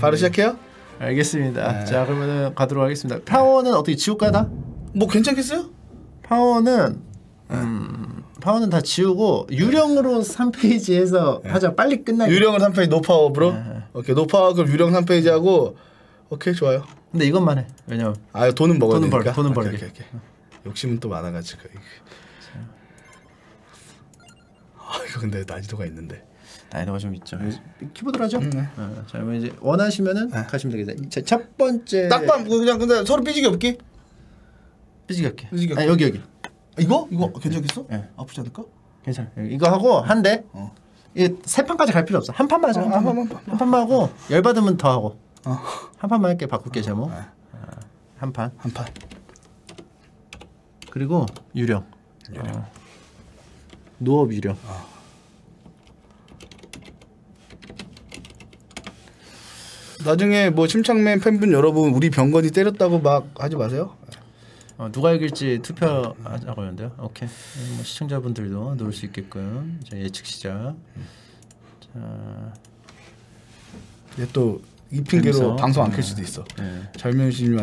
바로 시작해요? 알겠습니다. 자 그러면은 가도록 하겠습니다. 파워는 어떻게 지울까 다? 뭐 괜찮겠어요? 파워는 음, 파워는 다 지우고 유령으로 3페이지 해서 하자 빨리 끝나게. 유령을 3페이지 노파업으로? 오케이 노파업 그럼 유령 3페이지 하고 오케이 좋아요. 근데 이것만 해. 왜냐면 아 돈은 먹어야 돈은 벌- 되니까. 돈은 오케이, 벌게. 오케이, 오케이. 욕심은 또 많아가지고. 아 이거 근데 난이도가 있는데. 난이도가 좀 있죠. 키보드로 하죠. 네. 어, 자 그러면 이제 원하시면은 가시면 되겠습니다. 자, 첫 번째 딱밤 그냥 근데 서로 삐지게 없기? 삐지게 할게. 삐지게 아, 여기 여기. 이거 이거 괜찮겠어? 네. 아프지 않을까? 괜찮아. 이거 하고 한 대. 어. 이세 판까지 갈 필요 없어. 한 판만 하자. 어, 한한 판만. 판만, 한 판만 하고 열 받으면 더 하고. 어. 한 판만 할게 바꿀게 제목. 아, 한 판. 한 판. 그리고 유령. 어. 노업 유령. 나중에 뭐 침착맨 팬분 여러분 우리 병건이 때렸다고 막 하지 마세요. 어, 누가 이길지 투표하자고 하는데요. 오케이. 음, 뭐 시청자분들도 놓을 수 있게끔 자, 예측 시작. 자, 근데 또이 핑계로 재밌어. 방송 안 켤 수도 있어. 네.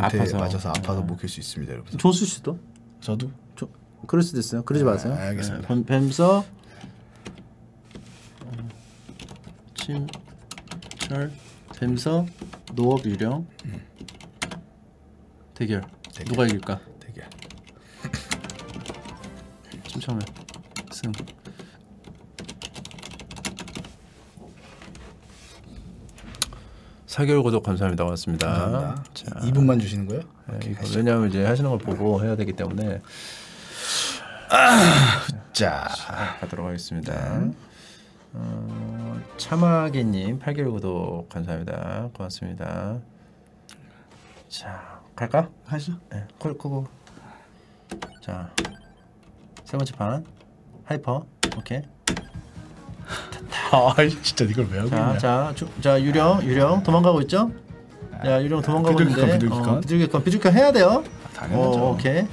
아파서. 맞아서 아파서 못 켤 수 있습니다, 여러분. 조수 씨도 저도 조, 그럴 수도 있어요. 그러지 마세요. 아, 알겠습니다. 네, 뱀, 뱀서 어, 침철 뱀서 노업 유령 대결. 대결. 누가 이길까? 되게 침착맨 승. 사개월 구독 감사합니다. 고맙습니다. 감사합니다. 자, 2분만 주시는 거예요? 네, 이거 왜냐하면 이제 하시는 걸 보고 해야 되기 때문에 자, 가도록 하겠습니다. 어, 참하게님 8개월 구독 감사합니다. 고맙습니다. 자 갈까? 하시죠. 네, 콜 끄고 자세 번째 판 hyper 오케이 아, 진짜 이걸 왜 하고 자, 있냐? 자, 주, 자 유령, 유령 도망가고 있죠? 야, 유령 도망가고 있는데 비둘기건. 어, 비둘기건, 비둘기건 해야 돼요. 당연하죠. 어, 오케이.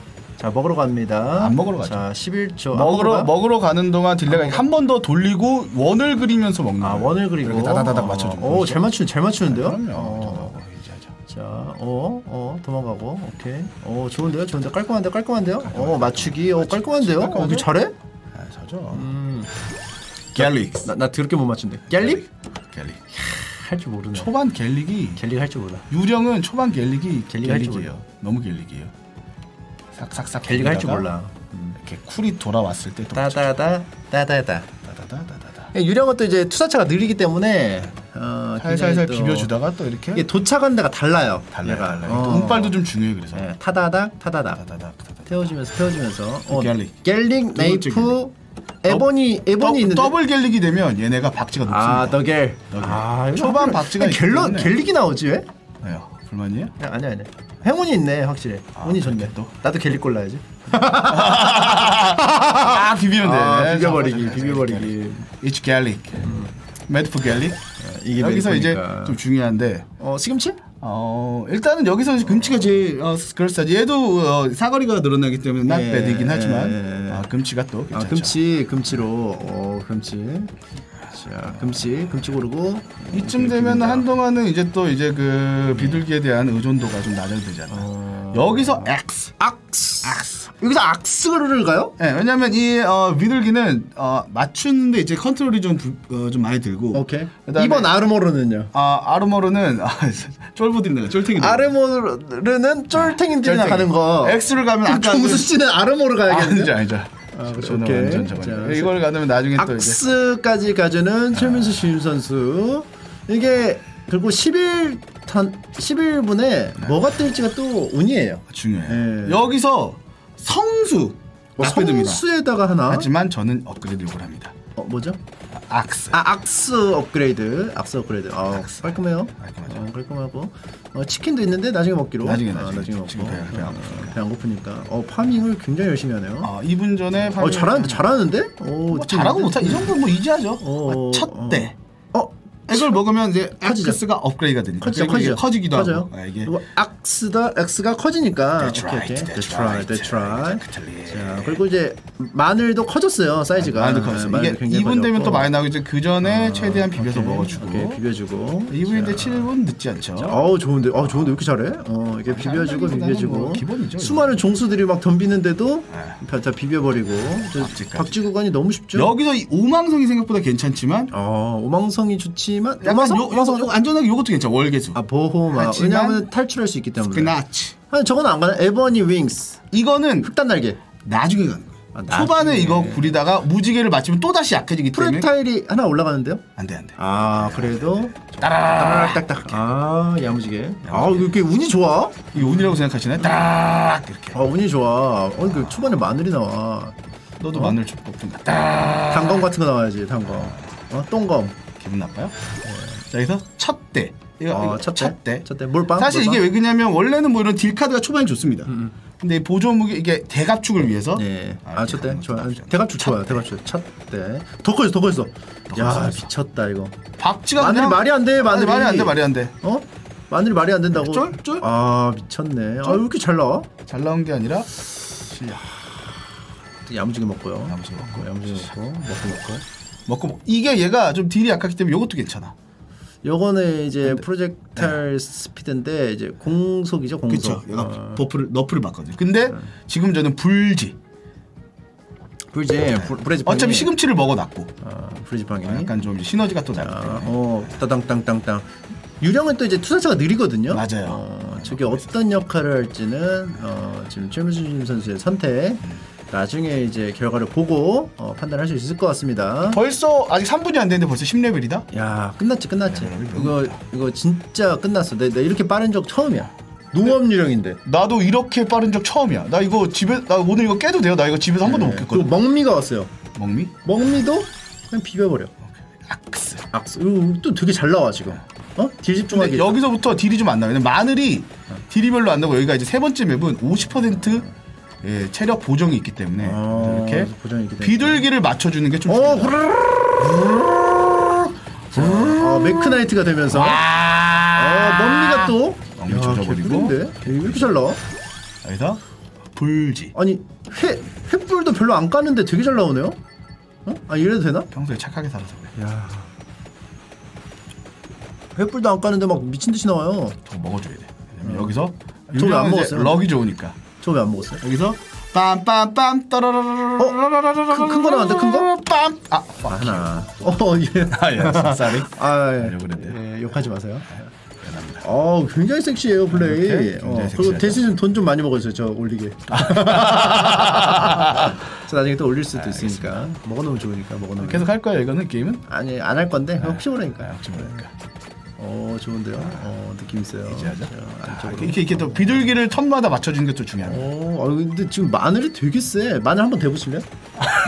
자, 먹으러 갑니다. 안 먹으러 가죠. 자, 11초. 먹으러 먹으러 가는 동안 딜레가 한 번 더 돌리고 원을 그리면서 먹는 아, 거예요. 원을 그리고 다다다닥 맞춰주는 오, 거죠. 잘 맞추, 잘 맞추는데요? 그럼요. 어. 하죠. 자, 어, 어, 도망가고, 오케이. 어, 좋은데요, 좋은데 깔끔한데, 깔끔한데요? 어, 맞추기, 어, 깔끔한데요? 어? 이거 잘해? 아, 저죠. 음, garlic. 나, 나 더럽게 못 맞춘대. Garlic? Garlic. 할줄 모르네. 초반 garlic이 garlic 할줄 몰라. 유령은 초반 garlic이 garlic 할줄 garlic이에요. 너무 garlic이에요. 싹싹싹 garlic 할줄 몰라. 이렇게 쿨이 돌아왔을 때또 따다다, 따다다. 예, 유령은 또 이제 투사체가 느리기 때문에 어, 살살살 또 비벼주다가 또 이렇게 이게 도착한 데가 달라요. 달라요. 얘가. 달라요. 어. 운빨도 좀 중요해 그래서. 예, 타다닥 타다닥 다다닥. 태워주면서 태워주면서 어, 갤릭. 갤릭 네이프 에보니 에보니 더- 있는데 더블 갤릭이 되면 얘네가 박지가 높습니다. 아 더겔. 아 초반 박쥐가 있기 갤러. 갤릭이 나오지 왜? 왜요? 불만이에요? 야, 아니 아니 행운이 있네 확실히 운이 좋네 또? 나도 갤릭 골라야지 아 비비면 돼. 아, 비벼버리기 비벼버리기 It's 갤릭. 매드프 갤릭. 이게 여기서 이제. 좀 중요한데 어 시금치? 어 일단은 여기서 금치가 제일 어, 그럴싸지 얘도 어, 사거리가 늘어나기 때문에 not 예, 예, 하지만 예, 예. 아, 금치가 또아 괜찮죠. 금치 금치로 어 금치 자 금치 금치 고르고 이쯤 되면 한동안은 이제 또 이제 그 비둘기에 대한 의존도가 좀 낮아지잖아. 어... 여기서 X. 악스 악스 여기서 악스를 가요? 네, 왜냐면 이 어, 비둘기는 어, 맞추는데 이제 컨트롤이 좀, 부, 어, 좀 많이 들고. 오케이 그다음에- 이번 아르모르는요? 아 아르머르는 아, 쫄부들이네 쫄탱이. 아르모르는 쫄탱이들이나 쫄탱이. 가는 거 X를 가면 아까 종수 씨는 아르모르 아, 가야겠네요 아니죠 아니죠. 아, 그렇죠. 완전 저거. 자, 이걸 가면 나중에 또 이제 악스까지 가주는 최민수 시임 선수 이게 그리고 11턴 11분에 뭐가 뜰지가 또 운이에요. 중요해. 예. 여기서 성수 뭐. 성수에다가 하나 하지만 저는 업그레이드 요구를 합니다. 어 뭐죠? 악스. 아 악스 업그레이드 악스 업그레이드 어, 깔끔해요 깔끔하죠. 어, 깔끔하고 어, 치킨도 있는데 나중에 먹기로 나중에, 아, 나중에. 나중에 먹고 배- 배안 어, 고프니까. 배 안 고프니까 어 farming을 굉장히 열심히 하네요 아, 2분 전에 어 잘하는데 잘하는데 어뭐 잘하고 못하 이 정도 뭐 easy하죠. 어, 아, 촛대. 어 이걸 먹으면 이제 커지죠. Axe가 업그레이드가 되니까 커지죠, 커지죠. 커지기도 커져요. 하고 아, 이게 그리고 axe가 axe가 커지니까 That's 오케이, right, 오케이. that's right, that's right. 자 그리고 이제 마늘도 커졌어요 사이즈가. 마늘도 네, 커졌어. 마늘도 이게 굉장히 2분 되면. 또 많이 나오고 이제 그 전에 최대한 비벼서 오케이, 먹어주고 오케이, 비벼주고. 2분인데 7분 늦지 않죠. 어우 좋은데, 어 좋은데 왜 이렇게 잘해? 어 이게 비벼주고 한다기보다는 비벼주고 뭐 기본이죠, 수많은 종수들이 막 덤비는데도 네. 다 비벼버리고. 박쥐 구간이 너무 쉽죠? 여기서 이 오망성이 생각보다 괜찮지만 어 오망성이 좋지 만 약간 오망성 요, 요, 요 안전하게 요것도 괜찮아 월계수. 아 보호막 하지만 왜냐하면 탈출할 수 있기 때문에. 그나치. 아니 저건 안 가네. 에버니 윙스 이거는 흑단 날개. 나중에 가는 거야. 아, 초반에 나중에. 이거 구리다가 무지개를 맞추면 또 다시 약해지기 때문에 프레타일이 하나 올라가는데요? 안돼 안돼. 아 그래도 따라락 딱딱. 아 야무지게. 아 이렇게 운이 좋아? 이 운이라고 생각하시나요? 딱 이렇게. 아 운이 좋아. 어그 초반에 마늘이 나와. 너도 마늘 좀 뽑든가. 딱 단검 같은 거 나와야지 단검. 어 똥검. 기분 나빠요? 자 여기서 첫 대. 이거, 어 이거 첫첫 대. 대. 첫 대. 몰빵. 사실 몰빵? 이게 왜 그러냐면 원래는 뭐 이런 딜 카드가 초반에 좋습니다. 근데 이 보조 무기 이게 대갑축을 위해서 네. 아, 아, 촛대. 좋아. 대갑축 좋아요. 대갑축. 촛대. 더 커졌어. 더 커졌어. 야. 미쳤다 이거. 박쥐가 마늘이 말이 안 돼, 마늘이. 말이 안 돼, 말이 안 돼. 어? 마늘이 말이 안 된다고. 쫄? 쫄? 아, 미쳤네. 아, 왜 이렇게 잘 나와? 잘 나온 게 아니라 실력. 야무지게 먹고요. 야무지게 먹고. 야무지게 먹고. 먹고 먹고. 먹고 먹. 이게 얘가 좀 딜이 약하기 때문에 이것도 괜찮아. 요거는 이제 projectile 스피드인데 이제 공속이죠, 공속. 그렇죠. 어. buff를 nerf를 받거든요. 근데 지금 저는 불지. 불지 불- 브레지팡이. 어차피 시금치를 먹어놨고 아, 브레지팡이. 약간 좀 시너지가 또 나기 아, 때문에. 어, 따당땅땅땅. 유령은 또 이제 투사차가 느리거든요. 맞아요. 어, 저게 어떤 역할을 할지는 어, 지금 최민수 선수의 선택. 나중에 이제 결과를 보고 어, 판단할 수 있을 것 같습니다. 벌써 아직 3분이 안 됐는데 벌써 10레벨이다? 야, 끝났지, 끝났지. 야, 이거 이거 진짜 끝났어. 내, 나 이렇게 빠른 적 처음이야. 노업 유령인데. 나도 이렇게 빠른 적 처음이야. 나 이거 집에 나 오늘 이거 깨도 돼요? 나 이거 집에서 한 번도 못 그리고 깼거든. 멀미가 왔어요. 멀미? 멀미도 그냥 비벼버려. 악스. 악스. 이거 또 되게 잘 나와 지금. 어? 딜 집중하기. 여기서부터 딜이 좀 안 나요. 마늘이 딜이 별로 안 나고 여기가 이제 세 번째 맵은 50% 예, 체력 보정이 있기 때문에 어, 이렇게. 비둘기를 맞춰주는 게 좀 어, 자, 어, 매크나이트가 되면서 어, 먹미가 또. 개꿀인데? 왜 이렇게 잘 나와? 여기서 불지. 아니 회 횃불도 별로 안 까는데 되게 잘 나오네요. 어? 아 이래도 되나? 평소에 착하게 살아서 그래. 야. 횃불도 안 까는데 막 미친 듯이 나와요. 더 먹어줘야 돼. 왜냐면 여기서 이제 먹었어요? 럭이 좋으니까 처음에 안 먹었어요? 여기서 빰빰빰 따라라라라 어? 큰, 큰 거로 만들 큰 거? 빰! 아, 아 하나 어, 예. 아, 예, 쌉싸리 아, 예. 욕하지 마세요 어 굉장히 섹시해요 플레이. 어, 그리고 대시즌 돈 좀 많이 먹었어요 저 올리게. 저 나중에 또 올릴 수도 아, 있으니까 먹어놓으면 좋으니까 먹어놓으면. 계속 할 거예요 이거는 게임은? 아니 안 할 건데 아, 혹시 모르니까. 아, 혹시 모르니까. 어 좋은데요. 어 느낌 있어요. 이제 하자. 저 아. 이렇게 이렇게 또 비둘기를 턴마다 맞춰주는 게 또 중요합니다. 어, 아, 근데 지금 마늘이 되게 세. 마늘 한번 대보실래요?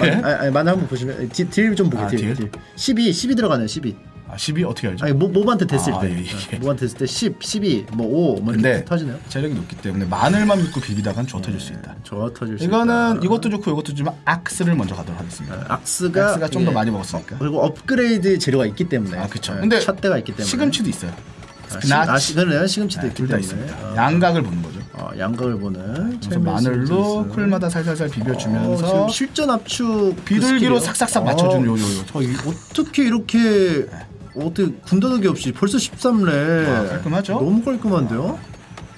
마늘, 아니, 아니, 마늘 한번 보실래요? 딜좀 보게, 아, 딜, 딜? 딜. 12, 12 들어가네요, 12. 아 10이 어떻게 알죠? 아니, 모, 몹한테 댔을 아, 때. 예, 예. 어, 몹한테 댔을 때 10, 12, 뭐 5, 뭐 이렇게 터지네요. 체력이 높기 때문에 마늘만 믿고 비비다간 좋아 터질 수 있다. 좋아 터질 수 이거는 있다. 이것도 좋고 이것도 좋지만 axe를 먼저 가도록 하겠습니다. Axe가 axe가 좀더 예. 많이 먹었으니까. 그리고 업그레이드 재료가 있기 때문에. 아. 예, 근데 촛대가 있기 때문에. 시금치도 있어요. 아, 시, 아, 시. 시금치도 있기 둘다 때문에. 있습니다. 어, 양각을 보는 거죠. 어, 양각을 보는. 그래서 마늘로. 쿨마다 살살살 어, 비벼주면서 지금 실전 압축 비둘기로 그? 싹싹싹 맞춰주는 요, 요, 요. 아, 이- 어떻게 이렇게 어떻게 군더더기 없이 벌써 13렙 아, 깔끔하죠? 너무 깔끔한데요?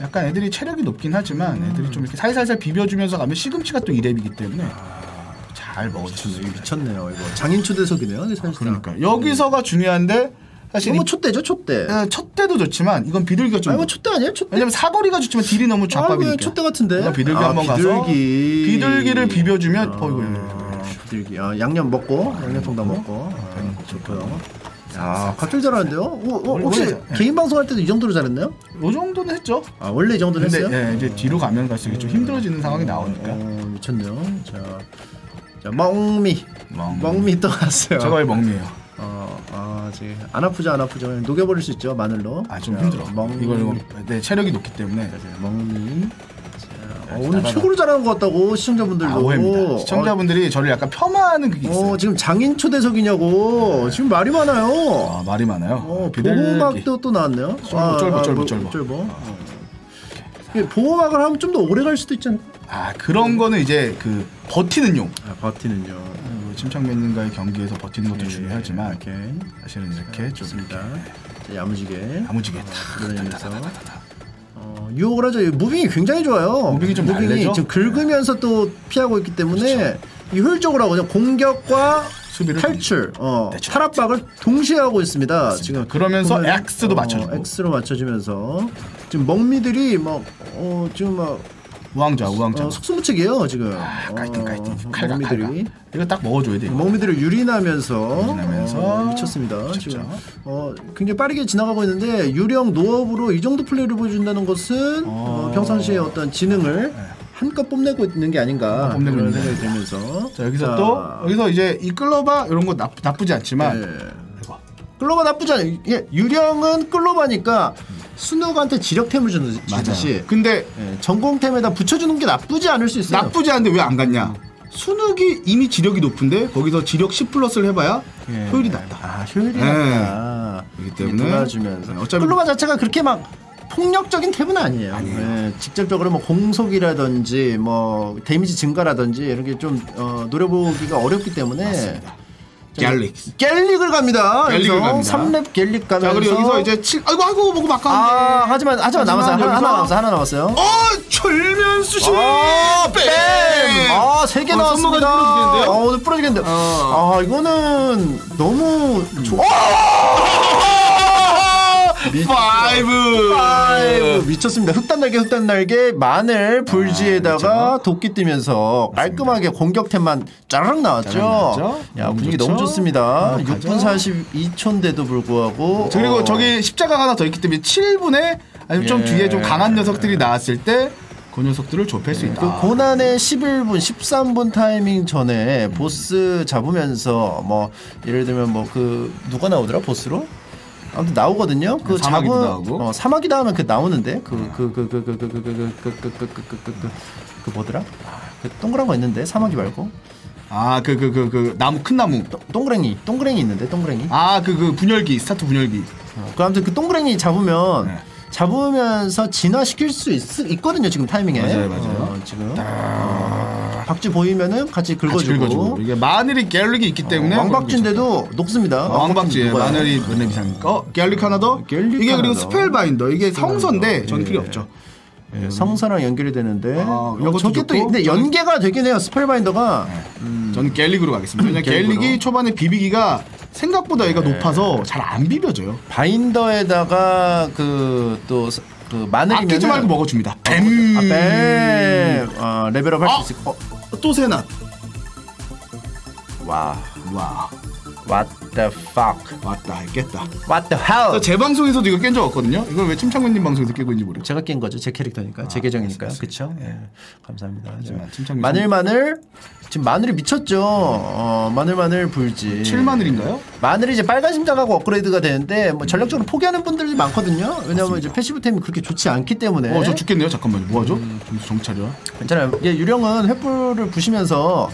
약간 애들이 체력이 높긴 하지만 애들이 좀 이렇게 살살살 비벼주면서 가면 시금치가 또 이랩이기 때문에 잘 먹어줄 수 있어요. 미쳤네요 이거 장인 초대석이네요 사실상 그러니까 여기서가 중요한데 사실 뭐 이- 촛대죠 촛대 어, 첫 때도 좋지만 이건 비둘기가 좀 아니 뭐 촛대 아니에요 촛대? 왜냐면 사거리가 좋지만 딜이 너무 아, 좌밥이니까 왜 촛대 같은데? 비둘기 아, 한번 가서 비둘기. 비둘기를 비벼주면 아, 어이구 비둘기 아, 양념 먹고 양념통닭 먹고 아, 좋고요 야 각질 잘하는데요? 어, 어, 혹시 원래- 예. 개인 방송할 때도 이 정도로 잘했나요? 요 정도는 했죠. 아 원래 이 정도는 근데 했어요? 예, 이제 뒤로 가면 갈수록 좀 힘들어지는 상황이 나오니까 어, 미쳤네요. 자, 자 멍미, 멍미. 멍미 또 갔어요. 저거 왜 먹미예요? 어, 아, 지금 안 아프죠, 안 아프죠. 녹여버릴 수 있죠, 마늘로. 아좀 자, 힘들어. 멍미, 이걸 내 체력이 높기 때문에 자, 멍미. 자, 어, 오늘 최고로 잘하는 것 같다고 시청자분들도. 아, 오해입니다. 시청자분들이 저를 약간 폄하하는 그게 어, 있어요. 어, 지금 장인 초대석이냐고. 지금 말이 많아요. 아, 말이 많아요. 어, 비둘기. 보호막도 또 나왔네요. 쫄보, 쫄보, 쫄보, 뭐, 쫄보. 쫄보. 어. 이게 보호막을 하면 좀 더 오래 갈 수도 있잖아. 아 그런 거는 이제 그 버티는 용. 아, 버티는요. 그 침착맨님과의 경기에서 버티는 것도 중요하지만 오케이. 사실은 이렇게 좀 좋습니다. 자, 야무지게. 야무지게 그러면서 어, 유혹을 하죠. 이 무빙이 굉장히 좋아요. 무빙이 좀 달래죠? 지금 긁으면서 또 피하고 있기 때문에 이 효율적으로 하거든요. 공격과 수비를 탈출, 어, 탈압박을 동시에 하고 있습니다. 지금 그러면서 보면, X도 맞춰주고. X로 맞춰주면서 지금 먹미들이 막 어, 지금 막 우왕좌 우왕좌. 어, 속수무책이에요 지금. 아, 까이팅 까이팅. 어, 칼각. 먹미들이 이거 딱 먹어줘야 돼. 이거. 먹미들을 유린하면서, 유린하면서. 어, 미쳤습니다. 미쳤죠. 지금 어, 굉장히 빠르게 지나가고 있는데 유령 노업으로 이 정도 플레이를 보여준다는 것은 어, 어. 평상시에 어떤 지능을 한껏 뽐내고 있는 게 아닌가 뽐내고 그런 있는 생각이 들면서 자 여기서 또 여기서 이제 이 클로바 이런 거 나, 나쁘지 않지만 네. 클로바 나쁘지 않아요. 예, 유령은 클로바니까 순욱한테 지력템을 주는 주듯이 근데 예, 전공템에다 붙여주는 게 나쁘지 않을 수 있어요. 나쁘지 않은데 왜 안 갔냐? 순욱이 이미 지력이 높은데 거기서 지력 10 플러스를 해봐야 예. 효율이 낮다. 아 효율이 네. 낮다. 그렇기 때문에 돌아주면서 네, 어차피- 클로바 자체가 그렇게 막 폭력적인 탭은 아니에요. 예, 직접적으로 뭐 공속이라든지 뭐 데미지 증가라든지 이런 게 좀 어, 노려보기가 어렵기 때문에 맞습니다. 갤릭스. 갤릭을 갑니다. 갤릭을 갑니다. 3렙 갤릭 가면서 자 그리고 여기서 이제 7 아이고 아이고 먹으면 아까운데. 아 하지만 하지만 남았어요. 하나, 남았어요. 하나 남았어요. 어 철면수시. 아, 뱀! 아, 세개 어, 나왔습니다. 아, 오늘 부러지겠는데. 어. 아, 이거는 너무 좋아. Five. 미쳤습니다. 흑단 날개, 흑단 날개, 마늘, 불지에다가 도끼 뜨면서 깔끔하게 공격템만 짜르륵 나왔죠. 나왔죠. 야, 너무 분위기 좋죠? 너무 좋습니다. 어, 6분 가죠. 42초인데도 불구하고. 그리고 어, 저기 십자가가 하나 더 있기 때문에 7분에 아니면 좀 예. 뒤에 좀 강한 녀석들이 나왔을 때그 녀석들을 좁힐 수 있다. 그 고난의 11분, 13분 타이밍 전에 보스 잡으면서 뭐 예를 들면 뭐 그 누가 나오더라 보스로? 아무튼 나오거든요. 그 잡은 나오고. 어, 사마귀 나오면 그 나오는데 그그 그 그 그 그 그 그 그 그 그 그 그 뭐더라? 그 동그란 거 있는데 사마귀 말고 아 그 그 그 그 나무 큰 나무. 동- 동그랭이 동그랭이 있는데 동그랭이. 아 그 그 분열기 스타트 분열기. 어, 그 아무튼 그 동그랭이 잡으면 네. 잡으면서 진화시킬 수 있, 있거든요 지금 타이밍에. 맞아요, 맞아요. 어, 지금 어, 박쥐 보이면은 같이 같이 긁어주고. 긁어주고 이게 마늘이 garlic이 있기 때문에 왕박쥐인데도 녹습니다. 어, 왕박쥐? 마늘이 몇렙 이상입니까? 어, garlic 하나 더. garlic 이게 하나 그리고 더. spellbinder 이게 성서인데 예. 저는 필요 없죠. 예, 성서랑 연결이 되는데 아, 어, 저게 또 근데 연계가 되긴 해요. 스펠바인더가 저는 갤릭으로 가겠습니다. 갤릭으로. 갤릭이 초반에 비비기가 생각보다 얘가 높아서 잘 안 비벼져요. 바인더에다가 그또 그 마늘이면 아끼지 말고 먹어줍니다. 뱀. 아, 뱀. 어, 레벨업 할 아! 수 있고. 어, 또 세낫. 와. 와 What the fuck? 왔다 깼다. What the hell? 제 방송에서도 이거 깬 적 없거든요. 이걸 왜 침착맨님 방송에서 깨고 있는지 모르겠어요. 제가 깬 거죠. 제 캐릭터니까. 제 계정이니까요. 그렇죠? 예. 감사합니다. 하지만 침착맨 마늘 마늘 지금 마늘이 미쳤죠. 어, 마늘 마늘 불지. 7마늘인가요? 마늘이 이제 빨간 심장하고 업그레이드가 되는데 뭐 전략적으로 포기하는 분들이 많거든요. 왜냐하면 이제 passive 템이 그렇게 좋지 않기 때문에. 어 저 죽겠네요. 잠깐만요. 뭐 하죠? 좀 정신 차려. 괜찮아요. 이게 유령은 횃불을 부시면서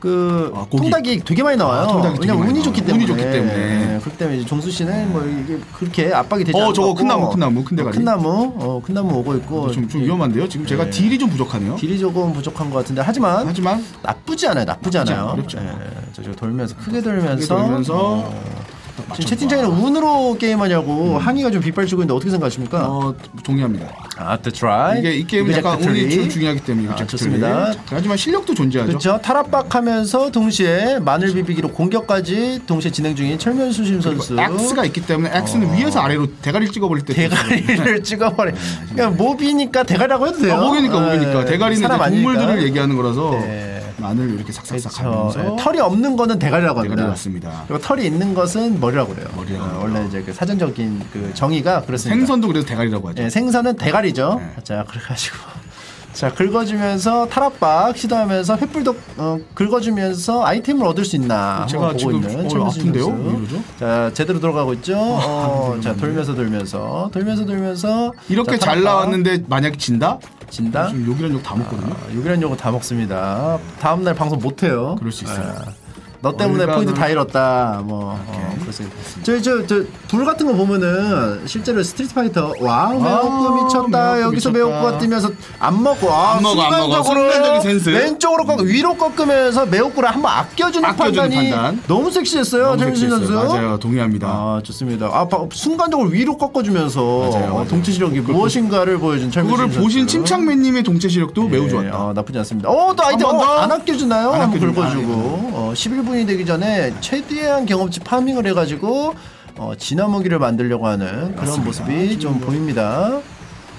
그 아. 통닭이 되게 많이 나와요. 아, 통닭이 되게 많이 운이 좋기. 운이 좋기 때문에. 네, 그렇기 때문에 이제 종수 씨는 뭐 이게 그렇게 압박이 되지 어, 않고 저거 큰 나무, 큰 나무, 큰 대가리. 큰 나무, 어, 큰 나무 오고 있고. 좀, 좀 위험한데요. 지금 제가 딜이 좀 부족하네요. 딜이 조금 부족한 것 같은데 하지만 하지만 나쁘지 않아요. 나쁘지 나쁘지 않아요. 예, 저, 저 돌면서 크게 돌면서, 크게 돌면서 어, 지금 채팅창에는 운으로 게임하냐고 항의가 좀 빗발치고 있는데 어떻게 생각하십니까? 음. 어 동의합니다. 아, the try. 이게 이 게임은 약간 운이. 좀 중요하기 때문에 아, 이거 좋습니다. 자, 하지만 실력도 존재하죠. 그렇죠. 탈압박하면서 동시에 마늘 비비기로 공격까지 동시에 진행 중인 철면수심 선수. X가 있기 때문에 X는 위에서 아래로 대가리를 찍어버릴 때 대가리를 찍어버려. 그냥 모비니까 대가리라고 해도 돼요. 아, 목이니까 목이니까 예, 대가리는. 동물들을 얘기하는 거라서 네. 마늘 이렇게 삭삭삭 그렇죠. 하면서 예, 털이 없는 거는 대가리라고 합니다. 대가리 맞습니다. 그리고 털이 있는 것은 머리라고 그래요. 머리라고 어, 그래요. 원래 이제 그 사전적인 그 정의가 그렇습니다. 생선도 그래서 대가리라고 하죠. 예, 생선은 대가리죠. 네. 자, 그래가지고 자 긁어주면서 탈압박 시도하면서 횃불도 어, 긁어주면서 아이템을 얻을 수 있나 제가 보고 지금 있는 어, 아픈데요? 자 제대로 돌아가고 있죠. 어, 자 돌면서 돌면서 돌면서 돌면서 이렇게 자, 잘 탈압박. 나왔는데 만약에 진다? 진다. 지금 욕이란 욕 다 먹거든요. 아, 욕이란 욕 다 먹습니다. 다음 날 방송 못 해요. 그럴 수 있어요. 너 때문에 포인트 다 잃었다. 뭐 어, 그래서 저저저불 같은 거 보면은 실제로 스트리트 파이터 와 매혹구 미쳤다 매혹구 여기서. 매혹구가 뜨면서 안 먹고 아, 안 먹어, 안 먹어. 순간적으로 순간적인. 왼쪽으로 꺾 위로 꺾으면서 매혹구를 한번 아껴주는, 아껴주는 판단이 판단. 너무 섹시했어요 정신 선수. 맞아요. 동의합니다. 아 좋습니다. 아 바- 순간적으로 위로 꺾어주면서 맞아요, 어, 맞아요. 동체 시력이 무엇인가를 보여준 그거를 선수. 보신 침착맨님의 동체 시력도 매우 예, 좋았다. 어, 나쁘지 않습니다. 어, 또 아이템 어, 더? 안 아껴주나요? 안 한번. 긁어주고 어, 11분 이 되기 전에 최대한 경험치 파밍을 해가지고 어, 진화무기를 만들려고 하는 그런 모습이 좀 보입니다.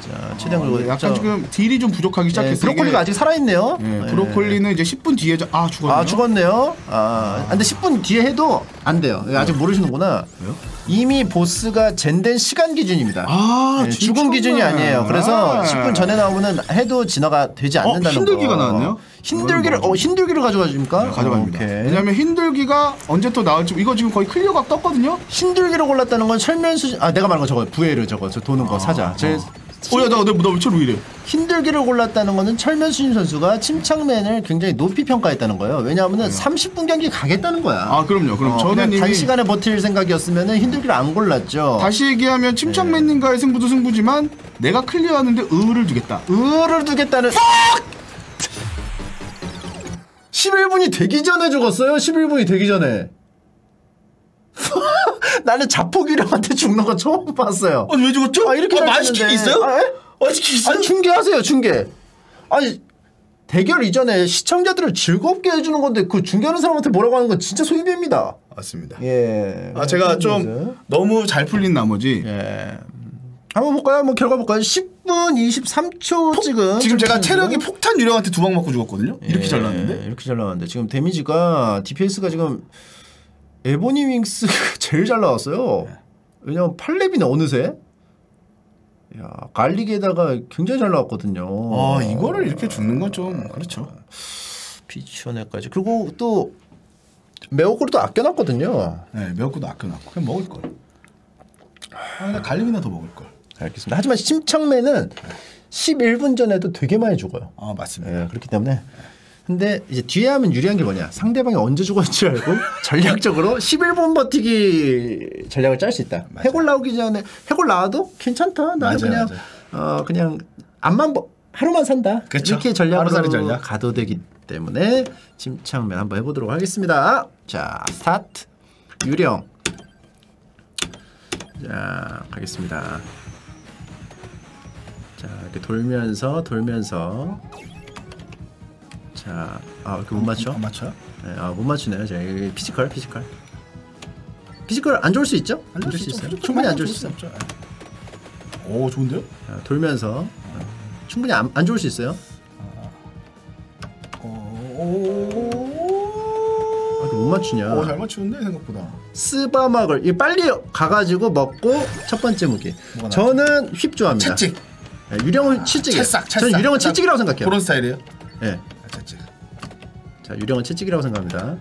자, 최대한 긁어. 네, 약간 지금 딜이 좀 부족하기 예, 시작했어요. 브로콜리가 아직 살아있네요. 예, 예. 브로콜리는 이제 10분 뒤에 저- 아 죽었네요. 아 죽었네요. 아, 근데 10분 뒤에 해도 안 돼요. 아직 모르시는구나. 왜요? 이미 보스가 젠된 시간 기준입니다. 아, 예, 진짜? 죽은 기준이 아니에요. 그래서 아. 10분 전에 나오면은 해도 진화가 되지 않는다는 힘들기가 거. 나왔네요? 힘들기를 어 힘들기를 가져가십니까? 네, 가져갑니다. 오케이. 왜냐면 힘들기가 언제 또 나올지 이거 지금 거의 클리어가 떴거든요. 힘들기를 골랐다는 건 철면 수준 아 내가 말한 거 저거 부회를 저거 저 도는 거 사자. 제 어, 야, 나, 나, 나 위치로 이래. 힘들기를 골랐다는 거는 철면 수진 선수가 침착맨을 굉장히 높이 평가했다는 거예요. 왜냐하면 은 30분 경기 가겠다는 거야. 아, 그럼요. 그럼 어, 저는 이미 단시간에 버틸 생각이었으면은 힘들기를 안 골랐죠. 다시 얘기하면 침착맨님과의 승부도 승부지만 내가 클리어하는데 의를 두겠다. 의를 두겠다는 11분이 되기 전에 죽었어요. 11분이 되기 전에. 나는 자폭이랑한테 죽는 거 처음 봤어요. 왜 죽었죠? 아, 이렇게 잘 마스킹. 있어요? 아, 예? 마스킹 아니 중계하세요 중계. 아니 대결 이전에 시청자들을 즐겁게 해주는 건데 그 중계하는 사람한테 뭐라고 하는 건 진짜 소임입니다. 맞습니다. 예. 아, 제가 그런 좀 거죠. 너무 잘 풀린 나머지 예. 한번 볼까요? 한번 결과 볼까요? 10분 23초 찍은 지금 제가 철민 체력이. 폭탄 유령한테 두 방 맞고 죽었거든요. 이렇게 예, 잘 나왔는데. 이렇게 잘 나왔는데 지금 데미지가 DPS가 지금 에보니 윙스가 제일 잘 나왔어요. 왜냐면 8렙이네 어느새. 야 갈릭에다가 굉장히 잘 나왔거든요. 아, 이거를 이렇게 죽는 건 좀 그렇죠. 피치원에까지 그리고 또또 아껴놨거든요. 네, 매웠고도 아껴놨고 그냥 먹을 걸. 아, 근데 갈림이나 더 먹을 걸. 알겠습니다. 하지만 침착맨은 11분 전에도 되게 많이 죽어요. 아, 맞습니다. 예, 그렇기 때문에 근데 이제 뒤에 하면 유리한 게 뭐냐? 상대방이 언제 죽었는지 알고 전략적으로 11분 버티기 전략을 짤 수 있다. 해골 나오기 전에 해골 나와도 괜찮다. 나는 맞아요, 그냥 어 그냥 앞만 버, 하루만 산다. 그쵸. 이렇게 전략으로 하루살이 전략. 가도 되기 때문에 침착맨 한번 해보도록 하겠습니다. 자 스타트. 유령. 자 가겠습니다. 자 이렇게 돌면서 돌면서 자, 아, 이렇게 못 맞춰? 안 맞춰요? 네, 아, 못 맞추네요. 제가 이게 physical, physical. physical 안 좋을 수 있죠? 안 좋을 수 있어요. 충분히 안 좋을 수 있어요. 없죠. 예. 오, 좋은데요? 자, 돌면서 어, 충분히 안, 안 좋을 수 있어요. 아, 이렇게 못 맞추냐? 오, 잘 맞추는데 생각보다. 스바막을 이 빨리 가가지고 먹고 첫 번째 무기. 저는 휩 좋아합니다. 채찍. 네, 유령은 채찍이에요. 찰싹, 찰싹. 저는 유령은 채찍이라고 생각해요. 그런 스타일이에요? 네. 아, 채찍. 자, 유령은 채찍이라고 생각합니다.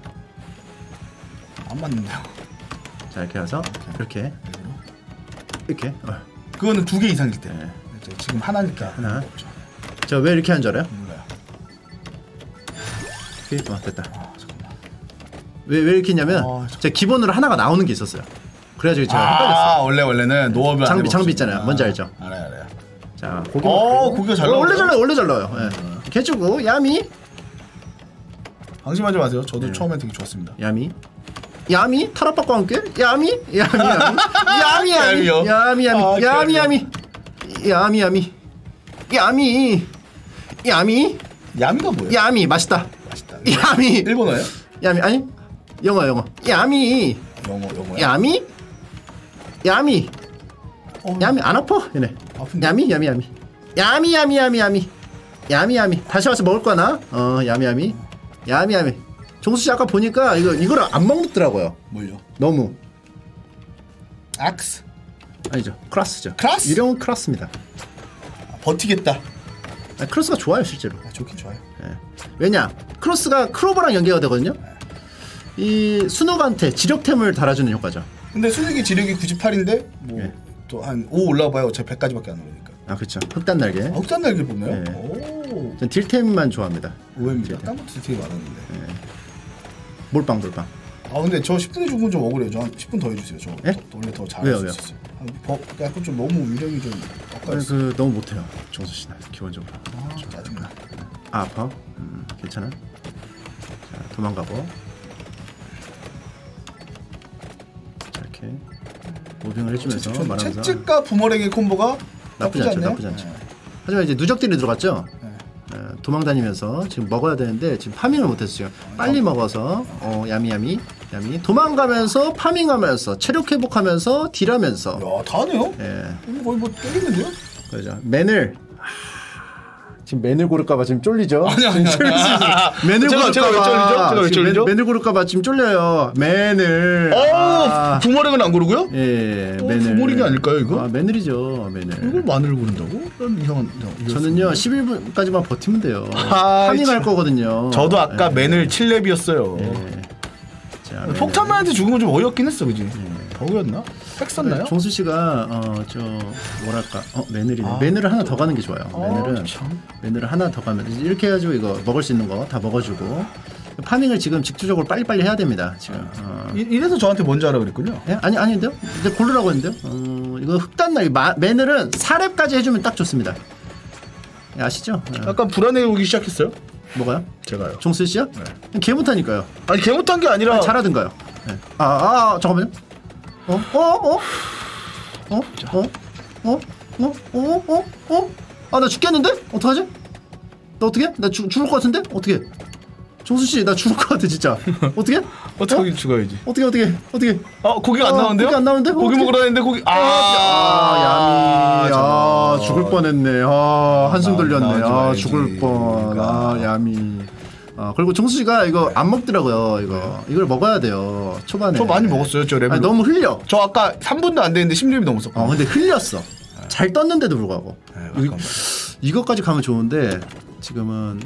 안 맞는데요. 자, 이렇게 해서 이렇게 이렇게. 어. 그거는 두 개 이상일 때. 네. 지금 하나니까. 하나. 저왜 이렇게 하는 줄 알아요? 몰라요. 이렇게 어, 됐다. 아, 잠깐만. 왜, 왜 이렇게 했냐면 아, 제가 기본으로 하나가 나오는 게 있었어요. 그래가지고 제가 헷갈렸어요. 아, 원래 원래는 노업을 안 장비. 장비 있잖아요. 뭔지 알죠? 알아요, 알아요. 자, 고기 어. 고기가 잘 어, 원래? 잘 나와요. 원래 잘 나와요. 예. 이렇게 해주고 야미, 방심하지 마세요. 저도 네. 처음엔 되게 좋았습니다. 야미, 야미 타락박과 함께 야미, 야미, 야미, 야미, 야미? 야미, 야미, 아, 야미? 야미, 야미, 야미, 야미, 야미, yummy가 뭐예요? yummy 맛있다. 맛있다. yummy, 일본어예요? yummy 아니 영어 영어 야미. 영어, 영어요? yummy? yummy. 어. yummy 안 아파? 얘네. 아픈데? yummy yummy yummy. yummy yummy yummy yummy. yummy yummy. 다시 와서 먹을 거나? 어, yummy yummy. yummy yummy. 종수 씨 아까 보니까 이거 이거를 안 먹더라고요. 뭘요? 너무. axe. 아니죠. cross죠. cross? 유령은 cross입니다. 아, 버티겠다. 아니, cross가 좋아요, 실제로. 아, 좋긴 좋아요. 예. 왜냐? cross가 클로버랑 연계가 되거든요. 이 순욱한테 지력템을 달아주는 효과죠. 근데 순욱이 지력이 98인데 뭐 예. 또한5 올라봐요. 제 100까지밖에 안 오르니까. 아 그렇죠. 흑단 날개. 아, 흑단 날개 뽑나요? 네. 오. 전 딜템만 좋아합니다. 오해입니다. 딴 것도 되게 많았는데. 몰빵 몰빵. 아 근데 저 10분에 죽은 좀 억울해요. 저 한 10분 더 해주세요. 저 예? 원래 더 잘할? 수 있어요. 아, 버, 약간 좀 너무 위력이 좀 아, 엇갈렸어. 그 너무 못해요. 정수 씨는 기본적으로. 아, 짜증나. 아, 아파? 음, 괜찮아. 자, 도망가고. 자, 이렇게 무빙을 해주면서 전 말하면서 채찍과 부모랭의 콤보가 나쁘지 나쁘지, 않죠. 나쁘지 않죠. 네. 하지만 이제 누적딜이 들어갔죠. 네. 어, 도망다니면서 지금 먹어야 되는데 지금 파밍을 못했어요. 빨리 먹어서 어 야미야미 야미 도망가면서 파밍하면서 체력 회복하면서 딜하면서 야, 다 하네요. 예 거의 뭐 때리는데요? 그죠 맨을 지금 맨을 고를까봐 지금 쫄리죠. 아니, 아니, 아니. 맨을 제가- 제가 왜 쫄리죠? 고를까봐 제가 왜 지금 쫄리죠? 맨, 을 고를까봐 지금 쫄려요. 맨을 어, 아, 부모랭은 안 고르고요? 예 어, 맨을 부모링이 아닐까요, 이거? 아 맨을이죠 맨을. 이걸 마늘 고른다고? 난 이상한. 이상한- 저는요 11분까지만 버티면 돼요. 아, 파밍할 참. 거거든요. 저도 아까 맨을 7렙이었어요. 예. 자, 맨을. 폭탄만한테 죽은 건 좀 어이없긴 했어, 그지? 버그였나? 팩 썼나요? 종수 씨가 어 저 뭐랄까 어 매늘이네 아. 매늘을 하나 더 가는 게 좋아요. 아, 매늘은 참. 매늘을 하나 더 가면 이렇게 해가지고 이거 먹을 수 있는 거 다 먹어주고 파밍을 지금 직주적으로 빨리빨리 해야 됩니다. 지금 어. 이, 이래서 저한테 뭔지 알아 그랬군요. 예? 아니 아닌데요? 근데 고르라고 했는데요. 어, 이거 흑단날 마- 매늘은 4렙까지 해주면 딱 좋습니다. 예, 아시죠? 예. 약간 불안해 오기 시작했어요. 뭐가요? 제가요. 종수 씨요? 네. 개 못하니까요. 아니 개 못한 게 아니라 잘하든가요. 예. 아, 아, 아 잠깐만요. 어? 어? 어? 어? 어? 어? 어? 어? 어? 어? 아, 나 죽겠는데? 어떡하지? 나 어떻게? 나 죽, 죽을 것 같은데? 어떻게? 종수 씨, 나 죽을 것 같아, 진짜. 어떻게? 어떻게 죽어야지. 어떻게, 어떻게, 어떻게? 아 고기가 안 어, 나오는데요? 고기 안 나오는데? 고기 어떡해? 먹으러 했는데 고기 아, 아, 야미. 아. 죽을 뻔했네. 아, 한숨 나- 돌렸네. 아. 죽을 뻔. 아, 야미. 아, 그리고 종수 씨가 이거 안 먹더라고요, 이거. 이걸 먹어야 돼요. 초반에. 저 많이 먹었어요, 저 레벨. 너무 흘려. 저 아까 3분도 안 됐는데 10렙이 넘었었거든요. 어 근데 흘렸어. 잘 떴는데도 불구하고 네, 이, 잠깐만. 이것까지 가면 좋은데 지금은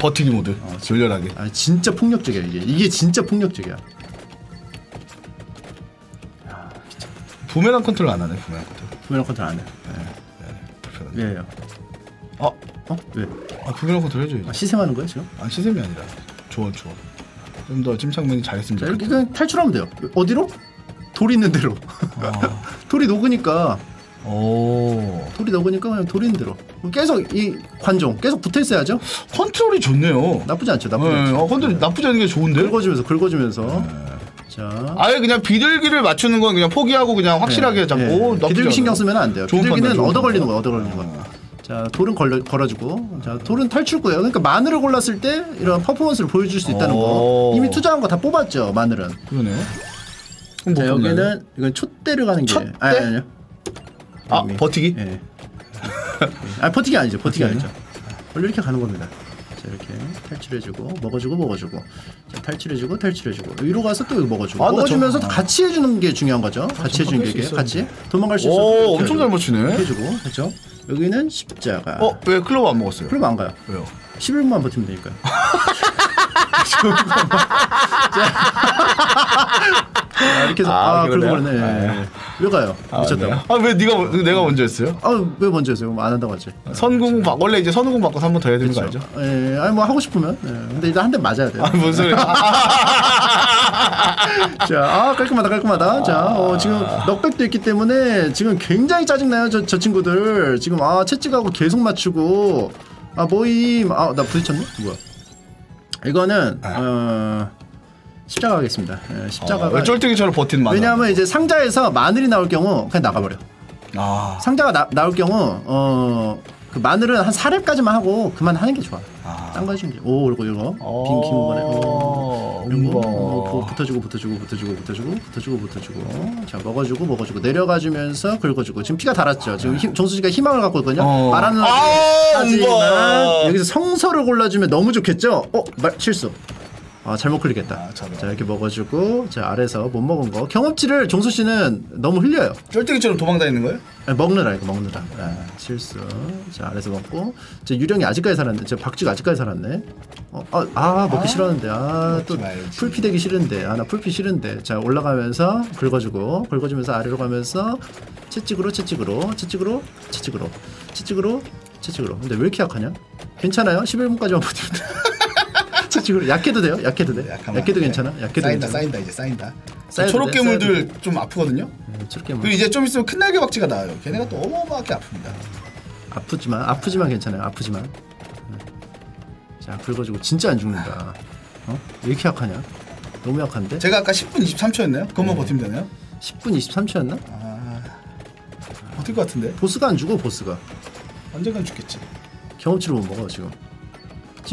버티기 모드. 졸렬하게. 아 진짜 폭력적이야 이게 이게 진짜 폭력적이야. 부메랑 컨트롤 안 하네. 부메랑 컨트롤. 부메랑 컨트롤 안 해. 불편하네. 왜요? 아, 어? 왜? 아 부메랑 컨트롤 해줘야지. 아, 시샘하는 거야 지금? 아 시샘이 아니라 조언 조언. 좀 더 침착맨이 잘했으면 자, 좋겠다. 그냥 탈출하면 돼요. 어디로? 돌 있는 데로. 아. 돌이 녹으니까 오. 돌이 녹으니까 그냥 돌 있는 데로. 계속 이 관종 계속 붙어 있어야죠. 컨트롤이 좋네요. 나쁘지 않죠. 나쁘지 네, 않죠. 어, 컨트롤 나쁘지 않은 게 좋은데? 긁어주면서 긁어주면서. 자. 아예 그냥 비둘기를 맞추는 건 그냥 포기하고 그냥 확실하게 잡고. 예. 오, 나쁘지 비둘기 신경. 쓰면 안 돼요. 비둘기는 얻어 걸리는. 거야, 얻어 걸리는 거. 자, 돌은 걸려, 걸어주고, 자, 돌은 탈출구예요. 그러니까 마늘을 골랐을 때 이런 퍼포먼스를 보여줄 수 있다는 거. 오. 이미 투자한 거 다 뽑았죠, 마늘은. 그러네요. 자, 뭐? 여기는 이건 촛대를 가는 게. 촛대? 아니, 아니요. 아 여기. 버티기? 예. 아, 버티기 아니죠, 버티기 아니죠. 원래 이렇게 가는 겁니다. 자, 이렇게 탈출해주고, 먹어주고, 먹어주고. 자, 탈출해주고, 탈출해주고. 위로 가서 또 먹어주고. 아, 나 먹어주면서 저- 같이 해주는 게 중요한 거죠. 같이 해주는 게수 이게. 같이 도망갈 수 있어. 오 엄청 잘 맞추네. 해주고 그렇죠. 여기는 십자가. 어 왜 클로브 안 먹었어요? 그럼 안 가요. 왜요? 11분만 버티면 되니까요. 자, 이렇게 해서 아, 아? 그러고 그러네. 아, 왜 가요? 미쳤다고. 아왜 네가 먼- 내가 먼저 했어요? 아왜 먼저 했어요? 뭐안 한다고 하지? 선공 바, 원래 이제 선공 바꿔서 한번 더 해야 되는 거 알죠? 예, 아니 뭐 하고 싶으면. 예, 근데 일단 한 대 맞아야 돼요. 아 뭔 소리야? 자, 아 깔끔하다, 깔끔하다. 자, 어, 지금 넉백도 있기 때문에 지금 굉장히 짜증나요, 저, 저 친구들. 지금 아 채찍하고 계속 맞추고 아 모임, 아나 부딪혔네, 뭐야? 이거는 어, 십자가 하겠습니다. 예, 십자가가 아, 쫄뜨기처럼 버틴 만. 왜냐하면 이제 상자에서 마늘이 나올 경우 그냥 나가버려. 아, 상자가 나, 나올 경우 어. 그 마늘은 한 4렙까지만 하고 그만 하는 게 좋아. 아. 딴거 해주는 게. 오, 그리고 이거 빈 기모반에. 어, 이런 거 음바. 어, 부- 붙어주고 붙어주고 붙어주고 붙어주고 붙어주고 붙어주고 자 먹어주고 먹어주고 내려가주면서 긁어주고 지금 피가 달았죠 지금 힘, 정수 씨가 희망을 갖고 있거든요 어. 말하는 아, 하지만. 여기서 성서를 골라주면 너무 좋겠죠 어 말, 실수 아 잘못 클릭했다. 아. 자 이렇게 먹어주고 자 아래서 못 먹은 거. 경험치를 종수 씨는 너무 흘려요. 쫄땡이처럼 도망다니는 거예요? 아니, 먹느라 이거 먹느라. 아, 실수. 자 아래서 먹고. 저 유령이 아직까지 살았네. 저 박쥐가 아직까지 살았네. 어, 아, 아 먹기 아, 싫었는데. 아또. 풀피 되기 싫은데. 아 나 풀피 싫은데. 자 올라가면서 긁어주고 긁어주면서 아래로 가면서 채찍으로 채찍으로 채찍으로 채찍으로 채찍으로 채찍으로. 근데 왜 이렇게 약하냐? 괜찮아요? 11분까지만 버티면 돼 채찍으로 약해도 돼요 약해도 돼 약하면 약해도. 괜찮아 약해도 쌓인다 괜찮아 쌓인다 이제 쌓인다 초록 돼, 괴물들 좀 아프거든요 음, 저렇게 뭐 그리고 이제 좀 있으면 큰 날개 박쥐가 나와요 걔네가 또 어마어마하게 아픕니다 아프지만 아프지만 괜찮아요. 아프지만. 네. 자 긁어주고 진짜 안 죽는다. 어? 왜 이렇게 약하냐? 너무 약한데? 제가 아까 10분 23초였나요? 그것만 버티면 되나요? 10분 23초였나? 아 버틸 것 같은데 보스가 안 죽어 보스가. 언젠간 죽겠지 경험치를 못 먹어 지금.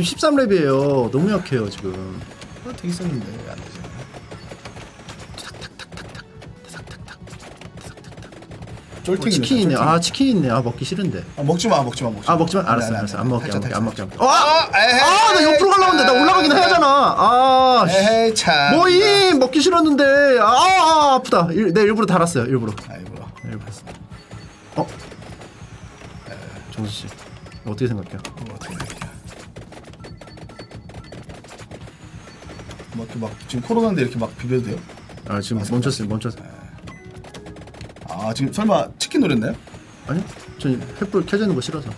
지금 13렙이에요. 너무 약해요 지금. 그거 되게 왜안 되지 어, 쫄탱이 치킨 있네. 아 치킨 있네. 아 먹기 싫은데. 아, 먹지 마 먹지 마 먹지 아 먹지만 안 돼, 알았어 안 돼, 알았어 안안 돼. 먹게 안 먹게 안 먹게. 안 먹게. 아! 아, 아, 나 옆으로 가려는데 나 올라가긴 해야 하잖아. 아, 씨. 에헤이 참 뭐임 먹기 싫었는데. 아, 아 아프다. 일, 내 일부러 달았어요. 일부러. 아이고 네, 일부러. 어? 정수 씨 어떻게 생각해요? 어 뭐 이렇게 막 지금 코로나인데 이렇게 막 비벼도 돼요? 아 지금 멈췄어요. 멈췄어요. 아 지금 설마 치킨 노렸나요? 아니, 전 횃불 켜져 있는 거 싫어서.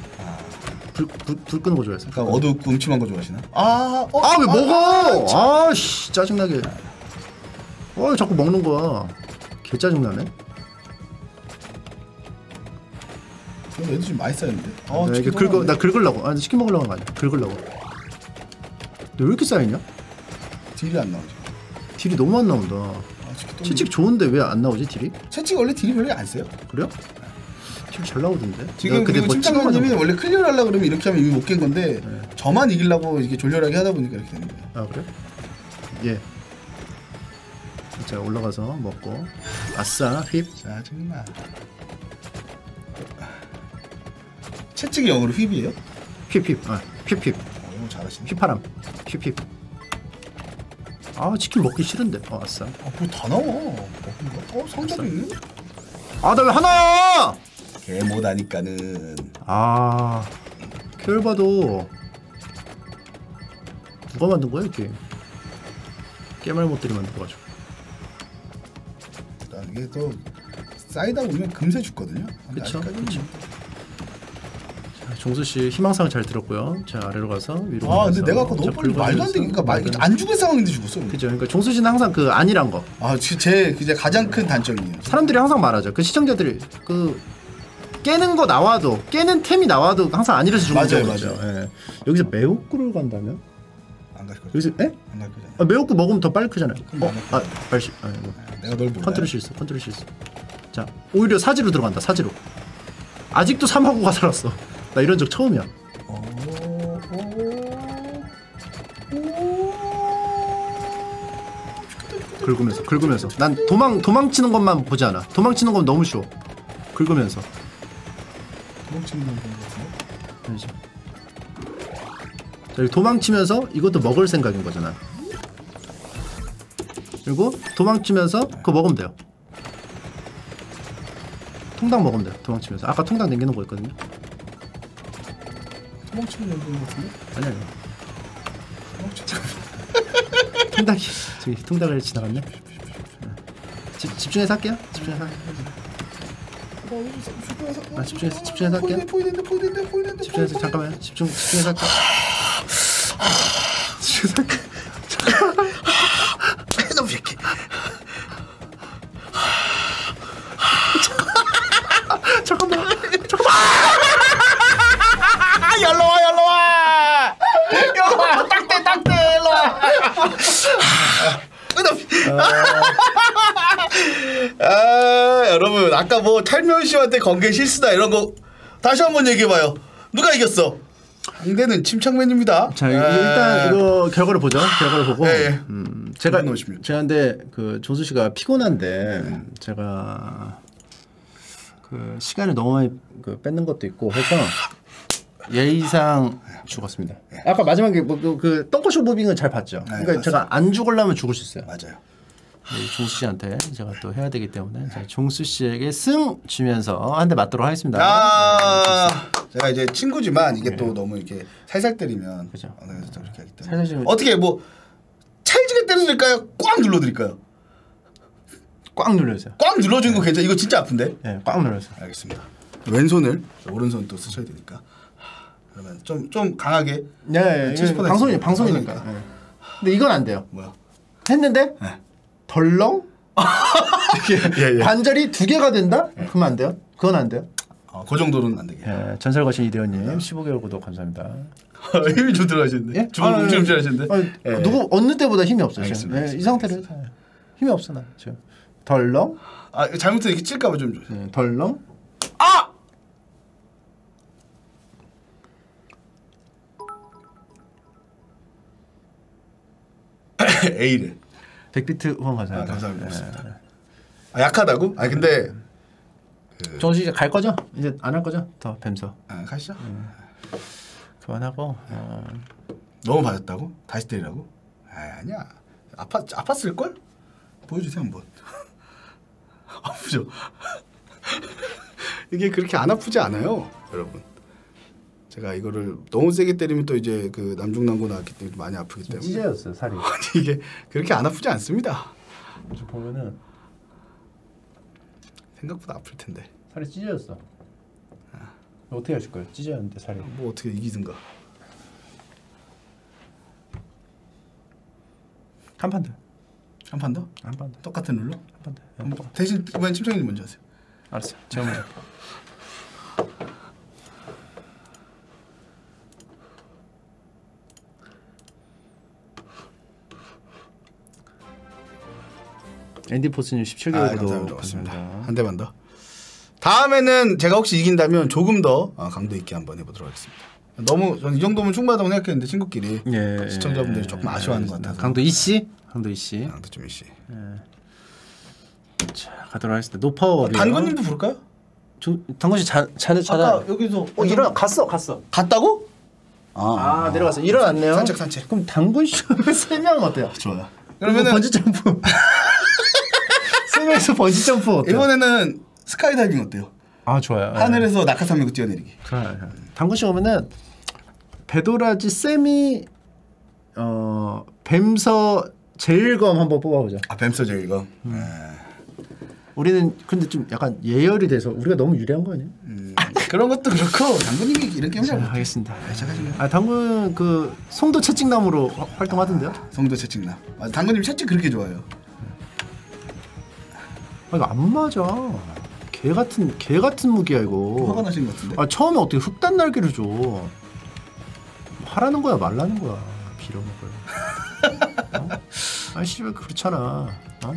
불, 불, 불 끄는 거 좋아해서. 약간 어둡고 음침한 거 좋아하시나? 아, 어, 아왜 아, 먹어? 아씨 짜증나게. 어 자꾸 먹는 거야. 개 짜증나네. 애들 좀 많이 쌓였는데. 어, 나 이게 치킨 긁어 나 먹었네. 긁으려고. 아니 치킨 먹으려고 한거 아니야. 긁으려고. 근데 왜 이렇게 쌓이냐? 딜이 안 나오지. 딜이 너무 안 나온다. 아, 채찍 좋은데 왜 안 나오지 딜이? 채찍 원래 딜이 별로 안 세요. 그래요? 딜잘 나오던데. 지금 그리고 뭐 침착맨님이 찍어가지고. 원래 클리어를 하려고 그러면 이렇게 하면 이미 못 깬 건데 네. 저만 이기려고 이렇게 졸렬하게 하다 보니까 이렇게 되는 거예요. 아 그래? 예. 자 올라가서 먹고 아싸 휩 짜증나. 채찍이 영어로 휘비예요? 휩 휩 아 휩휩 어, 너무 잘하시네. 휘파람 휩 휩 아 치킨 먹기 싫은데 어 아싸 아, 뭐다 나와. 어, 상자도 있네. 아나 왜 하나야 개 못하니까는. 아 큐얼바도 누가 만든 거야 이게 깨말 못들이 만들어가지고 아, 이게 또 쌓이다 보면 금세 죽거든요. 그쵸, 그쵸. 자, 종수 씨 희망사항 잘 들었고요 자 아래로 가서 위로 아 근데 내가 아까 자, 너무 빨리 말도 안 되게 그러니까 말, 말도 안 죽을 상황인데 죽었어. 그죠 그러니까 종수 씨는 항상 그 아니란 거 아제 이제 가장 큰 단점이에요. 사람들이 항상 말하죠. 그 시청자들이 그 깨는 거 나와도 깨는 템이 나와도 항상 아니라서 죽는 맞아요, 경우가 있죠. 맞아요. 예. 여기서 매혹구를 간다면 안갈 거죠. 여기서 에? 안갈 거잖아. 아, 매혹구 먹으면 더 빨리 크잖아요. 어, 안 아, 발시. 아, 이거. 내가 널 몰라. 컨트롤 실수. 컨트롤 실수. 자, 오히려 사지로 들어간다. 사지로. 아직도 사마귀가 살았어. 나 이런 적 처음이야. 오, 긁으면서 긁으면서. 난 도망 도망치는 것만 보지 않아. 도망치는 건 너무 쉬워. 긁으면서. 도망치는 건. 알지? 자, 도망치면서 이것도 먹을 생각인 거잖아. 그리고 도망치면서 그거 먹으면 돼요. 통닭 먹으면 돼요. 도망치면서. 아까 통닭 남기는 거 있거든요. 도망치는 거 같은데. 아니야. 도망치는 통닭이 저기 통닭을 지나갔네. 집, 집중해서 할게요. 집중해서. 아, 집중해서- 집중해서 할게요. 보이는데 보이는데 보이는데 집중해서 잠깐만. 집중 집중해서 할게요. 집중해서 할게요. 너무 새끼. 잠깐만. 아 열로와 열로와. 열로와 딱대 딱대 열로와. 아 여러분 아까 뭐 탈면 씨한테 관계 실수다 이런 거 다시 한번 얘기해봐요. 누가 이겼어? 상대는 침착맨입니다. 자 아, 일단 이거 결과를 보죠. 결과를 보고. 예, 예. 음, 제가 956. 제가 근데 그 조수 씨가 피곤한데 제가 그 시간을 너무 많이 그 뺏는 것도 있고 해서 예의상 죽었습니다. 아까 마지막에 뭐그 그 덩크쇼 무빙은 잘 봤죠. 그러니까 제가 안 죽으려면 죽을 수 있어요. 맞아요. 네, 종수 씨한테 제가 또 해야 되기 때문에 자, 종수 씨에게 승 주면서 한 대 맞도록 하겠습니다. 아, 제가 이제 친구지만 이게 또 너무 이렇게 살살 때리면 네. 그죠. 때문에 살살 좀- 어떻게 뭐 찰지게 때려드릴까요? 꽉 눌러드릴까요? 꽉 눌러주세요. 꽉 눌러주는 거 괜찮아? 이거 진짜 아픈데? 예, 꽉 눌러주세요. 알겠습니다. 왼손을 오른손 또 쓰셔야 되니까 하, 그러면 좀 좀 강하게 예, 예, 예. 70% 방송이 방송이니까. 예. 근데 이건 안 돼요. 뭐야? 했는데 네. 덜렁 예, 예. 관절이 두 개가 된다? 그러면 안 돼요. 그건 안 돼요. 어, 그 정도는 안 되게. 예, 전설 거신 이대현님 15개월 구독 감사합니다. 힘이 좀 들어가시는데. 예? 주먹 아, 움찔움찔 하시는데. 아니, 예. 누구 어느 때보다 힘이 없어요. 지금. 알겠습니다, 예, 이 상태로 힘이 없어 나 지금. 덜렁, 아 잘못해 이렇게 찔까봐 좀. 좀. 예, 덜렁. 아! A를. 백비트 후원 아, 감사합니다. 감사합니다. 고맙습니다. 아, 약하다고? 아 근데 예. 정수 이제 갈 거죠? 이제 안 할 거죠? 더 뱀서 아, 가시죠. 그만하고 어, 너무 받았다고? 다시 때리라고? 아, 아니야. 아파 아팠을 걸? 보여주세요 한번. 아프죠? 이게 그렇게 안 아프지 않아요, 여러분. 제가 이거를 너무 세게 때리면 또 이제 그 남중남고 나왔기 때문에 많이 아프기 때문에 찢어졌어요 살이. 이게 그렇게 안 아프지 않습니다. 지금 보면은 생각보다 아플 텐데. 살이 찢어졌어. 어떻게 하실 거예요? 찢어졌는데 살이. 뭐 어떻게 이기든가. 한 판 더. 한 판 더? 한 판 더. 똑같은 룰로? 한 판 더. 한. 대신 이번엔 침착님 먼저 하세요. 알았어. 제가 먼저. 앤디 포스님 17개월 아, 구독 감사합니다. 맞습니다. 감사합니다. 한 대만 더. 다음에는 제가 혹시 이긴다면 조금 더 아, 강도 있게 한번 해보도록 하겠습니다. 너무 저는 이 정도면 충분하다고 생각했는데 친구끼리 예, 시청자분들이 예, 조금 예, 아쉬워하는 것 알겠습니다. 같아서 강도 이 씨, 강도 이 씨. 강도 좀 이씨. 자, 가도록 하겠습니다. 노파워. 단군님도 부를까요? 당근 씨 자, 자, 자다. 아까 여기서 어 일어나 갔어 갔어. 갔다고? 아, 아, 내려갔어. 일어났네요. 산책, 산책. 그럼 당근 씨 세명 어때요? 좋아요. 그러면 그러면은 번지 점프. 세 명이서 번지 점프 어때요? 이번에는 스카이다이빙 어때요? 아 좋아요. 하늘에서 낙하산 메고 뛰어내리기. 좋아요. 당군 씨 오면은 배도라지 세미 어 뱀서 제일검 한번 뽑아보자. 아 뱀서죠 이거. 우리는 근데 좀 약간 예열이 돼서 우리가 너무 유리한 거 아니에요? 음, 그런 것도 그렇고 당군님이 이런 게임을 자, 잘. 하겠습니다. 아 당군 그 송도 채찍남으로 화- 활동하던데요? 송도 채찍남. 아, 당군님 채찍 그렇게 좋아요. 아 이거 안 맞아. 개 같은 개 같은 무기야 또 화가 이거. 나신 것 같은데. 아 처음에 어떻게 흑단 날개를 줘? 하라는 거야 말라는 거야 빌어먹어요. 어? 아 씨발 그렇잖아. 어?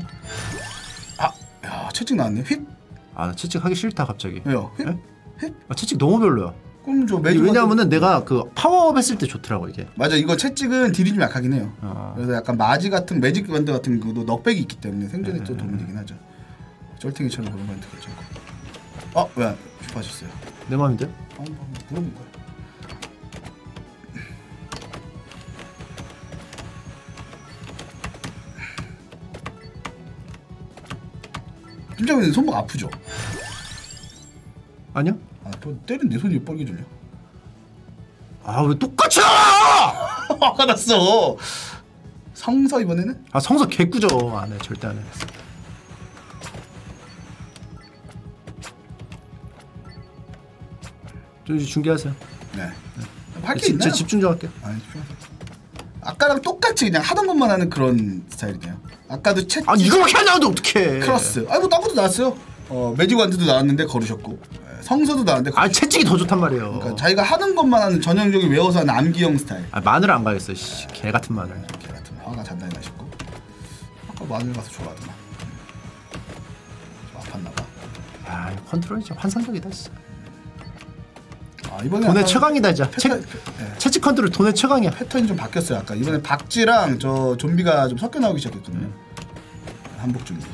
아, 야 채찍 나왔네. 휙. 아 채찍 하기 싫다 갑자기. 왜요? 휙? 예? 휙? 아, 채찍 너무 별로야. 그럼 저 매주 왜냐하면은 내가 그 파워업 했을 때 좋더라고 이게. 맞아 이거 채찍은 딜이 좀 약하긴 해요. 아. 그래서 약간 마지 같은 magic wand 같은 그도 knockback이 있기 때문에 생존에 또 도움이 되긴 하죠. 그런 반드 괜찮고. 어, 왜 슈퍼하셨어요? 내 마음인데? 어, 뭐 물어본 거야. 팀장님 손목 아프죠? 아니야? 아, 또 때린 내 손이 뻘개질려. 아왜 똑같이 나와? 화가 났어. 성서 이번에는? 아 성서 개꾸죠. 안해 절대 안 해. 좀 이제 중계하세요. 네. 할게 집- 있나요? 제 집중 좀 할게요. 아니, 집중하세요. 아까랑 똑같이 그냥 하던 것만 하는 그런 스타일이네요. 아까도 채 아 이거밖에 안 나오는데 어떡해. cross. 아니 뭐딴 것도 나왔어요. 어 magic wand도 나왔는데 거르셨고 예, 성서도 나왔는데 아 채찍이 더 좋단 말이에요. 그러니까 자기가 하는 것만 하는 전형적인 외워서 하는 암기형 스타일. 아 마늘 안 가겠어. 씨, 개 같은 마늘. 개 같은 화가 단단히 나셨고 아까 마늘 가서 좋아하더만. 좀 아팠나 봐. 아 컨트롤이 진짜 환상적이다 진짜. 아 이번에 돈의 최강이다 진짜. 패턴, 채, 예, 채찍 컨트롤 돈의 최강이야. 패턴이 좀 바뀌었어요. 아까 이번에 박쥐랑 저 좀비가 좀 섞여 나오기 시작했거든요. 한복 좀비.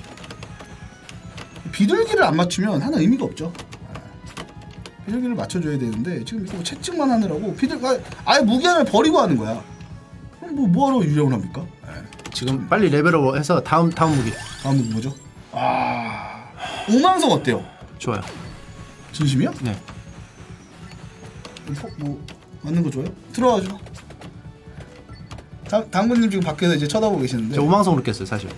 비둘기를 안 맞추면 하는 의미가 없죠. 예. 비둘기를 맞춰줘야 되는데 지금 이거 채찍만 하느라고 피들 아, 아예 무기한을 버리고 하는 거야. 그럼 뭐 뭐하러 유령을 합니까? 네. 지금 빨리 레벨업 해서 다음 다음 무기 다음 무기 뭐죠? 아 오망성 어때요? 좋아요. 진심이야? 네. 뭐, 뭐 맞는 거 줘요? 들어와줘. 당 당구님 지금 밖에서 이제 쳐다보고 계시는데 저 오망성으로 깼어요 사실.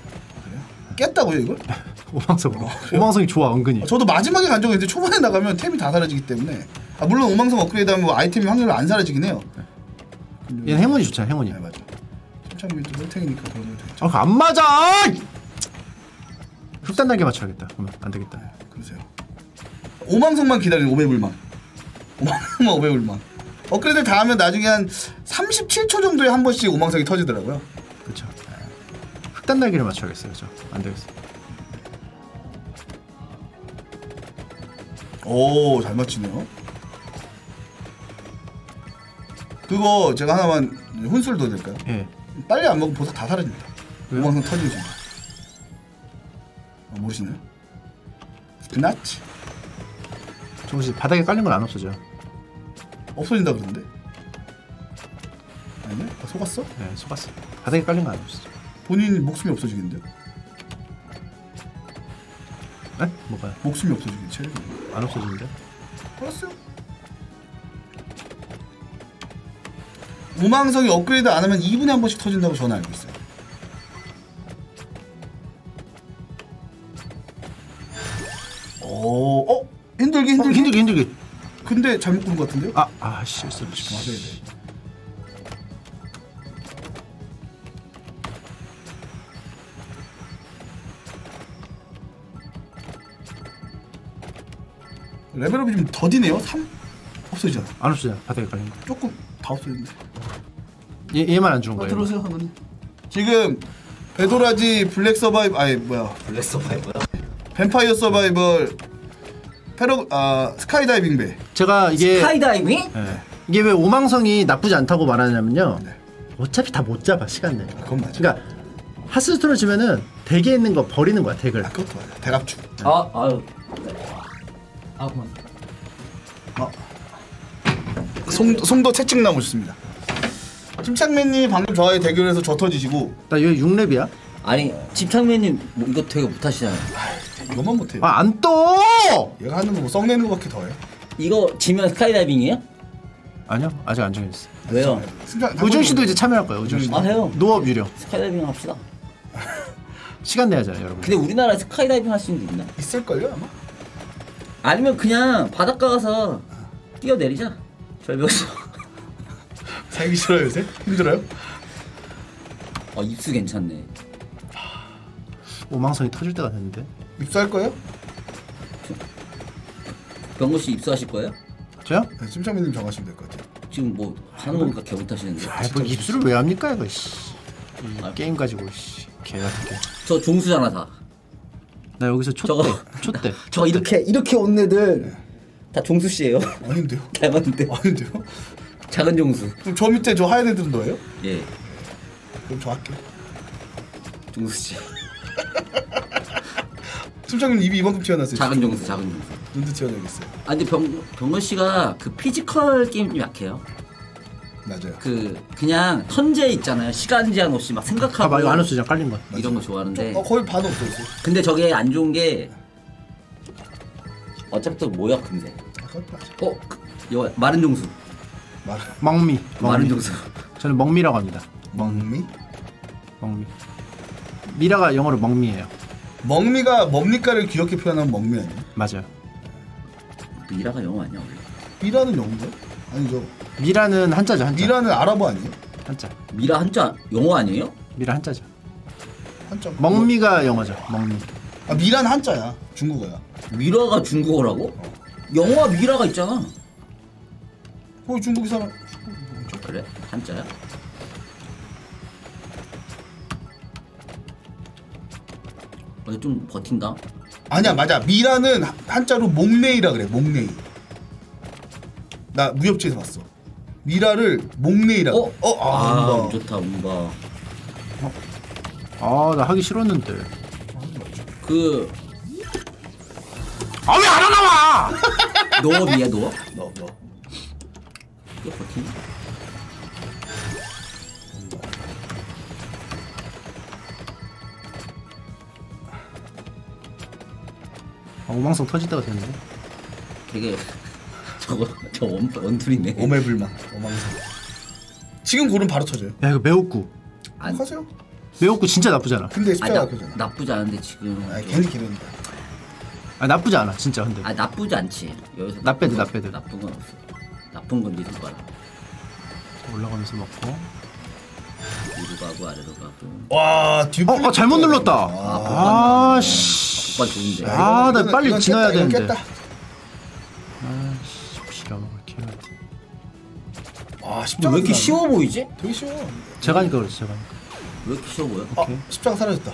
깼다고요 이걸? 오망성으로. 오망성이 좋아 은근히. 아, 저도 마지막에 간 적은 있는데 초반에 나가면 템이 다 사라지기 때문에 아, 물론 오망성 업그레이드하면 뭐 아이템이 확률로 안 사라지긴 해요. 얘는 행운이 좋잖아 행운이. 네 맞아. 침착민도 혈탱이니까 그런 거 되죠. 아, 안 맞아! 흑단 날개 맞춰야겠다. 그러면 안 되겠다. 그러세요. 오망성만 기다리는 500불만. 오망성만 500불만. 업그레이드 다 하면 나중에 한 37초 정도에 한 번씩 오망성이 터지더라고요. 그렇죠. 흑단 날개를 맞춰야겠어요. 저. 안 되겠어. 오, 잘 맞히네요. 그거 제가 하나만 훈술 더 될까요? 예. 빨리 안 먹으면 보석 다 사라집니다. 왜요? 터지는 순간. 어, 모르시나요? 저 혹시 바닥에 깔린 건 안 없어져. 없어진다 그러는데? 아니야? 다 속았어? 예, 속았어. 바닥에 깔린 건안 없어져. 본인 목숨이 없어지겠는데요? 에? 뭐가요? 목숨이 없어지겠 체력이. 안 없어지는데? 알았어요. 우망성이 업그레이드 안 하면 2분에 한 번씩 터진다고 저는 알고 있어요. 오, 어? 힘들게 어, 힘들게. 힘들게 힘들게. 근데 잘못 구른 것 같은데요? 아, 아 실수. 맞아야 씨. 돼. 레벨업이 좀 더디네요. 3 없어지잖아. 안 없어져. 바닥에 깔린 거. 조금 다 없어졌는데. 얘 얘만 안 주는 어, 거예요. 들어오세요, 하나님. 지금 베도라지 블랙 서바이벌 아니 뭐야 블랙 서바이버야? 뱀파이어 서바이벌 패러 아 스카이다이빙 배 제가 이게 스카이다이빙? 예. 이게 왜 오망성이 나쁘지 않다고 말하냐면요. 어차피 다 못 잡아 시간 내에. 그건 맞아. 그러니까 하스스톤을 주면은 덱에 있는 거 버리는 거야 덱을. 아 그것도 맞아 대갑축 아, 아유. 아, 그만. 송, 송도 채찍 나오셨습니다 침착맨님이 방금 저와의 대결에서 저 터지시고 나 여기 6렙이야? 아니, 침착맨님 뭐 이거 되게 못하시잖아요. 이것만 못해요 아안 떠! 얘가 하는 거뭐 썩내는 거밖에 더해 이거 지면 스카이다이빙이에요? 아니요 아직 안 정했어. 왜요? 의준 씨도 이제 참여할 거예요. 의준 씨. 아, 해요. 노업 유료. 스카이다이빙 합시다. 시간 내야잖아요, 여러분. 근데 우리나라에 스카이다이빙 할 수 있는 게 있나? 있을 걸요 아마 아니면 그냥 바닷가 가서 뛰어내리자. 절벽에서. 살기 싫어요 요새? 힘들어요? 어, 입수 괜찮네. 오망성이 터질 때가 됐는데. 입수할 거예요? 병고 씨 입수하실 거예요? 저요? 네, 침착맨님 정하시면 될 것 같아요 지금 뭐 하는 거 보니까 개 못하시는데. 아이 뭐 입술을 왜 합니까 이거 씨. 이 아. 게임 가지고 씨. 개 같은 게. 저 종수잖아 다. 나 여기서 촛대. 저거- 촛대. 저 이렇게 이렇게 온 애들 다 종수 씨예요. 아닌데요? 닮았는데. 아닌데요? 작은 종수. 그럼 저 밑에 저 하얀 애들은 너예요? 예, 그럼 저 할게요 종수 씨. 침착맨 입이 이만큼 튀어나왔어요 작은 종수, 작은 종수. 눈도 튀어나겠어요 아 근데 병 병건 씨가 그 physical 게임 좀 약해요. 맞아요 그 그냥 턴제 있잖아요. 시간 제한 없이 막 아, 생각하고 말 이거 안 없어져. 깔린 거. 이런 거 좋아하는데. 어 거의 반 없어졌어요 근데 저게 안 좋은 게 어차피 또 모여 금세. 아 맞아 어, 그, 여 마른 종수. 말 먹미. 마른. 종수. 저는 먹미라고 합니다. 먹미? 먹미. 미라가 영어로 먹미예요. 먹미가 뭡니까를 귀엽게 표현하면 먹미 아니에요? 맞아요. 미라가 영어 아니야 원래. 미라는 영어인가요? 아니죠 미라는 한자죠, 한자. 미라는 아랍어 아니에요? 한자. 미라 한자 영어 아니에요? 미라 한자죠. 한자 먹미가 영어죠. 먹미. 아 미라는 한자야 중국어야 미라가 중국어라고? 영어와 미라가 있잖아. 거기 중국 사람 그래? 한자야? 어, 좀 버틴다. 아니야 맞아 미라는 한- 한자로 목레이라 그래 목레이 나 무협지에서 봤어 미라를 목레이라 어? 어? 아, 아, 뭔가. 좋다, 뭔가. 아, 나 하기 싫었는데. 그 아, 왜 안 나와? 노업이야, 노업? 버텨. 이게 버티네. 아, 오망성 터질 때가 됐는데. 되게 저거 저 원, 원툴이네. 오매불만. 오망성. 지금 고르면 바로 쳐져요. 야 이거 매혹구. 안, 하세요. 매혹구 진짜 나쁘지 않아. 근데 아, 십자가 나, 아프잖아. 나쁘지 않은데 지금. 아 괜히 기른다. 아 나쁘지 않아 진짜 근데. 아 나쁘지 않지. 여기서 나빼드, 나쁜 건- 나빼드. 나쁜 건 없어. 나쁜 건 믿을 거야. 올라가면서 먹고. 위로 가고 아래로 가고. 와. 어, 어 잘못 눌렀다. 아, 아 씨. 오빠 좋은데. 야. 아, 나 이거는- 빨리 이건 지나야 깼다, 이건 되는데. 깼다. 아씨 빌어먹을 캐럿. 아 근데 십자가. 왜 이렇게 쉬워 보이지? 되게 쉬워. 제가 하니까 그렇지 제가. 하니까. 왜 이렇게 쉬워 보여? 아 오케이. 십자가 사라졌다.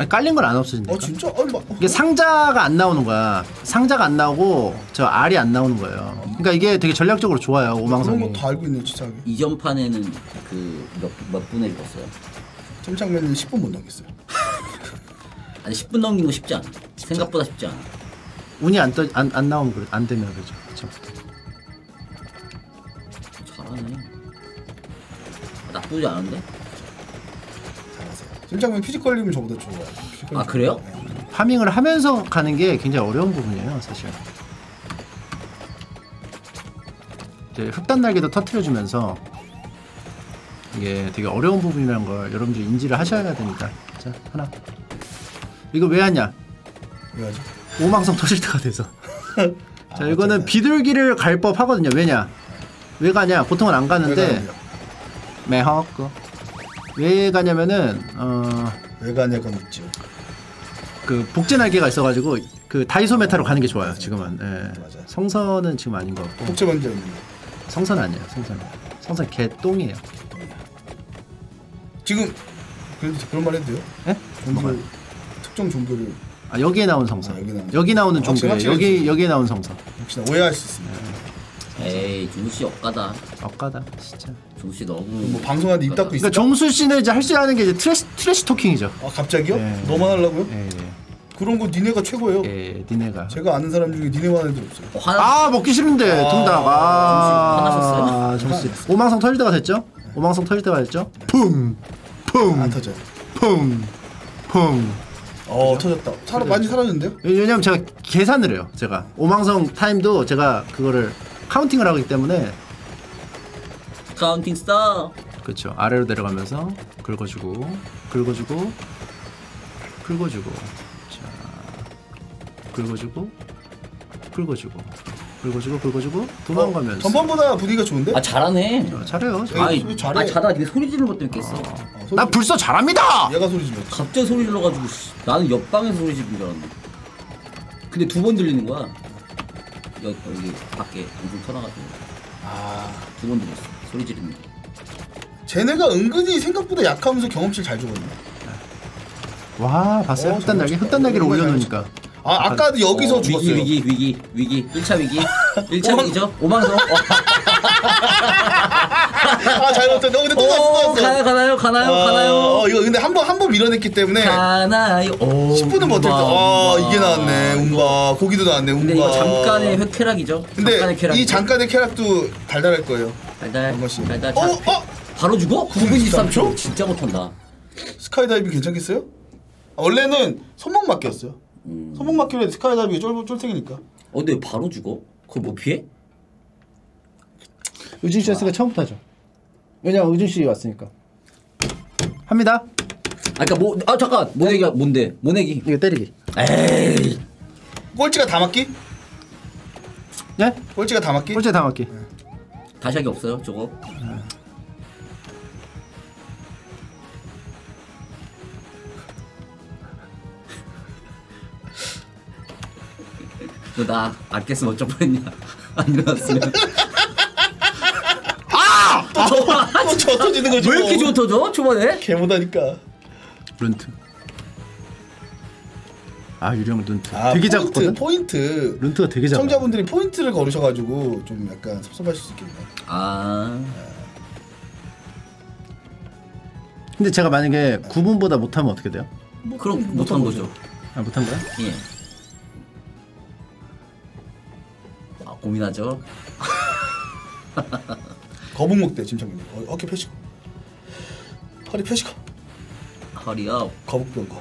아니 깔린 건 안 없어진다. 어 진짜? 아니 막. 이게 상자가 안 나오는 거야. 상자가 안 나오고 저 알이 안 나오는 거예요. 그러니까 이게 되게 전략적으로 좋아요 그런 오망성이. 거다 알고 있네 진짜. 이전 판에는 그몇 몇 분에 입었어요? 템창맨은 10분 못 넘겼어요. 아니 10분 넘기는 거 쉽지 않아. 생각보다 쉽지 않아. 운이 안, 떠, 안, 안 나오면 그래. 안 되면 그러죠. 그쵸. 잘하네. 아, 나쁘지 않은데? 침착맨 physical님은 저보다 좋아요. physical 아 그래요? farming을 하면서 가는 게 굉장히 어려운 부분이에요, 사실. 이제 흑단 날개도 터트려주면서 이게 되게 어려운 부분이라는 걸 여러분들이 인지를 하셔야 됩니다. 자, 하나. 이거 왜 하냐? 왜 하지? 오망성 터질 때가 돼서. 자, 이거는 비둘기를 갈 법 하거든요. 왜냐? 왜 가냐? 보통은 안 가는데, 매허그. 왜 가냐면은, 어, 왜 가냐가 묻죠. 그 복제 날개가 있어가지고 그 다이소 메타로 가는 게 좋아요 지금은. 예. 성선은 지금 아닌 것 같고. 복제 먼저. 성선 아니에요 성선. 성서 개똥이에요. 지금 그래도 그런 말 해도 돼요? 예? 종교 특정 종교를 아 여기에 나온 성서. 아, 여기 나온 여기 나오는 종교예요. 확실히 여기 여기에 나온 성서. 혹시나 오해할 수 있습니다. 에이 종수 씨 억까다. 억까다 진짜 종수 씨 너무. 뭐 방송하는데 입 닫고 있어. 그러니까 종수 씨는 이제 할 수 있는 게 이제 trash trash talking이죠 아 갑자기요? 예. 너만 하려고요? 예, 그런 거 니네가 최고예요. 예, 예 니네가 제가 아는 사람 중에 니네만 애들 없어요. 어, 하나 아 먹기 싫은데 아, 통닭 아 화나셨어요? 종수 씨 오망성 터질 때가 됐죠 오망성 터질 때가 됐죠 안 쿵쿵쿵쿵 터져요. 어 터졌다. 사람 많이 사라졌는데요? 왜냐면 제가 계산을 해요. 제가 오망성 타임도 제가 그거를 counting을 하기 때문에 counting star. 그렇죠. 아래로 내려가면서 긁어주고 긁어주고 긁어주고 자 긁어주고 긁어주고 긁어주고 긁어주고 도망가면서 어, 전반보다 분위기가 좋은데? 아 잘하네. 어, 잘해요. 아이 소리 잘해. 아 잘하. 네가 소리 지르는 것도 있겠어. 아, 소리- 나 불써 잘합니다. 얘가 소리 질렀지. 갑자기 소리 질러가지고 씨, 나는 옆방에서 소리 지르는 줄 알았네. 근데 두 번 들리는 거야. 여기, 여기 밖에 방송 터나가지고 아 두 번 들렸어. 소리 지르는 게. 쟤네가 은근히 생각보다 약하면서 경험치를 잘 주거든요. 와 봤어요? 어, 흑단 날개. 흑단 날개를 올려놓으니까 아 아까도 여기서 어, 죽었어요. 위기 위기 위기 위기 1차 위기 1차 오만- 위기죠 오만성 어, 아 잘못했네. 어 근데 또 갔어 또 어, 갔어. 가나요 가나요 가나요 어, 가나요 어 이거 근데 한 번 한 번 밀어냈기 때문에 가나요 오, 10분은 버텼다. 아 이게 나왔네. 운바 고기도 나왔네. 운바. 근데 이거 잠깐의 회- 쾌락이죠 근데 잠깐의 쾌락 이 잠깐의 쾌락도 달달할 거예요. 달달 한 번씩. 달달 어, 자, 어? 바로 죽어? 9분 23초? 23초 진짜 못한다 스카이다이빙 괜찮겠어요? 아, 원래는 손목 맞기였어요. 음. 손목 맞기로 스카이다이빙이 쫄 쫄탱이니까. 어 근데 왜 바로 죽어? 그거 뭐 피해? 의준 씨 했으니까 처음부터 하죠. 왜냐면 의준 씨 왔으니까 합니다. 아 그니까 뭐 아 잠깐 모내기가 뭔데 모내기 이거 때리기. 에이 꼴찌가 다 맞기? 네? 꼴찌가 다 맞기? 꼴찌 다 맞기. 다시 하기 없어요 저거 너나 안 깼으면 어쩔 뻔했냐 안 일어났으면 또저 터지는 거지. 왜 이렇게 뭐. 좋아져 초반에? 개못하니까. 룬트. 아 유령 룬트. 아, 되게 포인트, 작거든. 포인트. 룬트가 되게 작아. 청자분들이 포인트를 걸으셔가지고 좀 약간 섭섭하실 수 있겠네. 아 근데 제가 만약에 9분보다 못하면 어떻게 돼요? 그럼 못한 거죠 아 못한 거야? 예. 고민하죠. 거북목 대 침착맨. 어, 어깨 펴시고. 허리 펴시고. 허리업, 거북병거.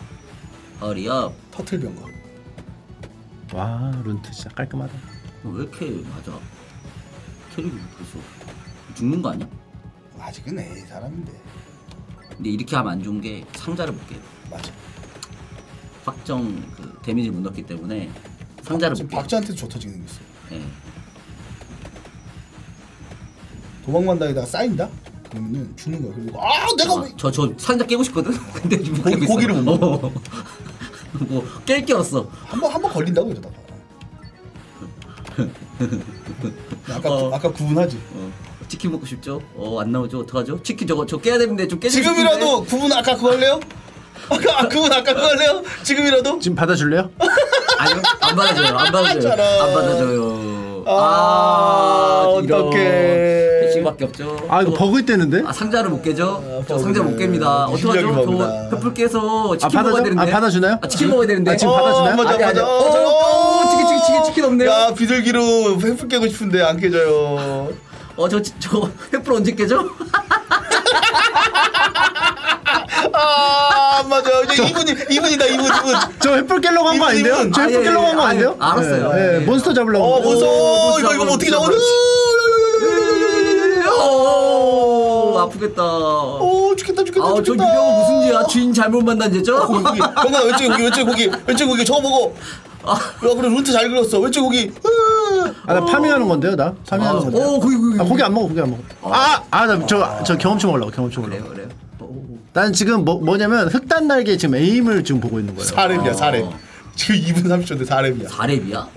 허리업. 터틀병거. 와 룬트 진짜 깔끔하다. 왜 이렇게 맞아? 체력이 벌써 죽는 거 아니야? 아직은 애 사람인데. 근데 이렇게 하면 안 좋은 게 상자를 못 깨. 맞아. 확정 그 데미지를 못 넣기 때문에 상자를 못 깨. 박자한테도 좋다 지금 생겼어. 예. 도망간다에다가 쌓인다? 그러면은 죽는 거야. 그리고 아 내가 왜 저, 저 상자 깨고 싶거든? 근데 못 고기- 깨고 있어. 고기를 못 어. 뭐 깰 게 없어. 한번 한 번 걸린다고 이러다가. 아까 어. 아까 구분하지. 어. 치킨 먹고 싶죠? 어, 안 나오죠? 어떡하죠? 치킨 저거 저 깨야 되는데 좀 깨지 지금이라도 구분 아까 그거 할래요? 아까 구분 아까 그거 할래요? 지금이라도? 지금 받아줄래요? 아니요. 안 받아줘요. 안 받아줘요. 안 받아줘요. 아, 이런 어떡해. 패치밖에 없죠. 아 이거 저- 버그 때는데? 아, 상자를 못 깨죠? 아, 저 상자 못. 깹니다. 어떡하죠? 저. 횃불 깨서 치킨 아, 받아줘? 먹어야 되는데. 아, 받아주나요? 아, 치킨 먹어야 되는데. 아, 지금 어, 받아주나요? 맞아 아니, 아니. 맞아. 어, 어, 치킨 치킨 치킨 치킨 없네요. 야 비둘기로 횃불 깨고 싶은데 안 깨져요. 어, 저, 치- 저 횃불 언제 깨죠? 아 맞아. 이제 이분이 이분이다 이분 이분. 저 횃불 깨려고 한 거 아닌데요? 저 아, 횃불 예, 깨려고 한거 예. 아닌데요? 아, 알았어요. 예, 예, 예. 몬스터 잡으려고. 어 오, 이거 이거 뭐 어떻게 나오냐? 오, 아프겠다. 오 죽겠다 죽겠다 아, 저 죽겠다. 유병은 무슨 죄야? 주인 잘못 만난 죄죠? 고기 고기 영광아 왼쪽에 고기 왼쪽에 고기 왼쪽에 고기 저거 먹어. 야 그래 룬트 잘 그렸어 왼쪽 고기. 으. 아, 나 farming하는 건데요, 나? farming하는 아, 건데. 오, 고기, 고기. 아, 고기 안 먹어, 고기 안 먹어. 아, 아, 나 저, 저 경험치 먹으려고, 경험치 그래요, 먹으려고. 그래요. 오. 난 지금 뭐, 뭐냐면 흑단 날개 지금 aim을 지금 보고 있는 거예요. 사렙이야 사렙. 어. 지금 2분 30초인데 사렙이야. 4렙이야?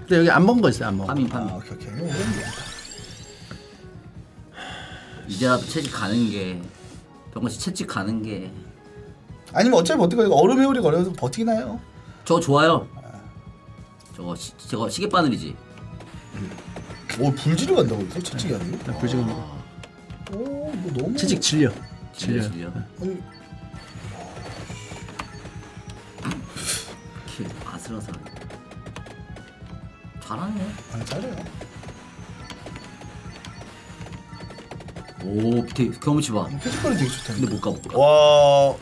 근데 여기 안 먹은 거 있어요, 안 먹은 거. farming, 아 farming. 오케이 오케이. 이제라도 채찍 가는 게, 병원씨 채찍 가는 게. 아니면 어차피 버티고 이거 얼음 회오리 걸려서 버티긴 해요. 저거 좋아요. 저거, 시, 저거 시계 바늘이지. 오 불지르 간다고 그래서 채찍이 아니고. 나 불지금 오 이거 너무. 채찍 질려. 질려, 질려. 질려. 아니 킬, 아슬아슬. 잘하네. 아니 잘해요. 오, 밑에 경험치 봐. 표지판이 되게 좋다. 근데 못 가, 못 가. 와.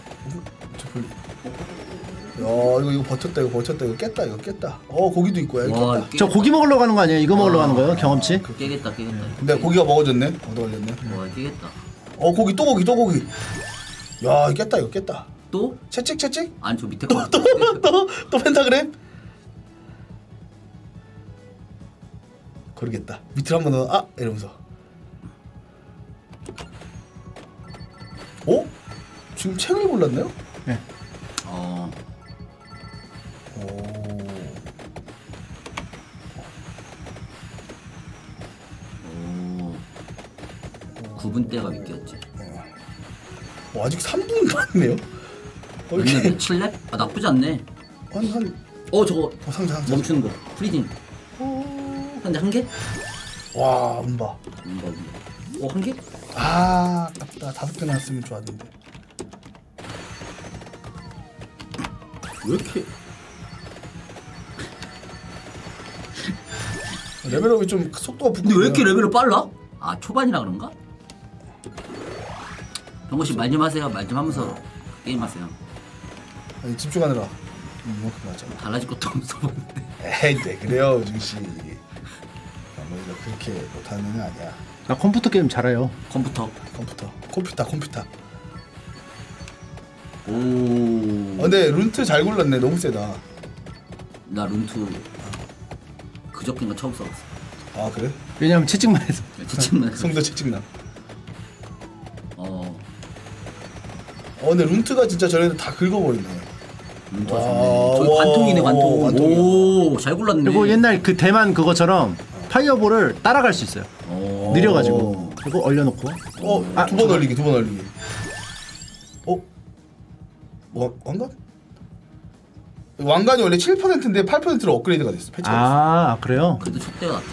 저 불. 야 이거 이거 버텼다 이거 버텼다 이거 깼다 이거 깼다. 어 고기도 있고 야 이거 와, 깼다. 깨- 저 고기 먹으러 가는 거 아니에요? 이거 먹으러 가는 거예요? 경험치? 깨겠다, 깨겠다. 근데 고기가 먹어졌네. 얻어 걸렸네. 와, 깨겠다. 어 고기 또 고기 또 고기. 야 이거 깼다 이거 깼다. 또? 채찍 채찍. 아니, 저 밑에 거. 또또 펜타그램. 그러겠다. 밑으로 한번 더. 아 이러면서. 어? 지금 책을 골랐나요? 네. 어, 오. 오. 9분 때가 믿겼지. 어, 아직 3분 남네요. 어, 근데 이렇게 몇 렙? 아, 나쁘지 않네. 한 한 어, 저거 어, 상자 상자. 멈추는 거. freezing. 현재 한 개? 와 음바. 뭔가, 뭔가. 어, 한 개? 아 아깝다. 다섯 개 나왔으면 좋았는데. 왜 이렇게. level up이 좀 속도가 붙고. 근데 왜 이렇게. 레벨이 빨라? 아, 초반이라 그런가? 병고씨 말 좀 하세요. 말 좀 하면서 게임하세요. 아니 집중하느라. 음, 나왔잖아. 달라질 것도 없어 보이는데. 에이 네 그래요 우중 씨. 아무래도 그렇게 못하는 애는 아니야. 나 컴퓨터 게임 잘해요. 컴퓨터. 컴퓨터. 컴퓨터 컴퓨터. 오. 어, 근데 룬트 잘 골랐네. 너무 세다. 나 룬투 그저께인가 처음 써봤어. 아 그래? 왜냐면 채찍만 해서. 지침만. 성도 채찍남. 어. 어 근데 룬트가 진짜 저래도 다 긁어버리네. 와. 저기 와, 관통이네 관통. 관통이야. 오, 잘 골랐네. 그리고 옛날 그 대만 그거처럼 파이어볼을 따라갈 수 있어요. 오. 느려가지고. 그리고 얼려놓고. 어, 아, 두번 얼리기, 두번 얼리기. 어? 와, 왕관? 왕관이 원래 7%인데 8%로 업그레이드가 됐어. 패치가 아, 그래요? 그래도 촛대가 낫죠.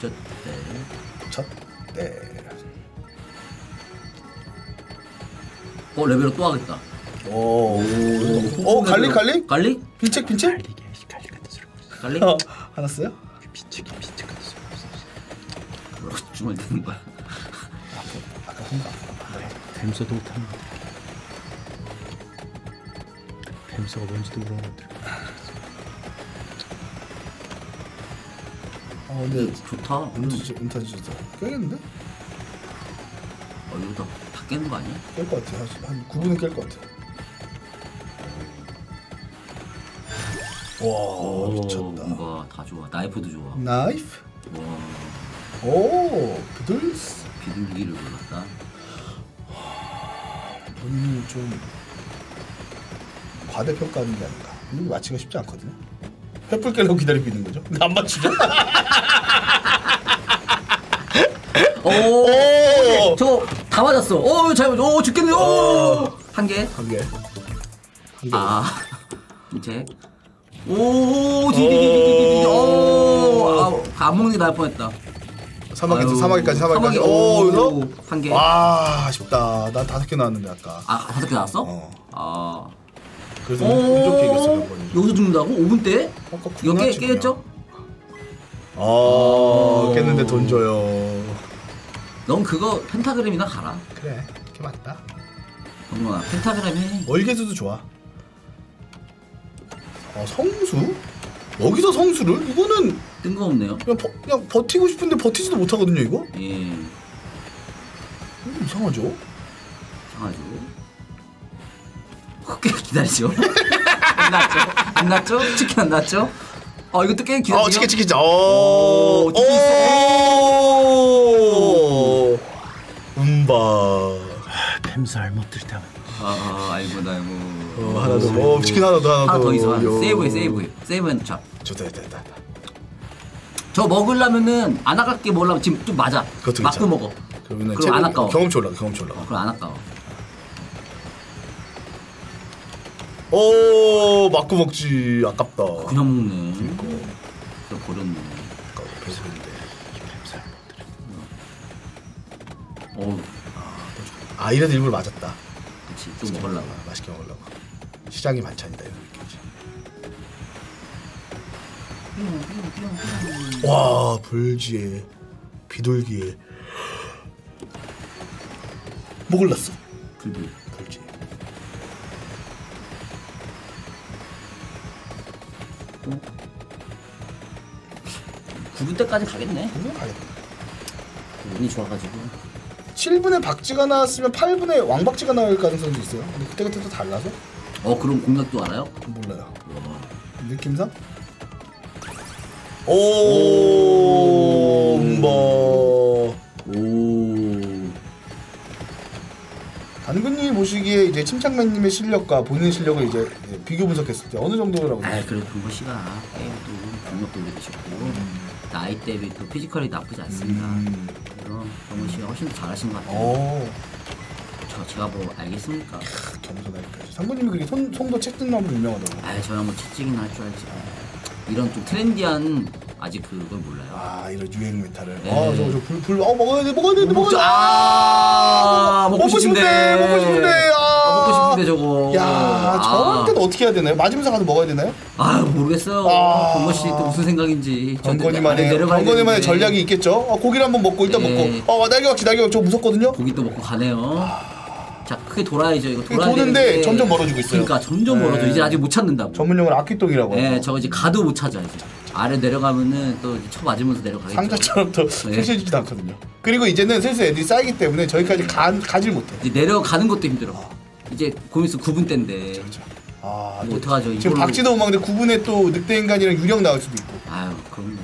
저 때. 됐어. 첫, 네. 어 level up 또 하겠다. 오. 어, garlic, garlic? garlic? 빈책, 빈책? garlic? 어, 하나 써요? 미치기 미치겠다 뭐라고 주말 되는 거야 아까 혼자 뱀서도 못하는 뱀서가 뭔지도 모르는데 아 근데 좋다 은퇴 지 은퇴 진짜 깨겠는데? 어 이거 다, 다 깨는 거 아니야? 깰 것 같아. 한, 한 9분은 깰 것 같아. 와오 미쳤다. 뭔가 다 좋아 나이프도 좋아 나이프. 와 오 비둘스. 비둘기를 골랐다 본인이 좀 과대평가하는 게 아닌가. 이거 맞히기가 쉽지 않거든요. 횃불 깨려고 기다리고 있는 거죠. 근데 안 맞추죠? 오 저거 다 맞았어 오 잘못 오 죽겠네 오 한 개 한 개. 아 이제 오 디디디디디디 오안 먹는 게 나을 뻔했다 사막에서 아유, 사막에까지 사막에까지. 사막에, 오 오, 여기서 한 개. 와 아쉽다. 난 다섯 개 나왔는데 아까. 아 다섯 개 나왔어? 어. 아 그래서 운 좋게 이겼어 몇 번이. 여기서 죽는다고? 5분 때? 아까 이거 깨, 구분하지, 깨겠죠? 어 깼는데 돈 줘요. 넌 그거 펜타그램이나 가라 그래. 그게 맞다. 정말 펜타그램 해 월계수도 좋아. 어 성수? 여기서 성수를? 이거는 뜬금없네요 그냥, 버, 그냥 버티고 싶은데 버티지도 못하거든요 이거? 예 이거 이상하죠? 이상하죠 꽤 기다리죠 안 났죠? 안 났죠? 치킨 안 났죠? 어 이것도 꽤 기다리죠? 어 치킨 치킨 어, 오, 치킨 오, 음바. 뱀서 알못들 때문에 아, 아 알고 나 알고 어, 하나 더. 어 치킨 하나 더 하나 더. 하나 더 있어 하나 더. 요. 세이브해 세이브해 세이브해 자. 좋다 좋다 좋다. 저 먹으려면은 안 아깝게 먹으려면 지금 좀 맞아 그것도 맞고 괜찮아. 먹어 그러면은 그럼 안 체력- 아까워 경험치 올라가 경험치 올라가. 어, 그럼 안 아까워 오 맞고 먹지 아깝다. 그냥 먹네 그래 버렸네 아까워 배수인데. 어 아 이래도 일부러 맞았다. 그치 좀 먹으려고 아, 맛있게 먹으려고. 시장이 반찬이다 이런 느낌이지. 와 불지에 비둘기에 뭐 골랐어? 불불 불지. 구분 때까지 가겠네 그거 가겠다. 운이 좋아가지고 7분에 박쥐가 나왔으면 8분에 왕박쥐가 나올 가능성도 있어요. 근데 그때 그때 또 달라서 어 그럼 공략도 알아요? 몰라요. 와. 느낌상? 오, 뭐오 단군님이 보시기에 이제 침착맨님의 실력과 본인 실력을 이제 비교 분석했을 때 어느 정도라고? 아 그래도 경호 씨가 게임도 오래 되셨고 나이 대비 또 physical이 나쁘지 않습니다 음. 그래서 경호 씨가 훨씬 더 잘하신 것 같아요 어, 저 제가 뭐 알겠습니까? 상군님이 그렇게 손 손도 채찍나무로 유명하다고. 아 저야 뭐 채찍이나 할 줄 알지 이런 좀 trendy한 아직 그걸 몰라요 아 이런 유행 meta를. 네. 아저저불불어 먹어야 돼 먹어야 돼못 먹어야. 돼. 아, 먹고 싶은데. 먹고 싶은데. 아, 먹고 싶은데 저거. 야 아. 저럴 때는 어떻게 해야 되나요? 맞으면서 가서 먹어야 되나요? 아 모르겠어요 아. 경호 씨또 무슨 생각인지 번건이만의 되는데. 전략이 있겠죠. 어, 고기를 한번 먹고 일단 네. 먹고. 어 날개박쥐 날개박쥐 저 무섭거든요. 고기 또 먹고 가네요 자 크게 돌아야죠 이거 돌아야 도는데 되는데 점점 멀어지고 있어요. 그러니까 점점 네. 멀어져 이제 아직 못 찾는다고 전문용어로 아키똥이라고. 네. 저거 이제 가도 못 찾아 이제 아래 내려가면은 또 이제 쳐 맞으면서 내려가겠죠 상자처럼 또 네. 펼쳐지지도 않거든요. 그리고 이제는 슬슬 애들이 쌓이기 때문에 저기까지 가, 가질 못해. 이제 내려가는 것도 힘들어 이제 고민수 9분 때인데 그렇죠. 아, 또 어떡하죠? 지금 이걸로- 박지도 오망대 9분에 또 늑대 인간이랑 유령 나올 수도 있고. 아유 그럼요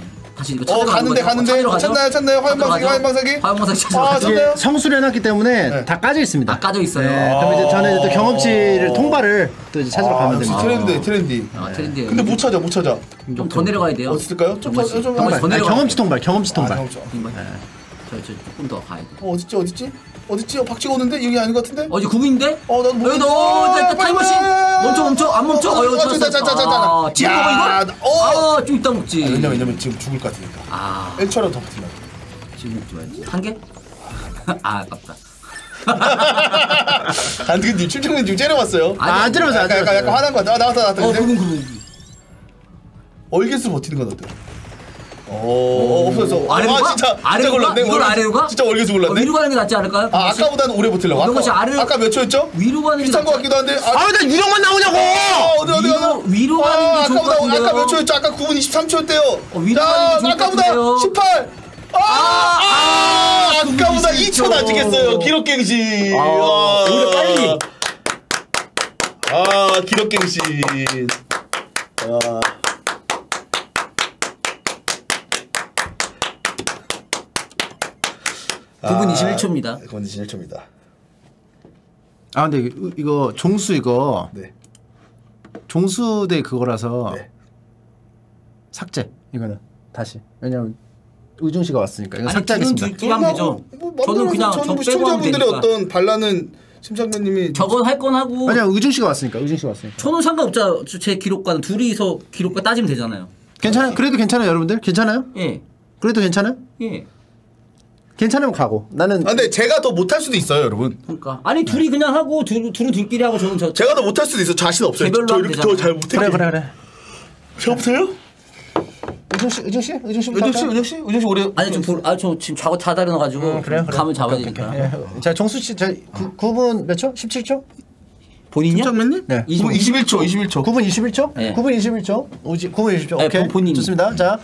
다시 이거 어 가는 가는데? 가는데 어, 가죠? 찾나요 찾나요 화염방사기? 화염방사기. 화염방사기 아, 찾나요? 성수를 해놨기 때문에 네. 다 까져 있습니다. 다 까져 있어요. 네, 그럼 이제 저는 이제 또 경험치를 통과를 또 이제 찾으러 아, 가면 역시 됩니다. 트렌드 트렌디. 아 트렌드 근데 못 찾아 못 찾아. 좀 더 내려가야 돼요 어디 있을까요? 좀 경호 씨. 더- 좀 경호 씨 더- 더 아니, 내려가 경험치 통발, 경험치 아, 통발. 형, 저- 저, 저 조금 더 가야 돼 어, 어딨지 어딨지 어딨지 어, 박쥐가 오는데 여기 아닌 것 같은데. 어 이제 9분인데? 어, 나도 모르겠어. 너 일단 타임머신 멈춰 멈춰 안 멈춰 어, 어 여기 어, 찾았어 자, 자, 자, 자, 자. 아, 지금 먹어 야, 이걸? 어. 아 좀 이따 먹지 아, 왜냐 왜냐면 지금 죽을 것 같으니까. 아 1초라도 더 버티면. 지금 먹지 말지 한 개? 아 아깝다 단근님 출중맨 지금 째려봤어요. 아니, 아, 안 들어봤어요, 안 약간, 약간, 약간. 화난 것 같아. 아, 나왔다 나왔다. 어. 그분 그분 얼개수 버티는 건 어때? 오, 없어서. 아래로 아, 가? 진짜, 아래로 가? 이걸 아래로 가? 진짜 월계수 어, 골랐네. 위로 가는 게 낫지 않을까요? 아? 아까보다는 오래 버틸라고. 이런 것이 아까, 아래로- 아까 몇 초였죠? 위로 가는 게 비슷한 것 낫지 같기도 한데. 아, 나 유령만 나오냐고! 아, 어디 어디 위로- 어디 위로 가는 게 좋을 것 아까보다 같은데요. 아까 몇 초였죠? 아까 9분 23초였대요. 어, 위로 자, 가는 게 좋을 것 아까보다 같은데요. 18. 아, 아, 아까보다 2초 21초. 낮추겠어요. 기록갱신. 아, 오히려 빨리. 아, 기록갱신. 아. 구분 21초입니다. 그건 21초입니다. 아 근데 이거, 이거 종수 이거 네. 종수대 그거라서 네. 삭제 이거는 다시 왜냐면 의중 씨가 왔으니까 이거 삭제하겠습니다. 끼면 되죠. 저는 그냥 저는 저뭐 시청자분들의. 어떤 반란은 심상면님이 저건 할 건 하고 아니야 의중 씨가 왔으니까 의중 씨가 왔으니까 저는 상관없잖아. 저- 제 기록과는 둘이서 기록과 따지면 되잖아요. 괜찮아요 그래도 괜찮아요 여러분들 괜찮아요 예. 그래도 괜찮아요 예. 괜찮으면 가고 나는 아, 근데 제가 더 못할 수도 있어요, 여러분. 그러니까 아니 둘이 그냥 하고 둘, 둘은 둘끼리 하고 저는 저 제가 더 못할 수도 있어. 자신 없어요. 개별로 저 하면 이렇게 더 되잖아요. 잘 못해. 그래 그래 그래 못해요? 의중 씨 의중 씨 의중 씨 은혁 씨, 은혁 씨, 은혁 씨 오래. 아니 좀아저 지금 좌고 다 다려 가지고 음, 그래요 그래 감을 잡아야 되니까. 예. 자 종수 씨저 9분 몇 초? 17초? 본인이요? 심상면님? 네. 21초, 21초. 9분 21초? 네. 9분 21초? 오지 9분 21초. 네, 오케이. 본인이. 좋습니다. 자.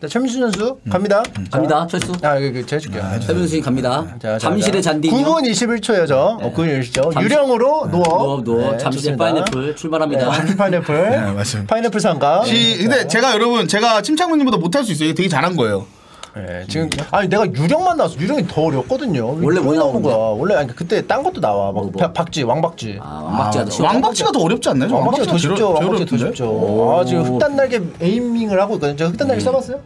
자, 최민수 선수 갑니다. 갑니다. 철수. 아, 이거 제가 줄게요. 최민수 씨 갑니다. 자, 자, 잠실의 자. 잔디. 9분 21초요, 저. 어, 9분 21초. 잠시- 유령으로 누워. 노업 노업 네, 잠실의 좋습니다. 파인애플 출발합니다. 네, 파인애플. 네, 맞습니다. 파인애플 상가. 시, 근데 제가 여러분 제가 침착맨님보다 못할 수 있어요. 이게 되게 잘한 거예요. 네, 지금 아니 내가 유령만 나왔어. 유령이 더 어렵거든요. 원래 뭐 나오는? 거야? 원래 아니 그때 딴 것도 나와. 막 뭐, 뭐. 박- 박쥐, 왕박쥐. 아 왕박쥐가 더 쉬워. 왕박쥐가 더 어렵지 않나요? 저 왕박쥐가 더 쉽죠. 제일 왕박쥐가 더? 쉽죠. 아, 지금 흑단 날개 aiming을 하고 있거든요. 저 흑단 날개 써봤어요?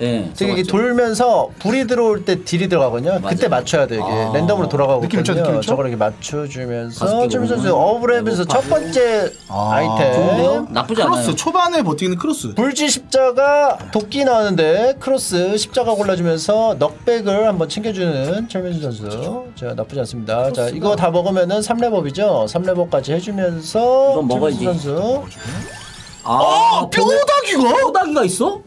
예. 지금 이게. 돌면서 불이 들어올 때 딜이 들어가거든요. 맞아요. 그때 맞춰야 돼 이게 아. 랜덤으로 돌아가고 느낌 있죠. 느낌 있죠? 저걸 이렇게 맞춰주면서 보면 어브랩에서 첫 번째 아. 아이템 좋은데요? 나쁘지 않아요. cross 초반에 버티는 cross. 불지 십자가 도끼 나왔는데 cross 십자가 골라주면서 knockback을 한번 챙겨주는 최민수 선수. 자 나쁘지 않습니다. 자 이거 다 먹으면은 3레벨이죠. 3레벨까지 해주면서 이건 먹어야지. 최민수 선수. 아 뼈다귀가? 뼈다귀가 있어?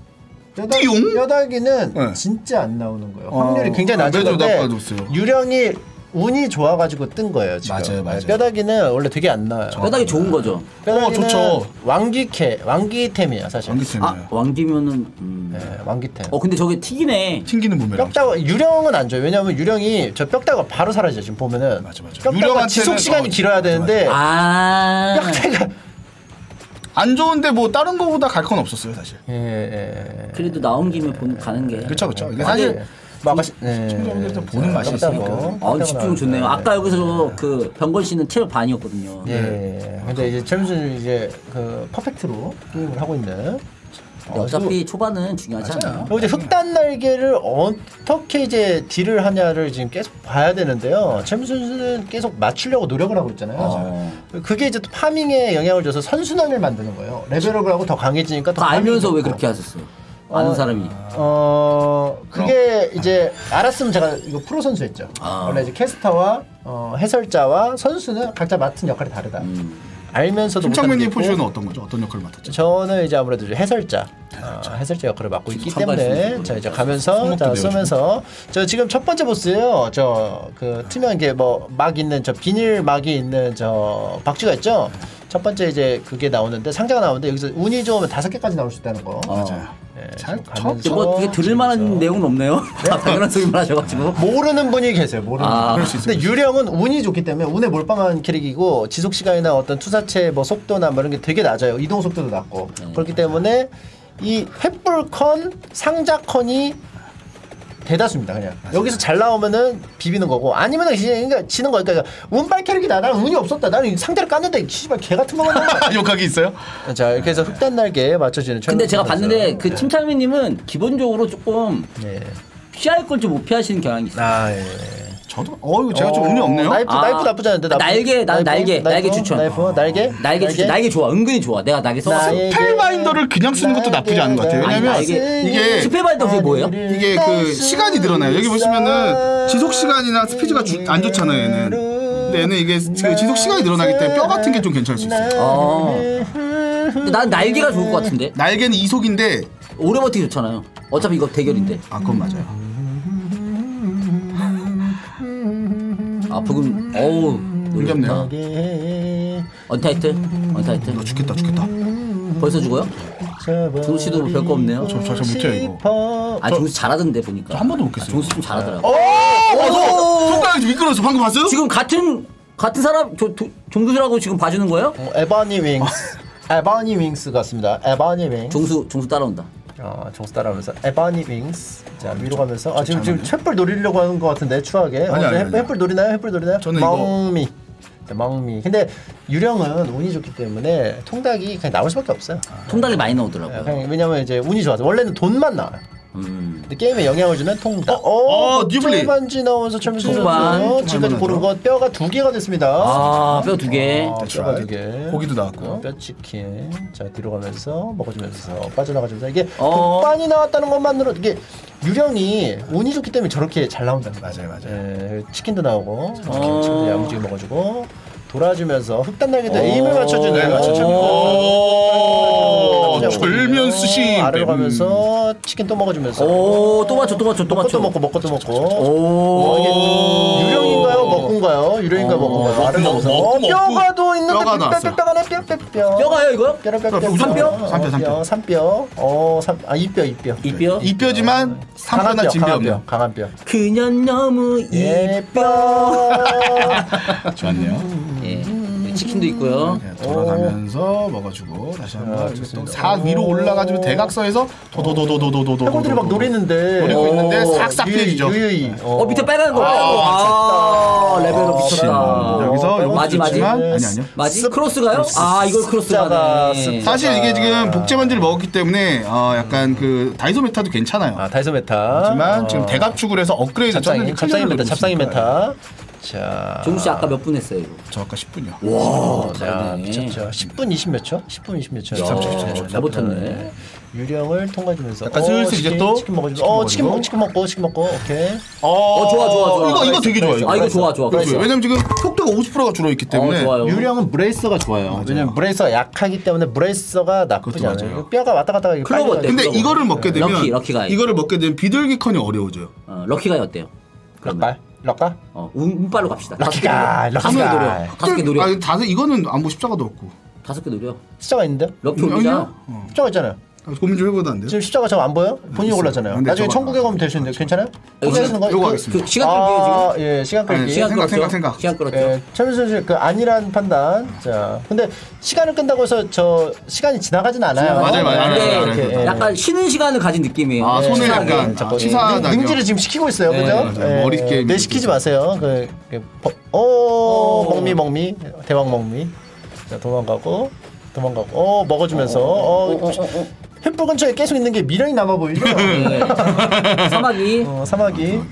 뼈다- 띠용? 뼈다귀는 네. 진짜 안 나오는 거예요. 어. 확률이 굉장히 아, 낮은 매도 건데 나빠졌어요. 유령이 운이 좋아가지고 뜬 거예요 지금. 맞아요, 맞아요. 네, 뼈다귀는 원래 되게 안 나와요. 뼈다귀 좋은 거죠. 뼈다귀는 어, 좋죠. 왕기캐, 왕기템이야 사실. 왕기쌤이에요. 아 왕기면은 음. 네, 왕기템. 어 근데 저게 튀기네. 튕기는 부메랑. 뼈다가 유령은 안 줘요. 왜냐면 유령이 저 뼈다가 바로 사라져 지금 보면은. 맞아, 맞아. 뼈다가 지속 시간이 어, 길어야 맞아, 되는데 아. 뼈다가 안 좋은데 뭐 다른 거보다 갈 건 없었어요 사실. 예, 예. 그래도 나온 김에 본 가는 게. 그렇죠, 그렇죠. 이게 사실 뭐 아까 시- 예. 시청자분들도 보는 맛이 있으니까. 아 집중 좋네요. 아까 여기서 그 병건 씨는 체력 반이었거든요. 예. 근데 이제 최민수 이제 그 퍼펙트로 게임을 하고 있는. 근데 어차피 초반은 중요하지 않아요. 그리고 이제 흑단 날개를 어떻게 이제 딜을 하냐를 지금 계속 봐야 되는데요. 최민수 선수는 계속 맞추려고 노력을 하고 있잖아요. 어. 그게 이제 또 파밍에 영향을 줘서 선순환을 만드는 거예요. 레벨업을 하고 더 강해지니까 더다 알면서 왜. 그렇게 하셨어요? 아는 어, 사람이. 어 그게 이제 알았으면 제가 이거 프로 선수였죠. 아. 원래 이제 캐스터와 어, 해설자와 선수는 각자 맡은 역할이 다르다. 알면서도 있고, 포지션은 어떤 거죠? 어떤 역할을 맡았죠? 저는 이제 아무래도 이제 해설자, 어, 해설자 역할을 맡고 있기 때문에 자 이제 가면서 자. 쏘면서 저 지금 첫 번째 보스예요. 저 그 투명한 게뭐 막 있는 저 비닐 막이 있는 저 박쥐가 있죠. 첫 번째 이제 그게 나오는데 상자가 나오는데 여기서 운이 좋으면 다섯 개까지 나올 수 있다는 거. 맞아요. 네, 잘 지금 쳐- 가면서 뭐 되게 들을 만한 내용은 없네요. 당연한 소리만 하셔가지고. 모르는 분이 계세요. 모르는 아, 분. 그럴 수 근데 유령은 운이 좋기 때문에 운에 몰빵한 캐릭이고 지속 시간이나 어떤 투사체 뭐 속도나 뭐 이런 게 되게 낮아요. 이동 속도도 낮고 그렇기 때문에 이 횃불컨 상자컨이 대다수입니다. 그냥 여기서 잘 나오면은 비비는 거고 아니면은 그냥 그러니까 지는 거니까 그러니까 운빨 캐릭이다. 나는 운이 없었다. 나는 상자를 깠는데 씨발 개 같은 거만. 욕하기 있어요? 자 이렇게 해서 흑단 날개에 맞춰지는. 근데 제가. 봤는데 그 침착맨님은 기본적으로 조금 네. 피할 걸 좀 못 피하시는 경향이 있어요. 아 예. 저도 어 이거 제가 좀 운이 없네요. 나이프 아, 나이프 나쁘지 않은데 나이프? 날개, 난 날개, 날개 추천. 나이프 날개 날개 추천. 날개 좋아. 은근히 좋아. 내가 날개 써봤어. 나의- spellbinder를 그냥 쓰는 것도 나쁘지 않은 것 같아요. 왜냐면 날개- 이게 spellbinder 그게 뭐예요? 이게 그 시간이 늘어나요. 여기 보시면은 지속 시간이나 스피드가 주- 안 좋잖아요. 얘는. 근데 얘는 이게 그 지속 시간이 늘어나기 때문에 뼈 같은 게 좀 괜찮을 수 있어요. 어. 근데 난 날개가 좋을 것 같은데. 날개는 이속인데 오래 버티기 좋잖아요. 어차피 이거 대결인데. 아 그건 맞아요. 아 브금 어우 흥겹네요. 여기 언타이트 언타이트 너 죽겠다 죽겠다. 벌써 죽어요? 종수 씨도 별거 없네요. 저저잘 못해요 이거. 아 종수 잘하던데 보니까. 한 번도 못 깼어요. 아, 종수 좀 잘하더라고. 어, 어, 손가락이 미끄러졌어. 방금 봤어요? 지금 같은 같은 사람 종수라고 지금 봐주는 거예요? 어, ebony wings ebony wings 갔습니다 ebony wings 종수 종수 따라온다. 어, 종수 따라오면서 ebony wings. 자 위로 가면서. 아 지금 지금 횃불 노리려고 하는 것 같은데 추하게. 어, 아니, 아니, 횃- 아니. 횃불 노리나요? 횃불 노리나요? 저는 이거- 멍미. 자, 멍미. 근데 유령은 운이 좋기 때문에 통닭이 그냥 나올 수밖에 없어요. 통닭이 많이 나오더라고요. 그냥 왜냐면 이제 운이 좋아서. 원래는 돈만 나와요. 음. 근데 게임에 영향을 주는 통닭 어, 뉴블리. 반지 나오면서 철민수 통반. 선수 지금까지 고른 거 뼈가 두 개가 됐습니다 아, 뼈 두 개. 아, 뼈가 right. 두 개. 고기도 나왔고. 어, 뼈치킨. 자 뒤로 가면서 먹어주면서 빠져나가주면서 이게 어. 국반이 나왔다는 것만으로 이게 유령이 운이 좋기 때문에 저렇게 잘 나온다는 거예요. 맞아요, 맞아요. 예, 치킨도 나오고 어. 치킨도 야무지게 먹어주고 돌아주면서 흑단 날개도 에임을 네. 오, 오, 절면 스시. 아래로 가면서 치킨 또 먹어주면서 오, 또 맞춰, 또 맞춰, 또 먹고 맞춰. 또 먹고 먹고 또 먹고 오. 어, 이게 유령인가요? 먹군가요? 유령인가요? 먹군가요? 아래로 먹고, 가면서 먹고, 어, 뼈가 또 있는데 뼈가 뼈, 나왔어요. 뼈, 뼈가 뼈, 뼈, 뼈. 뼈가요, 이거요? 뼈, 뼈, 뼈, 뼈. 삼뼈? 어, 삼뼈, 삼뼈. 뼈, 삼뼈. 어, 삼, 아, 이뼈, 이뼈. 이뼈? 이뼈지만 강한 삼뼈나 뼈, 진뼈 강한 없네요. 뼈, 강한 뼈. 그년 너무 예뻐. 좋았네요. 예. 치킨도 있고요. 네, 돌아가면서 먹어주고 다시 한번 이렇게 싹 위로 올라가지고 대각선에서 도도도도도도도 해골들이 막 노리는데. 노리고 있는데 어, 싹싹 피해지죠. 어, 밑에 빨간 거. 아, 레벨업 미쳤다. 여기서 어, 요것도 맞이, 맞이. 아니 아니요. 습- 크로스가요? 아, 이걸 크로스 습자가, 가네. 습자. 사실 이게 지금 복제반지를 먹었기 때문에 어, 약간 그 다이소 메타도 괜찮아요. 아, 다이소 메타. 하지만 어, 지금 대각축을 해서 업그레이드 잡상이 클리어를 메타, 있으니까. 메타. 자. 종수 씨 아까 몇 분 했어요, 이거? 저 아까 10분이요. 어, 자. 미쳤죠. 10분 20몇 초? 10분 20몇 초. 야, 13초, 13초. 잘 버텼네. 유령을 통과해주면서 약간 슬슬 치킨, 이제 또 치킨 먹어주고 치킨 어 치킨 먹어주고. 먹 치킨 먹고 치킨 먹고 오케이 어, 좋아, 좋아, 좋아. 이거 이거 되게 좋아요. 아, 이거 좋아, 좋아. 그렇죠. 왜냐면 지금 속도가 50%가 줄어 있기 때문에 어, 좋아요. 유령은 bracer가 좋아요 왜냐면 bracer가 약하기 때문에 브레이서가 나쁘지 그것도 않아요 맞아요. 뼈가 왔다 갔다 하기 클로버 빨리 어때? 근데 그거 이거를 먹게 되면 lucky, lucky가 이거를 먹게 되면 비둘기 컨이 어려워져요. 어, lucky가 이 어때요? 럭갈 럭갈 어, 운, 운빨로 갑시다. 다섯 개 럭키가, 노려. 다섯 개 럭키가. 노려. 다섯 개 노려. 아니 다섯 이거는 안보 십자가도 없고. 다섯 개 노려. 십자가 있는데 럭키? 올리자. 어. 십자가 있잖아요 고민 좀 해보도 안 돼요? 지금 십자가 저거 안 보여? 본인이 있어요. 골랐잖아요 근데 나중에 천국에 안 가면 될 수 있는데 괜찮아요? 포기하시는 거? 요거 그- 하겠습니다. 그 시간 끌기예요, 아, 지금? 예 시간 끌기 아니, 시간 생각, 끌었죠? 생각, 생각. 시간 끌었죠? 예, 최민수 씨, 그 아니란 판단. 자, 근데 시간을 끈다고 해서 저 시간이 지나가진 않아요. 맞아요, 맞아요. 이렇게, 예. 약간 쉬는 시간을 가진 느낌이에요. 아, 손을 치사하게. 약간. 능- 능지를 지금 시키고 있어요, 네, 그죠? 머리 게임 내 시키지 마세요. 그, 오, 오. 먹미 먹미 대왕 먹미. 자 도망가고 도망가고, 어 먹어주면서, 어, 횃불 근처에 계속 있는 게 미련이 남아 보이죠? 네. 사마귀. 어, 사마귀. 어,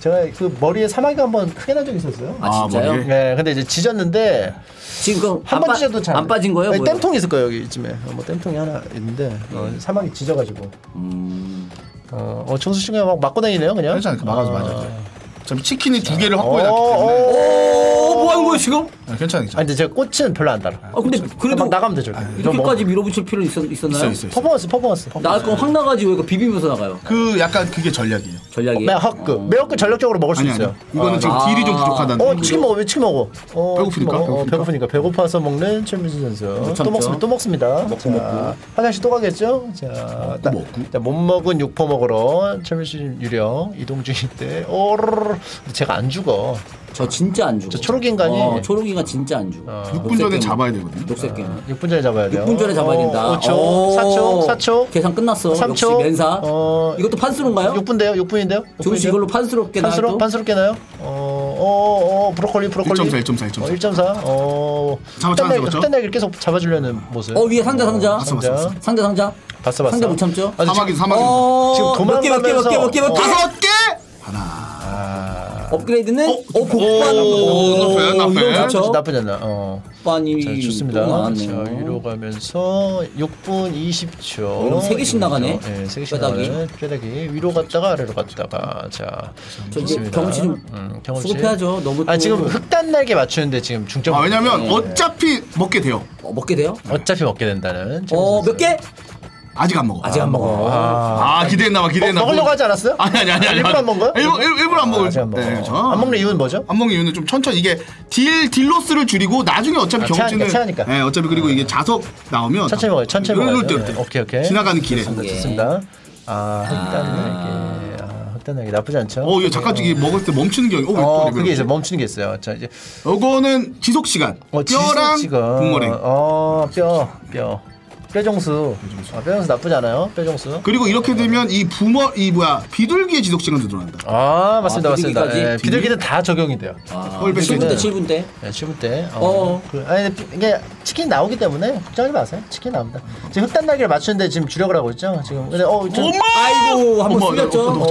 제가 그 머리에 사마귀가 한번 크게 난 적이 있었어요. 아, 진짜요? 머리에? 네, 근데 이제 지졌는데 지금 한안번 빠- 찢어도 잘. 안 빠진 거예요? 아니, 뭐예요? 땜통이 있을 거예요 여기 이쯤에. 어, 뭐 땜통이 하나 있는데 어, 사막이 찢어가지고. 음. 어, 어 정수 씨가 막 맞고 다니네요 그냥. 괜찮아요. 막아서 어. 맞아요. 참 치킨이 두 개를 어, 확보해 놨기 때문에 어. 오, 뭐 하는 거예요, 지금? 아, 괜찮아요. 아. 근데 제가 꽃은 별로 안 달아. 아, 근데 그래도 막 나가면 되죠. 이렇게까지 밀어붙일 필요 있었, 있었나요? 있어요, 있어요. 퍼포먼스 퍼포먼스. 나갈 거면 확 나가지 왜 이거 비비면서 나가요? 그 약간 그게 전략이에요. 전략이. 매화급 어. 매화급 전력적으로 먹을 수 아니 있어요. 아니. 이거는 지금 아. 딜이 좀 부족하다는. 어 치킨 먹어 왜 치킨 먹어? 어, 배고프니까? 먹어. 어, 배고프니까? 배고프니까 배고파서 먹는 최민수 선수 또 참죠. 먹습니다 또 먹습니다. 먹고 자, 먹고. 화장실 또 가겠죠? 자, 딱- 먹고. 자, 못 먹은 육포 먹으러 최민수 유령 이동 중인데 오르르 제가 안 죽어. 저 진짜 안 죽어. 저 초록 인간이- 어, 초록 인간 진짜 안 죽어. 6분 전에 잡아야 되거든요. 녹색 게임. 6분 전에 잡아야 돼요. 6분 전에 잡아야 된다. 5초, 오. 4초, 4초, 계산 끝났어. 3초. 역시 맨사. 어, 이것도 판수로인가요? 6분인데요? 6분인데요? 조금씩 이걸로 판수롭게 나요. 또? 판스럽게 나요? 어, 어, 어, 브로콜리 브로콜리 1.4, 1.4, 1.4. 어, 1.4. 어. 잡아, 잡아, 잡았죠? 흑단 날개를 계속 잡아주려는 모습. 어 위에 상자 상자. 봤어, 봤어, 봤어. 상자 상자. 봤어 봤어. 상자 못 참죠? 아, 사막이 사막이. 어, 지금 몇 개, 몇 개, 몇 개, 몇 개, 몇 개. 도망가면서- 다섯 개. 하나. 업그레이드는 어, 오, 복반. 나쁘네, 나쁘네. 이거 좋죠. 나쁘지 않나. 어. 복반이 자, 좋습니다. 또 자. 위로 가면서 6분 20초. 이러면 세 개씩 나가네. 네, 세 개씩. 나가네. 뼈다귀. 위로 갔다가 아래로 갔다가. 자, 저 이제 좋습니다. 경험치 좀 음, 경험치. 수급해야죠. 너무 아, 또- 지금 흑단 날개 맞추는데 지금 중점. 아 왜냐면 네. 어차피 먹게 돼요. 어, 먹게 돼요? 어차피 먹게 된다는. 어, 몇 개? 아직 안 먹어. 아직 안 먹어. 아, 기대했나 봐. 기대했나 먹- 봐. 먹으려고 하지 않았어요? 아니 아니 아니. 아니. 일부러 안 먹은 거야? 일부 일- 일부러 안 먹을. 아직 안 먹어. 네, 저. 안 먹는 이유는 뭐죠? 안 먹는 이유는 좀 천천히 이게 deal deal loss를 줄이고 나중에 어차피 아, 경험치는 체하니까, 체하니까. 네, 어차피 그리고 이게 자석 나오면 천천히 먹어요. 천천히 먹어요. 때, 네, 이럴 때. 오케이 오케이. 지나가는 길에. 좋습니다. 예. 좋습니다. 아 흑단날개. 아 흑단날개 나쁘지 않죠? 어, 이거 잠깐 이게 먹을 때 멈추는 경우. 어, 어, 왜 그게? 이제 멈추는 게 있어요. 자 이제 요거는 지속 시간. 어, 뼈랑 지금 분모랭. 어 뼈 뼈. 뼈정수. 아, 뼈정수 나쁘지 않아요. 뼈정수. 그리고 이렇게 되면 이 부모 이 뭐야 비둘기의 지속 시간도 들어간다. 아 맞습니다 아, 맞습니다. 비둘기까지? 예, 비둘기는 다 적용이 돼요. 아, 헐, 7분 때 네. 7분 때. 예, 7분 때. 어. 어. 그, 아니 근데 피- 이게 치킨 나오기 때문에 걱정하지 마세요. 치킨 나옵니다. 지금 흑단 날개를 맞추는데 지금 주력을 하고 있죠. 지금 근데 어 저, 엄마! 아이고 한번 어머. 어, 어,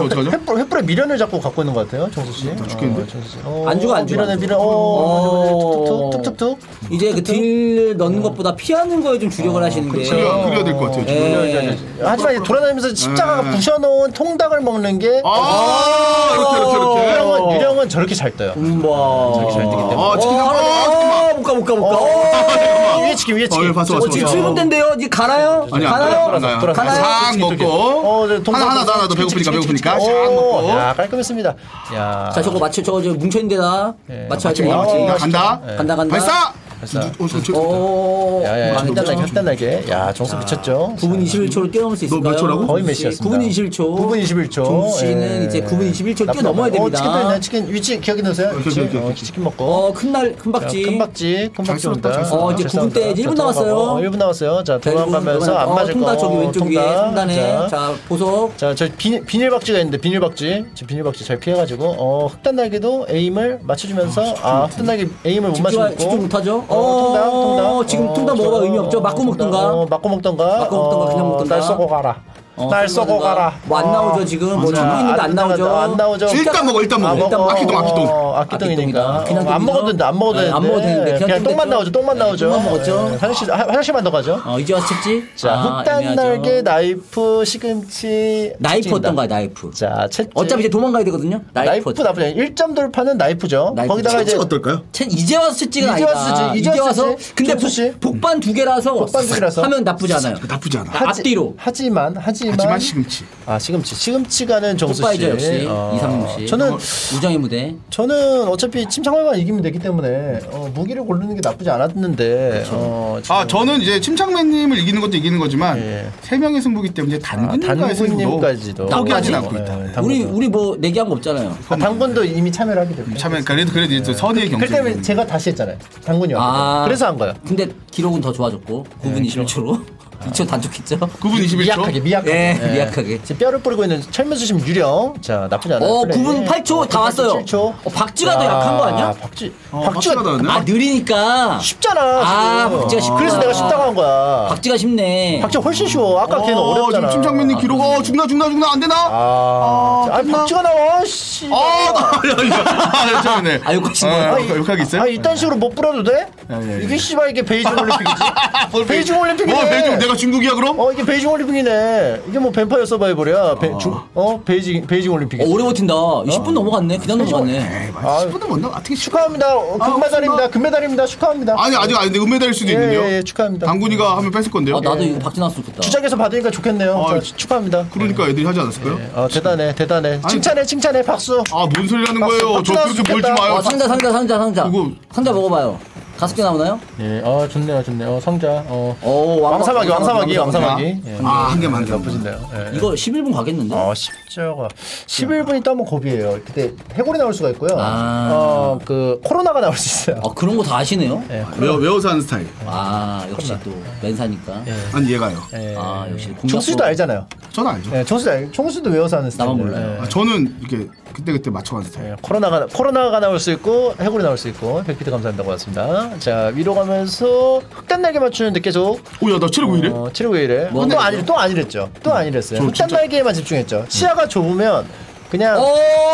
저. 횃불 횃불에 미련을 잡고 갖고 있는 것 같아요, 정수 씨. 나 죽겠는데? 어, 정수 씨. 어, 안 죽어, 안 어, 안 미련. 죽어. 어, 툭툭툭 툭툭툭. 이제 그 딜 넣는 것보다 피하는 거에 좀 주력을 하시는 게. 그래야 그래야 될 것 같아요. 지금. 예. 하지만 이제 돌아다니면서 십자가가 네. 부셔놓은 통닭을 먹는 게 아, 이렇게 이렇게 이렇게. 유령은 유령은 저렇게 잘 떠요. 음바. 저렇게 잘 뜨기 때문에. 아, 치킨 한 번. 아, 못 가, 못 가, 못 가. 어, 위에 치킨 위에 치킨. 어, 봤어, 어, 봤어. 지금 어. 7분 때인데요. 이제 가나요? 아니 안 가나요? 가요. 돌아서, 돌아서. 싹. 먹고 어, 네, 하나 하나 하나 더 배고프니까 배고프니까. 싹 오, 먹고 야 깔끔했습니다. 야. 자, 저거 맞춰, 저거 뭉쳐있는 데다. 예. 맞춰야 돼. 맞춥니다, 맞춥니다. 어, 간다. 네. 간다, 간다. 발사. 발사. 어, 오. 야야 아, 흑단 날개 진짜. 흑단 날개. 야 정수 미쳤죠. 9분 21초를 뛰어넘을 수 있을까요? 초라고? 거의 메시였습니다. 9분 21초. 9분 21초. 종수 씨는 예. 이제 9분 21초 나쁘지 뛰어넘어야. 어, 됩니다. 치킨도. 치킨 위치 오케이. 어, 치킨 먹고. 어, 큰 날, 큰 박지. 큰 박지, 박지 쏘았다, 온다. 어, 이제 잘 구분 때 쏘았다. 이제 자, 1분 남았어요. 어, 1분 남았어요. 자, 도망가면서 안 맞을 거. 통닭 저기 왼쪽 위에 통닭. 상단에. 자, 자, 보석. 자, 저 비닐, 비닐 박쥐가 있는데 비닐 박쥐. 지금 비닐 박쥐 잘 피해 가지고 어 흑단 날개도 에임을 맞춰 주면서 아 흑단 날개 에임을 못 맞추고 집중 못 하죠? 어, 통닭, 통닭. 지금 어, 통닭 먹어봐 저- 의미 없죠? 맞고. 먹던가. 어, 맞고 먹던가. 맞고 먹던가, 어, 그냥 먹던가. 날 쏘고 가라. 어, 날 쏘고 가라. 뭐 안 나오죠, 지금? 뭐 있는데 안 나오죠? 안 나오죠. 일단 먹어 일단 아, 먹어. 일단 먹어. 아키동 아키동. 어. 악기똥이다. 그냥 어, 안? 먹어도 되는데 안 먹어도 네, 되는데. 안 먹어도 되는데 그냥 그냥 똥 똥만? 나오죠. 똥만 네, 나오죠. 똥만 먹었죠. 네, 화장실 화- 화장실만 더 가죠. 어, 이제 와서 찾지? 자, 아, 흑단. 날개 나이프 시금치 나이프 치킨이다. 어떤가요, 나이프? 자, 채 어차피 이제 도망가야 되거든요? 나이프. 나쁘지 않아요. 1점 돌파는 나이프죠. 나이프. 거기다가 이제 어떨까요? 채, 이제 와서 채찍은 이제 아니다. 이제 와서. 근데. 복, 복반 두 개라서 복반 두 개라서. 하면 나쁘지 않아요. 나쁘지 않아. 하- 앞뒤로. 하지만 하지 만 하지만 시금치. 아 시금치 시금치가는 정수 씨. 역시 어, 이상무 씨. 저는 우정의 무대. 저는 어차피 침착맨만 이기면 되기 때문에 어, 무기를 고르는 게 나쁘지 않았는데 어, 지금 아 저는 이제 침착맨님을 이기는 것도 이기는 거지만 예. 세 명의 승부기 때문에 아, 단군님과의 승부도 단군님까지도 포기하진 어, 않고 예, 있다. 단군도. 우리 우리 뭐 내기한 거 없잖아요. 아, 당군도 이미 참여를 하게 됐고 참에 그래도 그래도 이제 또 선의의 경쟁. 그 때문에 제가 다시 했잖아요 당군이 왔거든요 아. 그래서 한 거예요 근데 기록은 더 좋아졌고 9분 네, 21초로 2초 단축했죠. 9분 21초. 미약하게 미약하게 예, 예. 미약하게. 지금 뼈를 뿌리고 있는 철면수심 유령 자 나쁘지 않아요 어, 플레이. 9분 8초 다 9분 왔어요. 7초. 어, 박쥐가 더 약한 거 아니야? 박쥐 어, 박쥐가 박쥐가 더 낫네. 아 느리니까. 쉽잖아 아, 지금. 박쥐가 쉽구나. 그래서 내가 쉽다고 한 거야 박쥐가 쉽네. 박쥐가 훨씬 쉬워 아까 걔는 어, 어렵잖아 지금 침착맨님 기록 어 죽나 죽나 죽나 안 되나? 아, 아, 끝나? 박쥐가 나와 씨 아, 아, 잠깐만요. 아, 욕하신 아, 거예요? 욕- 욕하기 있어요? 아 이딴 식으로 못 뿌려도 돼? 예, 예. 이게 씨발 이게 베이징 올림픽이지? 뭘 베이- 베이징 올림픽이네. 뭐 베이징 내가 중국이야 그럼? 어 이게 베이징 올림픽이네. 이게 뭐 뱀파이어 서바이벌이야. 베, 중, 어 베이징 베이징 올림픽. 어, 오래 버틴다. 20분 넘어갔네. 그냥 넘어갔네. 에이, 아, 10분은 못 나가. 어떻게 축하? 축하합니다. 어, 금메달입니다. 금메달입니다. 축하합니다. 아니 아직 아닌데 은메달일 수도 예, 있는데요. 예, 예, 축하합니다. 당군이가 하면 뺐을 건데요. 아, 나도 이거 나왔으면 좋겠다. 주장에서 받으니까 좋겠네요. 아, 자, 축하합니다. 그러니까 애들이 하지 않았을까요? 예, 어, 대단해, 대단해. 칭찬해, 칭찬해, 박수. 아뭔 소리라는 박수, 거예요? 박수 저 그렇게 좋겠다. 마요. 아, 상자, 상자, 상자, 상자. 그거- 상자 먹어봐요. 다섯 개 나오나요? 예, 어, 좋네요, 좋네요. 성자. 어. 오, 왕사마귀, 왕사마귀, 왕사마귀. 예. 아, 한 개만, 한 개만. 나쁘신데요. 예. 이거 11분 가겠는데? 어, 십자가 11분이 또 한번 고비예요. 그때 해골이 나올 수가 있고요. 아. 어, 그 코로나가 나올 수 있어요. 아, 그런 거 다 아시네요? 예. 외워, 외워서 하는 스타일. 아, 역시 또 멘사니까. 아니 얘가요. 예. 아, 역시 총수도 알잖아요. 저는 알죠. 예, 총수도 알, 총수도 외워서 하는 스타일. 나만 몰라요. 아, 저는 이렇게 그때 그때 맞춰가는 스타일. 예, 코로나가 코로나가 나올 수 있고 해골이 나올 수 있고 백피트 감사합니다 고맙습니다. 자 위로 가면서 흑단 날개 맞추는데 계속 오야 나 체력 왜 이래? 어, 7 5 1에 뭐또 아니 또 아니랬죠. 또 아니랬어요. 저 흑단 진짜- 날개에만 집중했죠. 시야가 좁으면 그냥 오,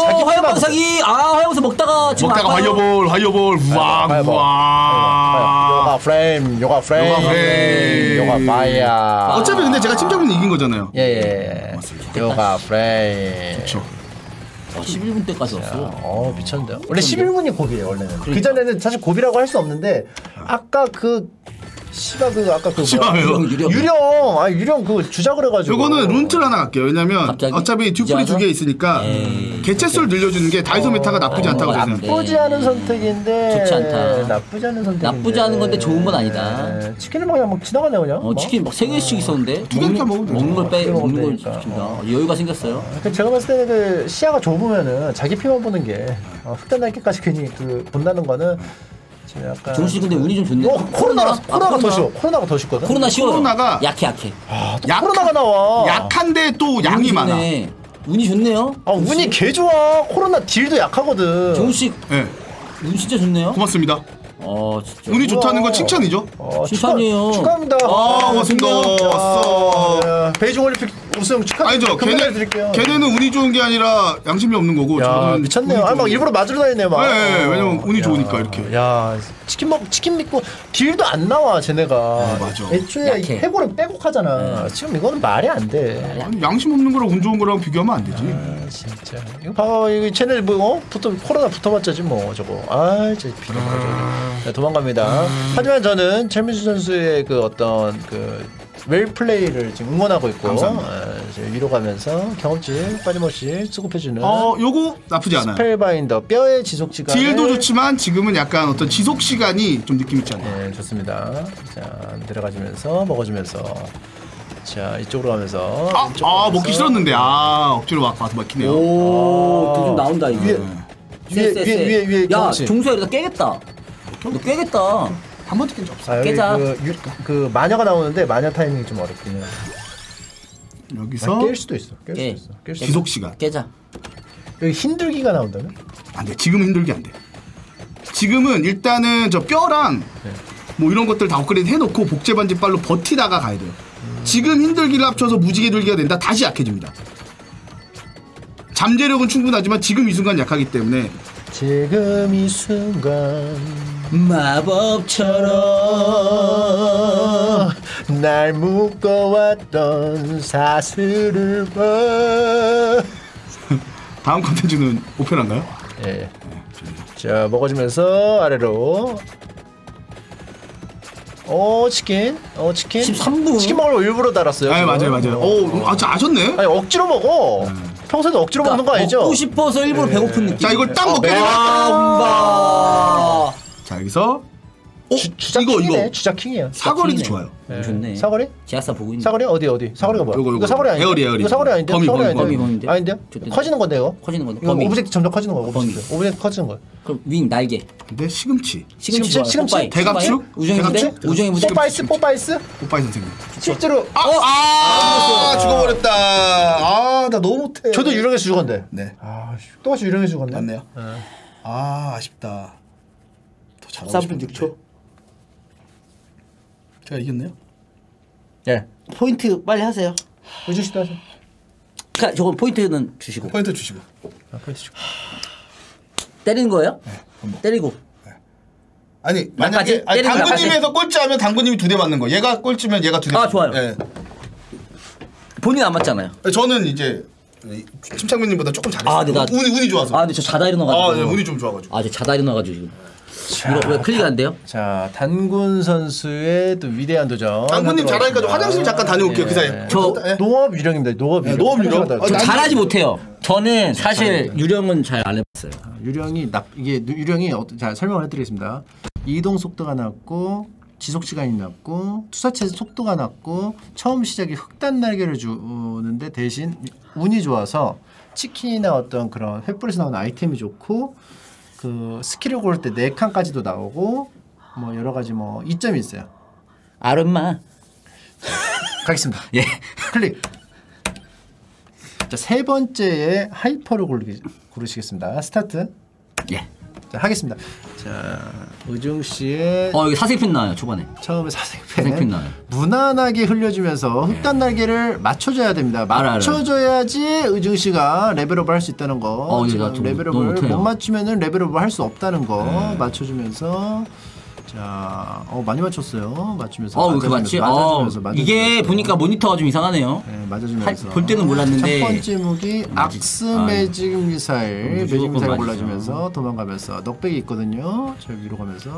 자기 어, 화염 피만 방사기! 아, 화염방사 먹다가 지금 먹다가? fireball fireball 우왕 fireball. 우왕. yoga flame, yoga flame, yoga flame. yoga fire. 어차피 근데 제가 침착맨 이긴 거잖아요. 예예. yoga flame. 그렇죠. 아, 11분 때까지 왔어. 어 미쳤는데요. 원래 11분이 고비예요 원래는. 그 전에는 사실 고비라고 할 수 없는데 아까 그 씨가 그 아까 그 씨가 뭐야? 왜요? 유령 유령. 유령 아 유령 그 주자 그래가지고 요거는 룬트를 하나 갈게요. 왜냐면 갑자기? 어차피 듀플이 두 개? 있으니까 에이, 개체수를 늘려주는 게 다이소 메타가 나쁘지 어, 않다고. 돼. 나쁘지 않은 선택인데 좋지 않다. 나쁘지 않은 선택인데 나쁘지 않은 건데 좋은 건 아니다. 네, 치킨을 막 그냥 막 지나가네 그냥 어 치킨 막 세 개씩 있었는데 두 개니까 먹으면 되죠. 먹는 걸빼 두개 먹으면 먹는 걸 되니까. 좋습니다. 여유가 생겼어요. 그 제가 봤을 때는 그 시야가 좁으면은 자기 피만 보는 게 어, 흑단 날개까지 괜히 그 본다는 거는 지금 약간 정우 씨 근데 운이 좀 좋네. 어 코로나가 아, 코로나가 더 쉬워 코로나가 더 쉽거든 코로나 쉬워요. 코로나가 약해 약해. 아, 또 약- 코로나가 나와 약한데 또 양이 운이 많아. 좋네. 운이 좋네요. 아 운이 개 좋아 코로나 딜도 약하거든 정우 씨운 네, 진짜 좋네요. 고맙습니다. 어 진짜. 운이 좋다는 건 칭찬이죠. 어, 칭찬이에요. 축하, 축하합니다 아, 고맙습니다. 왔어. 야, 베이징 올림픽 우승 축하 아니죠. 걔네, 드릴게요 걔네는 운이 좋은 게 아니라 양심이 없는 거고. 야 저는 미쳤네요 아막 좋은 일부러 맞으러 다니네 막 네, 네, 어. 왜냐면 운이 야, 좋으니까 이렇게. 야 치킨 먹 치킨 믿고 딜도 안 나와 쟤네가 어, 맞아. 애초에 약해. 해골은 빼곡하잖아 지금 이거는 말이 안 돼 아니, 양심 없는 거랑 운 좋은 거랑 비교하면 안 되지. 아, 진짜 이거 봐 이거 쟤네 뭐 어? 붙어 코로나 붙어봤자지 뭐 저거 아 진짜 비교 자, 도망갑니다 하지만 저는 최민수 선수의 그 어떤 그 well play를 지금 응원하고 있고 감사합니다. 아, 위로 가면서 경험치 빠짐없이 수급해주는 어, 요거 나쁘지 않아요. spellbinder 뼈의 지속 시간 딜도 좋지만 지금은 약간 어떤 지속 시간이 좀 느낌 있지 않나요? 네 좋습니다 자 들어가주면서 먹어주면서 자 이쪽으로 가면서 아, 이쪽으로 아 가면서. 먹기 싫었는데 아 억지로 막 봐서 막히네요. 오, 좀 나온다 이거. 위에 위에 위에 쎄. 위에 위에 야, 경험치. 종수야 이러다 깨겠다. 너 깨겠다. 한 번도 깬 적 없어. 아, 여기 깨자. 그, 유, 그 마녀가 나오는데 마녀 타이밍이 좀 어렵긴 해요. 여기서 아, 깰 수도 있어. 깰 깨. 수도 있어. 깰 수도 지속 시간. 깨자. 여기 힘들기가 나온다면? 안 돼. 지금은 힘들게 안 돼. 지금은 일단은 저 뼈랑 뭐 이런 것들 다 업그레이드 해놓고 복제 반지빨로 버티다가 가야 돼요. 지금 힘들기를 합쳐서 무지개 들기가 된다. 다시 약해집니다. 잠재력은 충분하지만 지금 이 순간 약하기 때문에 지금 이 순간 마법처럼. 날 묶어왔던 사슬을 봐. 다음 컨텐츠는 오페라인가요? 예. 자 먹어주면서 아래로. 오 치킨. 어 치킨. 13분. 치킨 먹으려고 일부러 달았어요. 아 지금. 맞아요 맞아요. 오, 아, 저 아셨네. 아니 억지로 먹어. 평소에도 억지로 먹는 거 아니죠? 먹고 싶어서 일부러 배고픈 느낌. 자 이걸 딱 어, 먹게 네. 되면 아, 자 여기서 어 주, 주자 이거 킹이네. 이거 주자 킹이야. 사거리도 킹이네. 좋아요. 네. 좋네. 사거리? 제약사 보고 있는. 사거리 어디 어디? 사거리가 뭐야? 요거, 요거. 이거 사거리 아닌데? 에어리, 에어리. 이거 사거리 아닌데? 범위, 사거리 범위, 아닌데? 범위, 범위인데? 아닌데? 좋대. 커지는 건데 이거? 커지는 건데. 이거 범위. 오브젝트 점점 커지는 거야. 범위. 오브젝트. 오브젝트 커지는 거야. 그럼 윙 날개. 근데 시금치 시금치 시금치, 좋아요. 시금치? 뽀빠이. 대각축? 무대? 대각축? 우정의 무대? 뽀빠이스 뽀빠이스? 오빠이 선생님. 실제로 아, 아, 죽어버렸다. 아, 나 너무 못해. 저도 유령에서 죽었는데. 네, 아, 씨, 똑같이 유령에서 죽었네. 맞네요. 아, 아쉽다. 더 잘하고 3분 싶은데. 6초. 제가 이겼네요. 예. 포인트 빨리 하세요. 우주 씨도 하죠. 그 저건 포인트는 주시고 포인트 주시고. 아, 포인트 주. 때리는 거예요? 한번. 때리고. 아니, 나까지? 만약에 아니, 당구님에서 꼴찌하면 당구님이 두 대 맞는 거. 얘가 꼴찌면 얘가 두 대. 아, 좋아요. 예. 본인 안 맞잖아요. 저는 이제 침착맨님보다 조금 잘했어요. 아, 근데 나- 운이 운이 좋아서. 아 근데 저 자다 일어나가지고. 아, 네, 운이 좀 좋아가지고. 아, 저 자다 일어나가지고 지금. 이거 왜 클릭 안 돼요? 자, 단군 선수의 또 위대한 도전. 당구님 잘하니까 좀 화장실 잠깐 다녀올게요. 그 사이에. 저- 예. 농업 유령입니다. 농업 네, 유령. 농업 유령. 어, 갔다 저 난- 잘하지 못해요. 저는 사실 유령은 잘 안 해봤어요. 유령이 납 이게 누- 유령이 어떤 자 설명을 해드리겠습니다. 이동 속도가 낮고 지속 시간이 낮고 투사체 속도가 낮고 처음 시작이 흑단 날개를 주는데 대신 운이 좋아서 치킨이나 어떤 그런 횃불에서 나오는 아이템이 좋고 그 스킬을 고를 때 네 칸까지도 나오고 뭐 여러 가지 뭐 이점이 있어요. 아름마. 가겠습니다. 예. 클릭. 자 세 번째에 hyper를 고르기, 고르시겠습니다. 스타트. 예. 자 하겠습니다. 자 의중 씨의 어 여기 사생팬 나와요 초반에. 처음에 사생팬 사생팬 나와요. 무난하게 흘려주면서 흑단 날개를 맞춰줘야 됩니다. 알아, 알아. 맞춰줘야지 의중 씨가 레벨업을 할 수 있다는 거. 어, 나 지금 레벨업을. 못 맞추면은 레벨업을 할 수 없다는 거 맞춰주면서 자, 어 많이 맞췄어요. 맞추면서. 어, 그 맞지? 어, 이게. 보니까 모니터가 좀 이상하네요. 네, 맞아주면서. 할- 볼 때는 몰랐는데. 첫 번째 무기 axe magic missile. 음, magic missile. 골라주면서 도망가면서 knockback이 있거든요. 저 위로 가면서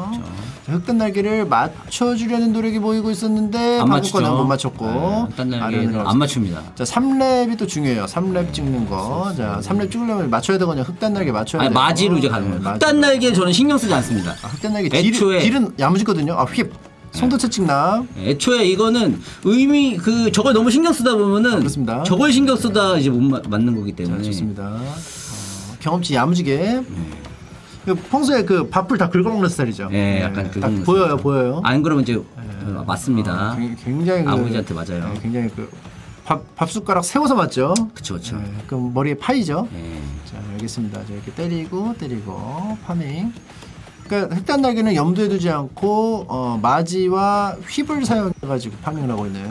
자, 흑단 날개를 맞춰주려는 노력이 보이고 있었는데 안 방금. 거는 못 맞췄고. 아래는 안 맞춥니다. 자, 3렙이 또 중요해요. 3렙 찍는 거. 자, 3렙 찍으려면 맞춰야 되거든요. 흑단 날개 맞춰야 돼요. 마지로 이제 가는 네, 거예요. 마지로. 흑단 날개 저는 신경 쓰지 않습니다. 아, 흑단 날개 애초 야무지거든요. 아, 휩. 송도 채찍남. 애초에 이거는 의미 그 저걸 너무 신경 쓰다 보면은 그렇습니다. 저걸 신경 쓰다 이제 못 마- 맞는 거기 때문에 자, 좋습니다. 어, 경험치 야무지게. 그 평소에 그 밥을 다 긁어먹는 스타일이죠. 예, 약간 딱 그런 보여요, 보여요. 안 그러면 이제 어, 맞습니다. 굉- 굉장히 그, 아버지한테 맞아요. 네, 굉장히 그 밥, 밥 숟가락 세워서 맞죠. 그쵸 그쵸. 네, 그럼 머리에 파이죠. 예. 자, 알겠습니다. 자, 이렇게 때리고 때리고 파밍. 그러니까 흑단 날개는 염두에 두지 않고 어, 마지와 휩을 사용해가지고 파밍을 하고 있는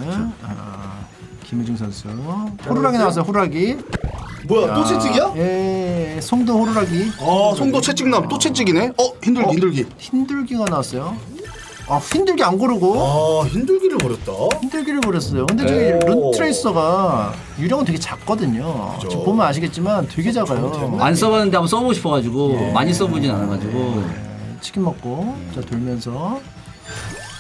아, 김우중 선수. 호루라기 나왔어요. 호루라기. 뭐야 또 채찍이야? 예, 송도 호루라기. 아 송도 채찍남 또 채찍이네. 어 힘들기 힘들기. 힘들기가 나왔어요. 아, 힘들기 안 고르고 아 힘들기를 버렸다. 힘들기를 버렸어요. 근데 저기 오. 룬 트레이서가 유령은 되게 작거든요. 그죠. 지금 보면 아시겠지만 되게 작아요. 안 써봤는데 한번 써보고 싶어가지고 예. 많이 써보진 않아가지고 네, 치킨 먹고 자 돌면서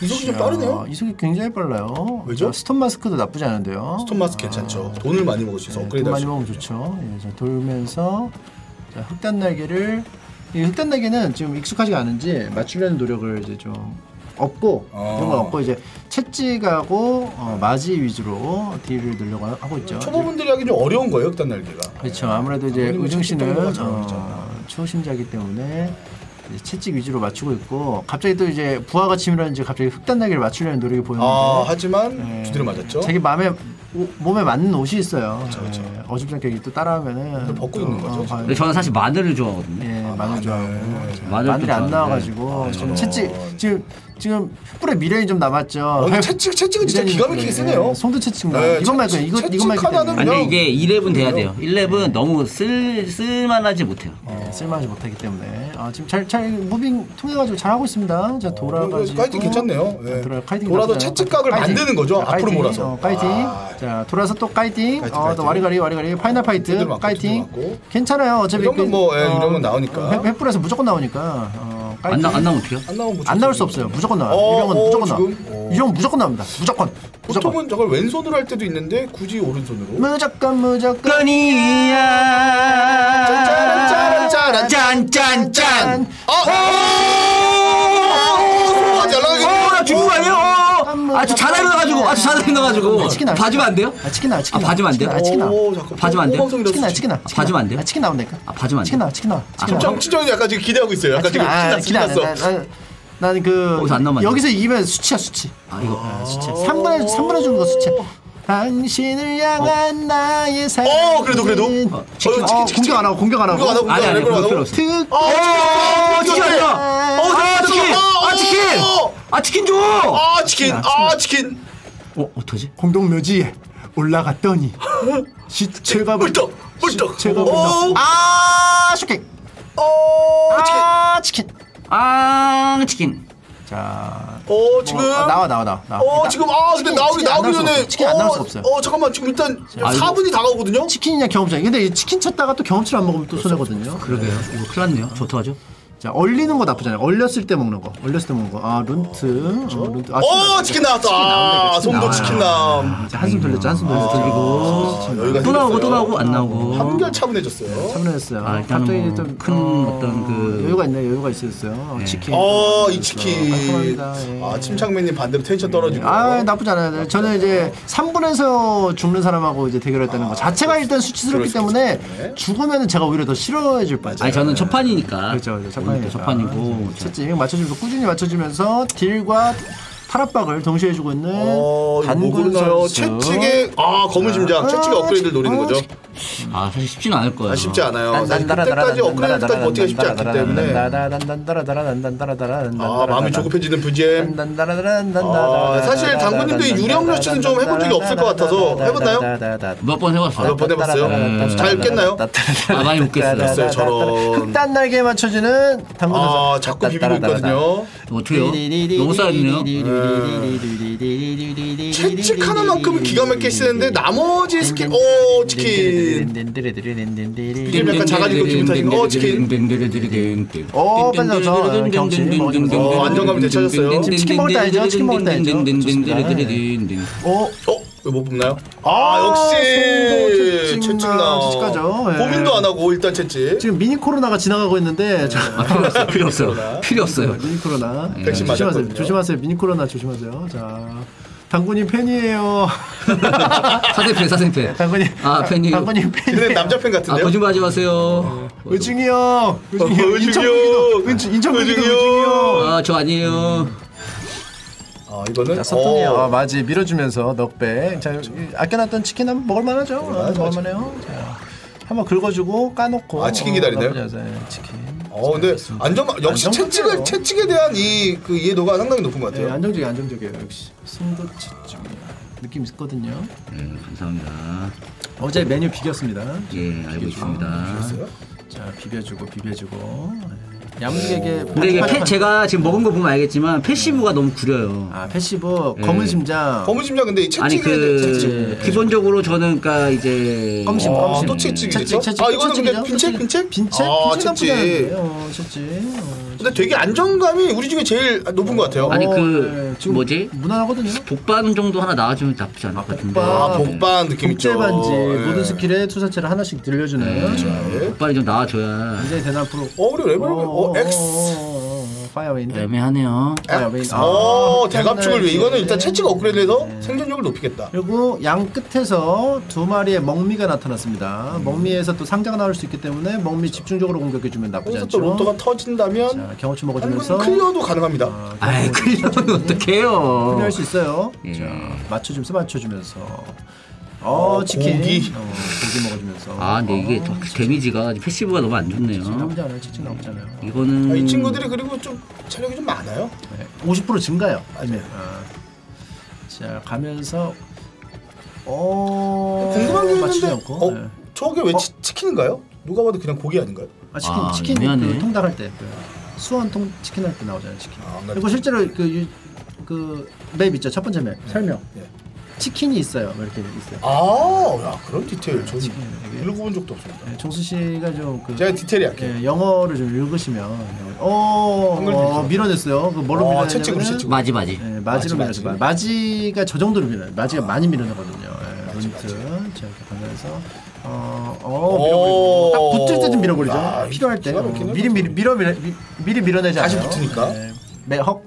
이속이 좀 자, 빠르네요. 이속이 굉장히 빨라요. 왜죠? 자, stone mask도 나쁘지 않은데요. stone mask 괜찮죠. 돈을 많이 먹을 수 있어. 네, 업그레이드 돈 많이 먹으면 좋죠. 예, 자, 돌면서 자, 흑단 날개를 이 흑단 날개는 지금 익숙하지가 않은지 맞추려는 노력을 이제 좀 없고 아. 이런 건 없고 이제 채찍하고 어, 마지 위주로 딜을 늘려고 하고 있죠. 초보분들이 하기 좀 어려운 거예요, 흑단 날개가. 그렇죠. 아무래도 이제 의중 씨는 잘 어울리잖아. 어, 초심자이기 때문에 이제 채찍 위주로 맞추고 있고 갑자기 또 이제 부아가 치밀어는지 갑자기 흑단 날개를 맞추려는 노력이 보이는데 아 하지만 네. 두드려 맞았죠. 자기 마음에 오- 몸에 맞는 옷이 있어요. 그쵸. 네, 어줍잖게 또 따라하면은 또 벗고 있는 거죠, 지금. 근데 저는 사실 마늘을 좋아하거든요. 예, 마늘 좋아하고 마늘이 안. 나와가지고 좀 저런. 채찍 지금 지금 뿔에 미련이 좀 남았죠. 어, 채찍 채찍은 진짜 기가 막히게 예, 쓰네요. 송도 채찍 나. 네, 이것만 그 이거 채찍 이것만 하나는 근데 이게 1렙은 돼야 돼요. 1렙은 너무 쓸 쓸만하지 못해요. 네, 쓸만하지 못하기 때문에 아, 지금 잘잘 moving 통해 가지고 잘 하고 있습니다. 자 돌아가지고 kiting 괜찮네요. 예. 돌아 kiting 돌아도. 채찍각을. 만드는 거죠, 자, 앞으로. 몰아서. 어, kiting. 아. 자 돌아서 또 kiting. kiting, 어, 또. 와리가리 와리가리 Final Fight. 카이팅. 괜찮아요. 어차피 이 정도는 그, 뭐, 예, 이런 건 나오니까. 회- 횃불에서 무조건 나오니까. 어, 안. 나, 안 나오면 어떡해요? 안 나오면 뭐안 나올 수 없어요. 무조건 나와요. 어, 건 어, 무조건 나와. 지금? 어. 이런 건 무조건 나옵니다. 무조건. 무조건. 보통은 저걸 왼손으로 할 때도 있는데 굳이 오른손으로. 무조건 무조건. 짠이야 짜란, 짠짠짠 아, 아저 자다리 나가지고 아저 자다리 나가지고 치킨 나와. 봐주면 안 돼요? 아 치킨 나와. 치킨 아. 봐주면 안 돼요? 아 치킨 나와. 잠깐. 봐주면 안 돼요? 치킨 나와. 치킨 나와. 아, 봐주면 안 돼요? 아 치킨 나온다니까. 아 봐주면 안 치킨 돼요? 나와. 치킨 나와. 치킨 나와. 정 진정이 약간 지금 기대하고 있어요. 약간 지금 아, 신났 신났어. 나는 그. 여기서 이면 수치야 수치. 아 이거 수치. 3분의 3분의 주는 거 수치. 당신을 향한 나의 사랑. 어, 그래도 그래도. 어, 치킨, 어, 치킨, 공격 안 하고 공격 안 하고. 공격 안 하고 아니 아니 공격 안 하고. 아, 치킨 아니야 어, 아 치킨 어, 아 치킨 어. 아 치킨 줘 아 치킨. 아 치킨. 어 어떡하지? 공동 묘지에 올라갔더니 시체가 뿔떡 뿔떡. 시체가 어, 보인다. 아 쇼킹. 어 치킨. 아 치킨. 아 치킨 자. 어 지금. 뭐, 아, 나와 나와 나와. 나와. 어 나- 지금 아 근데 나오기 나오기 수 전에. 치킨 안 나올 수가 없어요. 어 잠깐만 지금 일단 아, 이거- 4분이 다가오거든요. 치킨이냐 경험치. 근데 이 치킨 찾다가 또 경험치를 안 먹으면 또 손해거든요. 그러게요 이거 큰일 났네요 저 어떡하죠? 자, 얼리는 거 나쁘잖아요. 얼렸을 때 먹는 거. 얼렸을 때 먹는 거. 아, 룬트. 어, 룬트. 아, 어 치킨 나왔다. 아 송도 나와요. 치킨남. 자, 한숨 돌렸죠. 한숨 돌렸죠. 그리고 아, 여기가 또 나오고. 또 나오고 안 나오고 한결 차분해졌어요. 차분해졌어요. 아, 일단은 갑자기 뭐좀큰 어떤 그- 여유가 있네. 여유가 있었어요. 치킨. 어, 이. 치킨. 깔끔합니다. 예. 아, 침착맨님 반대로 텐션 떨어지고. 아 나쁘지 않아요. 저는 이제 3분에서 죽는 사람하고 이제 대결했다는 거 자체가 일단 수치스럽기 때문에 있기 때문에. 죽으면 제가 오히려 더 싫어해 줄 뻔했죠. 아니 저는 첫 판이니까 그렇죠, 그렇죠. 첫 오늘 판이니까. 첫 판이고 채찍 맞춰주면서 꾸준히 맞춰주면서 딜과 탈압박을 동시에 해주고 있는 어, 뭐 단군? 선수. 채찍에 아 검은 심장, 채찍에 업그레이드를 노리는 어, 거죠. 치- 아 사실 쉽지는 않을 거예요. 아, 쉽지 않아요. 사실 그때까지 업그레이드까지 버티기가 쉽지 않기 때문에 아 마음이 조급해지는 부잼. 아, 사실 당구님도 이 유령 러시는 좀 해본 적이 없을 것 같아서 해봤나요? 몇 번 해봤어요. 몇 번 해봤어요? 음. 잘 깼나요? 아 많이 못 깼어요. 저런. 흑단 날개 맞춰주는 당구 아 자꾸 비비고 있거든요. 어떻게요? 너무 쌓였네요. 채찍 하나만큼은 기가 막히게 쓰는데 나머지 스킬 오 치킨 BGM 약간 작아지고 기분 탓인가? 어, 치킨. 어, 빨리 경치 먹어주면서. 어, 안정감이 되찾았어요. 지금 치킨 먹을 때 아니죠? 치킨 먹을 때 아니죠? 좋습니다. 어, 어? 왜못 뽑나요? 아 역시 채찍 채찍나 나, 채찍가죠. 예. 고민도 안 하고 일단 채찍 지금 미니 코로나가 지나가고 있는데 자, 아, 필요 없어요. 필요 없어요. 필요 없어요. 미니 코로나 백신 조심하세요. 맞았거든요. 조심하세요. 미니 코로나 조심하세요. 자, 당군이 팬이에요. 사생팬 사생팬. 당군이 아 팬이에요. 당군이 얘는 팬이에요. 남자 팬아 같은데요? 거짓말하지 마세요. 의중이 형, 의중이 형, 어, 의중이 인천 형. 분기도, 인천 인천 분기도 의중이 의중이 형. 아 저 아니에요. 아 이거는. 어, 아, 맞이 밀어주면서 knockback. 자, 이- 아껴놨던 치킨 한번 먹을만 하죠. 아, 먹을만 해요. 자, 한번 긁어주고 까놓고. 아, 치킨 기다리네요? 어, 않아요. 치킨. 어 근데 안정 역시. 채찍을 채찍에 대한 이 그 이해도가 상당히 높은 것 네, 같아요. 안정적이에요. 안정적이에요. 역시 승부치중 느낌 있거든요. 네 감사합니다. 어제 메뉴 비겼습니다. 예 알고 있습니다. 자, 비벼주고 비벼주고. 야무지게 근데 이게 패, 제가 지금 먹은 거 보면 알겠지만 passive가 너무 구려요. 아 passive 예. 검은 심장 검은 심장 근데 이 아니 그 채찍. 기본적으로 저는 그러니까 이제 껌심 아, 껌심 또 채찍이죠? 채찍 채찍 아, 이거는 근데 빈책? 빈책 아, 빈책 나쁘지 채찍. 않은데 어, 채찍 어, 근데 되게 안정감이 우리 중에 제일 높은 것 같아요. 아니, 어, 그 예, 지금 뭐지? 무난하거든요 복반 정도 하나 나와주면 나쁘지 않을 것 같은데 복반. 아 복반 느낌 있죠. 복제 반지 예. 모든 스킬에 투사체를 하나씩 들려주는 예. 복반이 좀 나와줘야 굉장히 대단한 프로 어 우리 레벨 어 X. fire wand 애매하네요. fire wand 어 대갑축을 위해 이거는 일단 네. 채찍 업그레이드해서 생존력을 높이겠다. 그리고 양 끝에서 두 마리의 먹미가 나타났습니다. 먹미에서 또 상자가 나올 수 있기 때문에 먹미 집중적으로 공격해주면 나쁘지 여기서 또 않죠. 로또가 터진다면 자, 경험치 먹어주면서 클리어도 가능합니다. 아이 클리어는 어떡해요. 클리어할 수 있어요. 예. 자, 맞춰주면서 맞춰주면서. 어, 어, 치킨. 고기. 어, 고기 먹어주면서. 아 근데 이게 어, 좀 데미지가 패시브가 너무 안 좋네요. 나쁘지 않아요. 치킨 나쁘지 않아요. 이거는 아, 이 친구들이 그리고 좀 체력이 좀 많아요. 네, 50% 증가요. 맞아요. 자, 가면서. 어. 궁금한 게 있는데 않고. 어 네. 저게 왜 어? 치, 치킨인가요? 누가 봐도 그냥 고기 아닌가요? 아 치킨 아, 치킨. 그 통닭할 때 그, 수원 통 치킨 할 때 나오잖아요 치킨. 아, 안 그리고 실제로 그 그 맵 있죠 첫 번째 맵 설명. 네. 치킨이 있어요. 뭐 이렇게 있어요. 아, 야 그런 디테일 전 읽어본 적도 없습니다. 네, 종수 씨가 좀그 제가 디테일이 약해요. 예, 영어를 좀 읽으시면 어, 한글 어. 밀어냈어요. 그 뭐로 어, 밀어냈냐면 채찍으로, 채찍으로. 마지 마지. 예, 마지로 마지, 밀어냈어요. 마지. 마지가 저 정도로 밀어요. 마지가 많이 밀어내거든요. 예, 마지. 자 이렇게 가면서 어, 오. 어 밀어버리고 딱 붙을 때좀 밀어버리죠. 아, 필요할 때 어. 미리 미리 밀어 밀어 미- 미리 밀어내지 다시 않아요. 붙으니까. 예, 매헉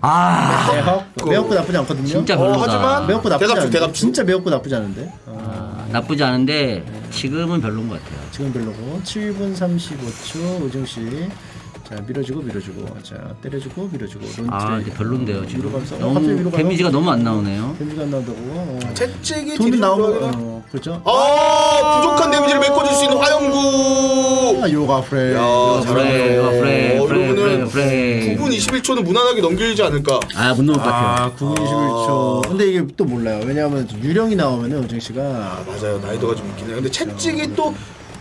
아 매헉 매혹도 나쁘지 않거든요. 진짜 어, 별로다. 하지만 매혹도 나쁘지 대답 중, 않은데 대답 중. 진짜 매혹도 나쁘지 않은데 어, 아, 나쁘지 않은데 지금은 별로인 것 같아요. 지금 별로고 7분 35초 우정 씨. 자 밀어주고 밀어주고 자 때려주고 밀어주고 론트 아 이제 별론데요 지금. 가면서 어, 갑자기 위로 너무. 데미지가 너무 안 나오네요. 데미지가 안 나온다고 어. 채찍이 돈이 들어가기는- 어, 그렇죠 아 부족한 데미지를 메꿔줄 수 있는 화염구. 아, 요가 프레 야 잘하네요. 프레, 어, 프레, 프레. 9분 21초는 무난하게 넘기지 않을까. 아못 넣을 것 같아요. 아 9분 21초 근데 이게 또 몰라요 왜냐하면 유령이 나오면은 우정 씨가 맞아요 나이도가 좀 있긴 해. 근데 채찍이 또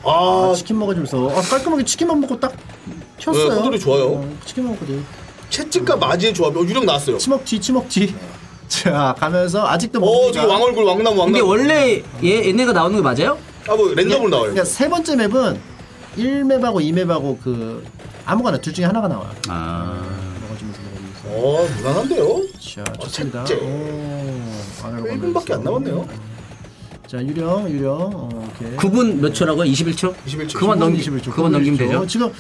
아, 아, 치킨 먹어주면서 아, 깔끔하게 치킨만 먹고 딱 튀었어요 네, 호들이 좋아요. 어, 치킨 먹거든 채찍과 마지의 조합. 어, 유령 나왔어요. 치먹 뒤 치먹 뒤자 가면서 아직도 어 지금 왕얼굴 왕나무 근데 왕나무. 원래 얘 얘네가 나오는 게 맞아요? 아 뭐 랜덤으로 나와요. 그러니까 세 번째 맵은 1맵하고 2맵하고 그 아무거나 둘 중에 하나가 나와요 아 먹어주면서 먹어주면서 어 무난한데요. 자 좋습니다 셋째. 오, 안으로 1분밖에 안. 남았네요. 자 유령 유령 어, 오케이 9분 몇 초라고요? 21초? 21초. 그만 넘기 21초, 그만 넘기면 21초. 되죠. 지금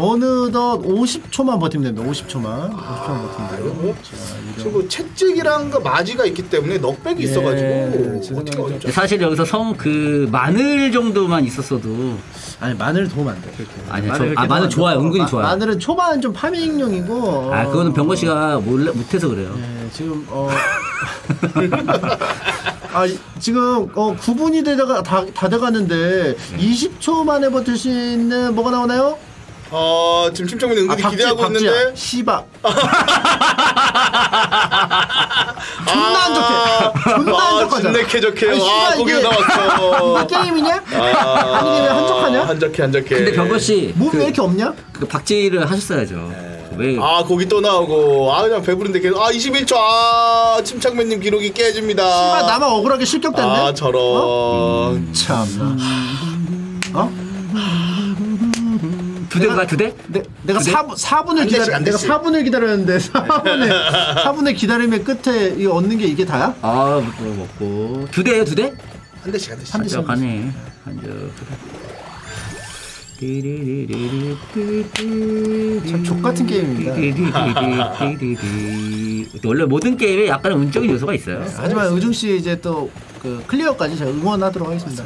어느덧 50초만 버티면 됩니다. 50초만. 50초만 버티면 돼요. 뭐 채찍이랑 그 마지가 있기 때문에 넉백이 있어가지고 예, 어떻게 생각에는 어렵죠. 사실 여기서 성 그 마늘 정도만 있었어도 아니 마늘 도움 안 돼. 아니요, 저- 아, 마늘 좋아요. 은근히 마- 좋아요. 마늘은 초반 좀 파밍용이고. 아 그거는 병거 씨가 몰래 못해서 그래요. 예, 지금 어 아 이- 지금 어 9분이 되다가 다, 다 돼가는데 20초 만에 버틸 수 있는 뭐가 나오나요? 어 지금 침착맨 은근히 박지- 기대하고 박지야. 있는데 씨바. 존나 안 좋게. 존나 안 아 좋게. 진내 쾌적해요 아니, 아 씨발, 거기서 이게- 나왔어 이게 게임이냐? 아, 아니 왜 한적하냐? 한적해 한적해 근데 병건 씨, 몸이 그, 왜 이렇게 없냐? 그 박제를 하셨어야죠. 왜? 아 고기 또 나오고 아 그냥 배부른데 계속 아 21초 아 침착맨님 기록이 깨집니다 씨발 나만 억울하게 실격됐네. 아 저런 참나. 어? 두 대가 두 대? 내, 내가 두 대? 4분, 4분을 안 되지, 기다려 안 내가 되지. 4분을 기다렸는데 4분의 4분의 기다림의 끝에 이거 얻는 게 이게 다야? 아, 먹고 먹고. 두 대예요, 두 대? 한 대씩 한 대씩 한 대씩. 한적 가네. 한적. 참 족 같은 게임입니다. 원래 모든 게임에 약간의 운적인 요소가 있어요. 하지만 의중 씨 이제 또 그 클리어까지 제가 응원하도록 하겠습니다.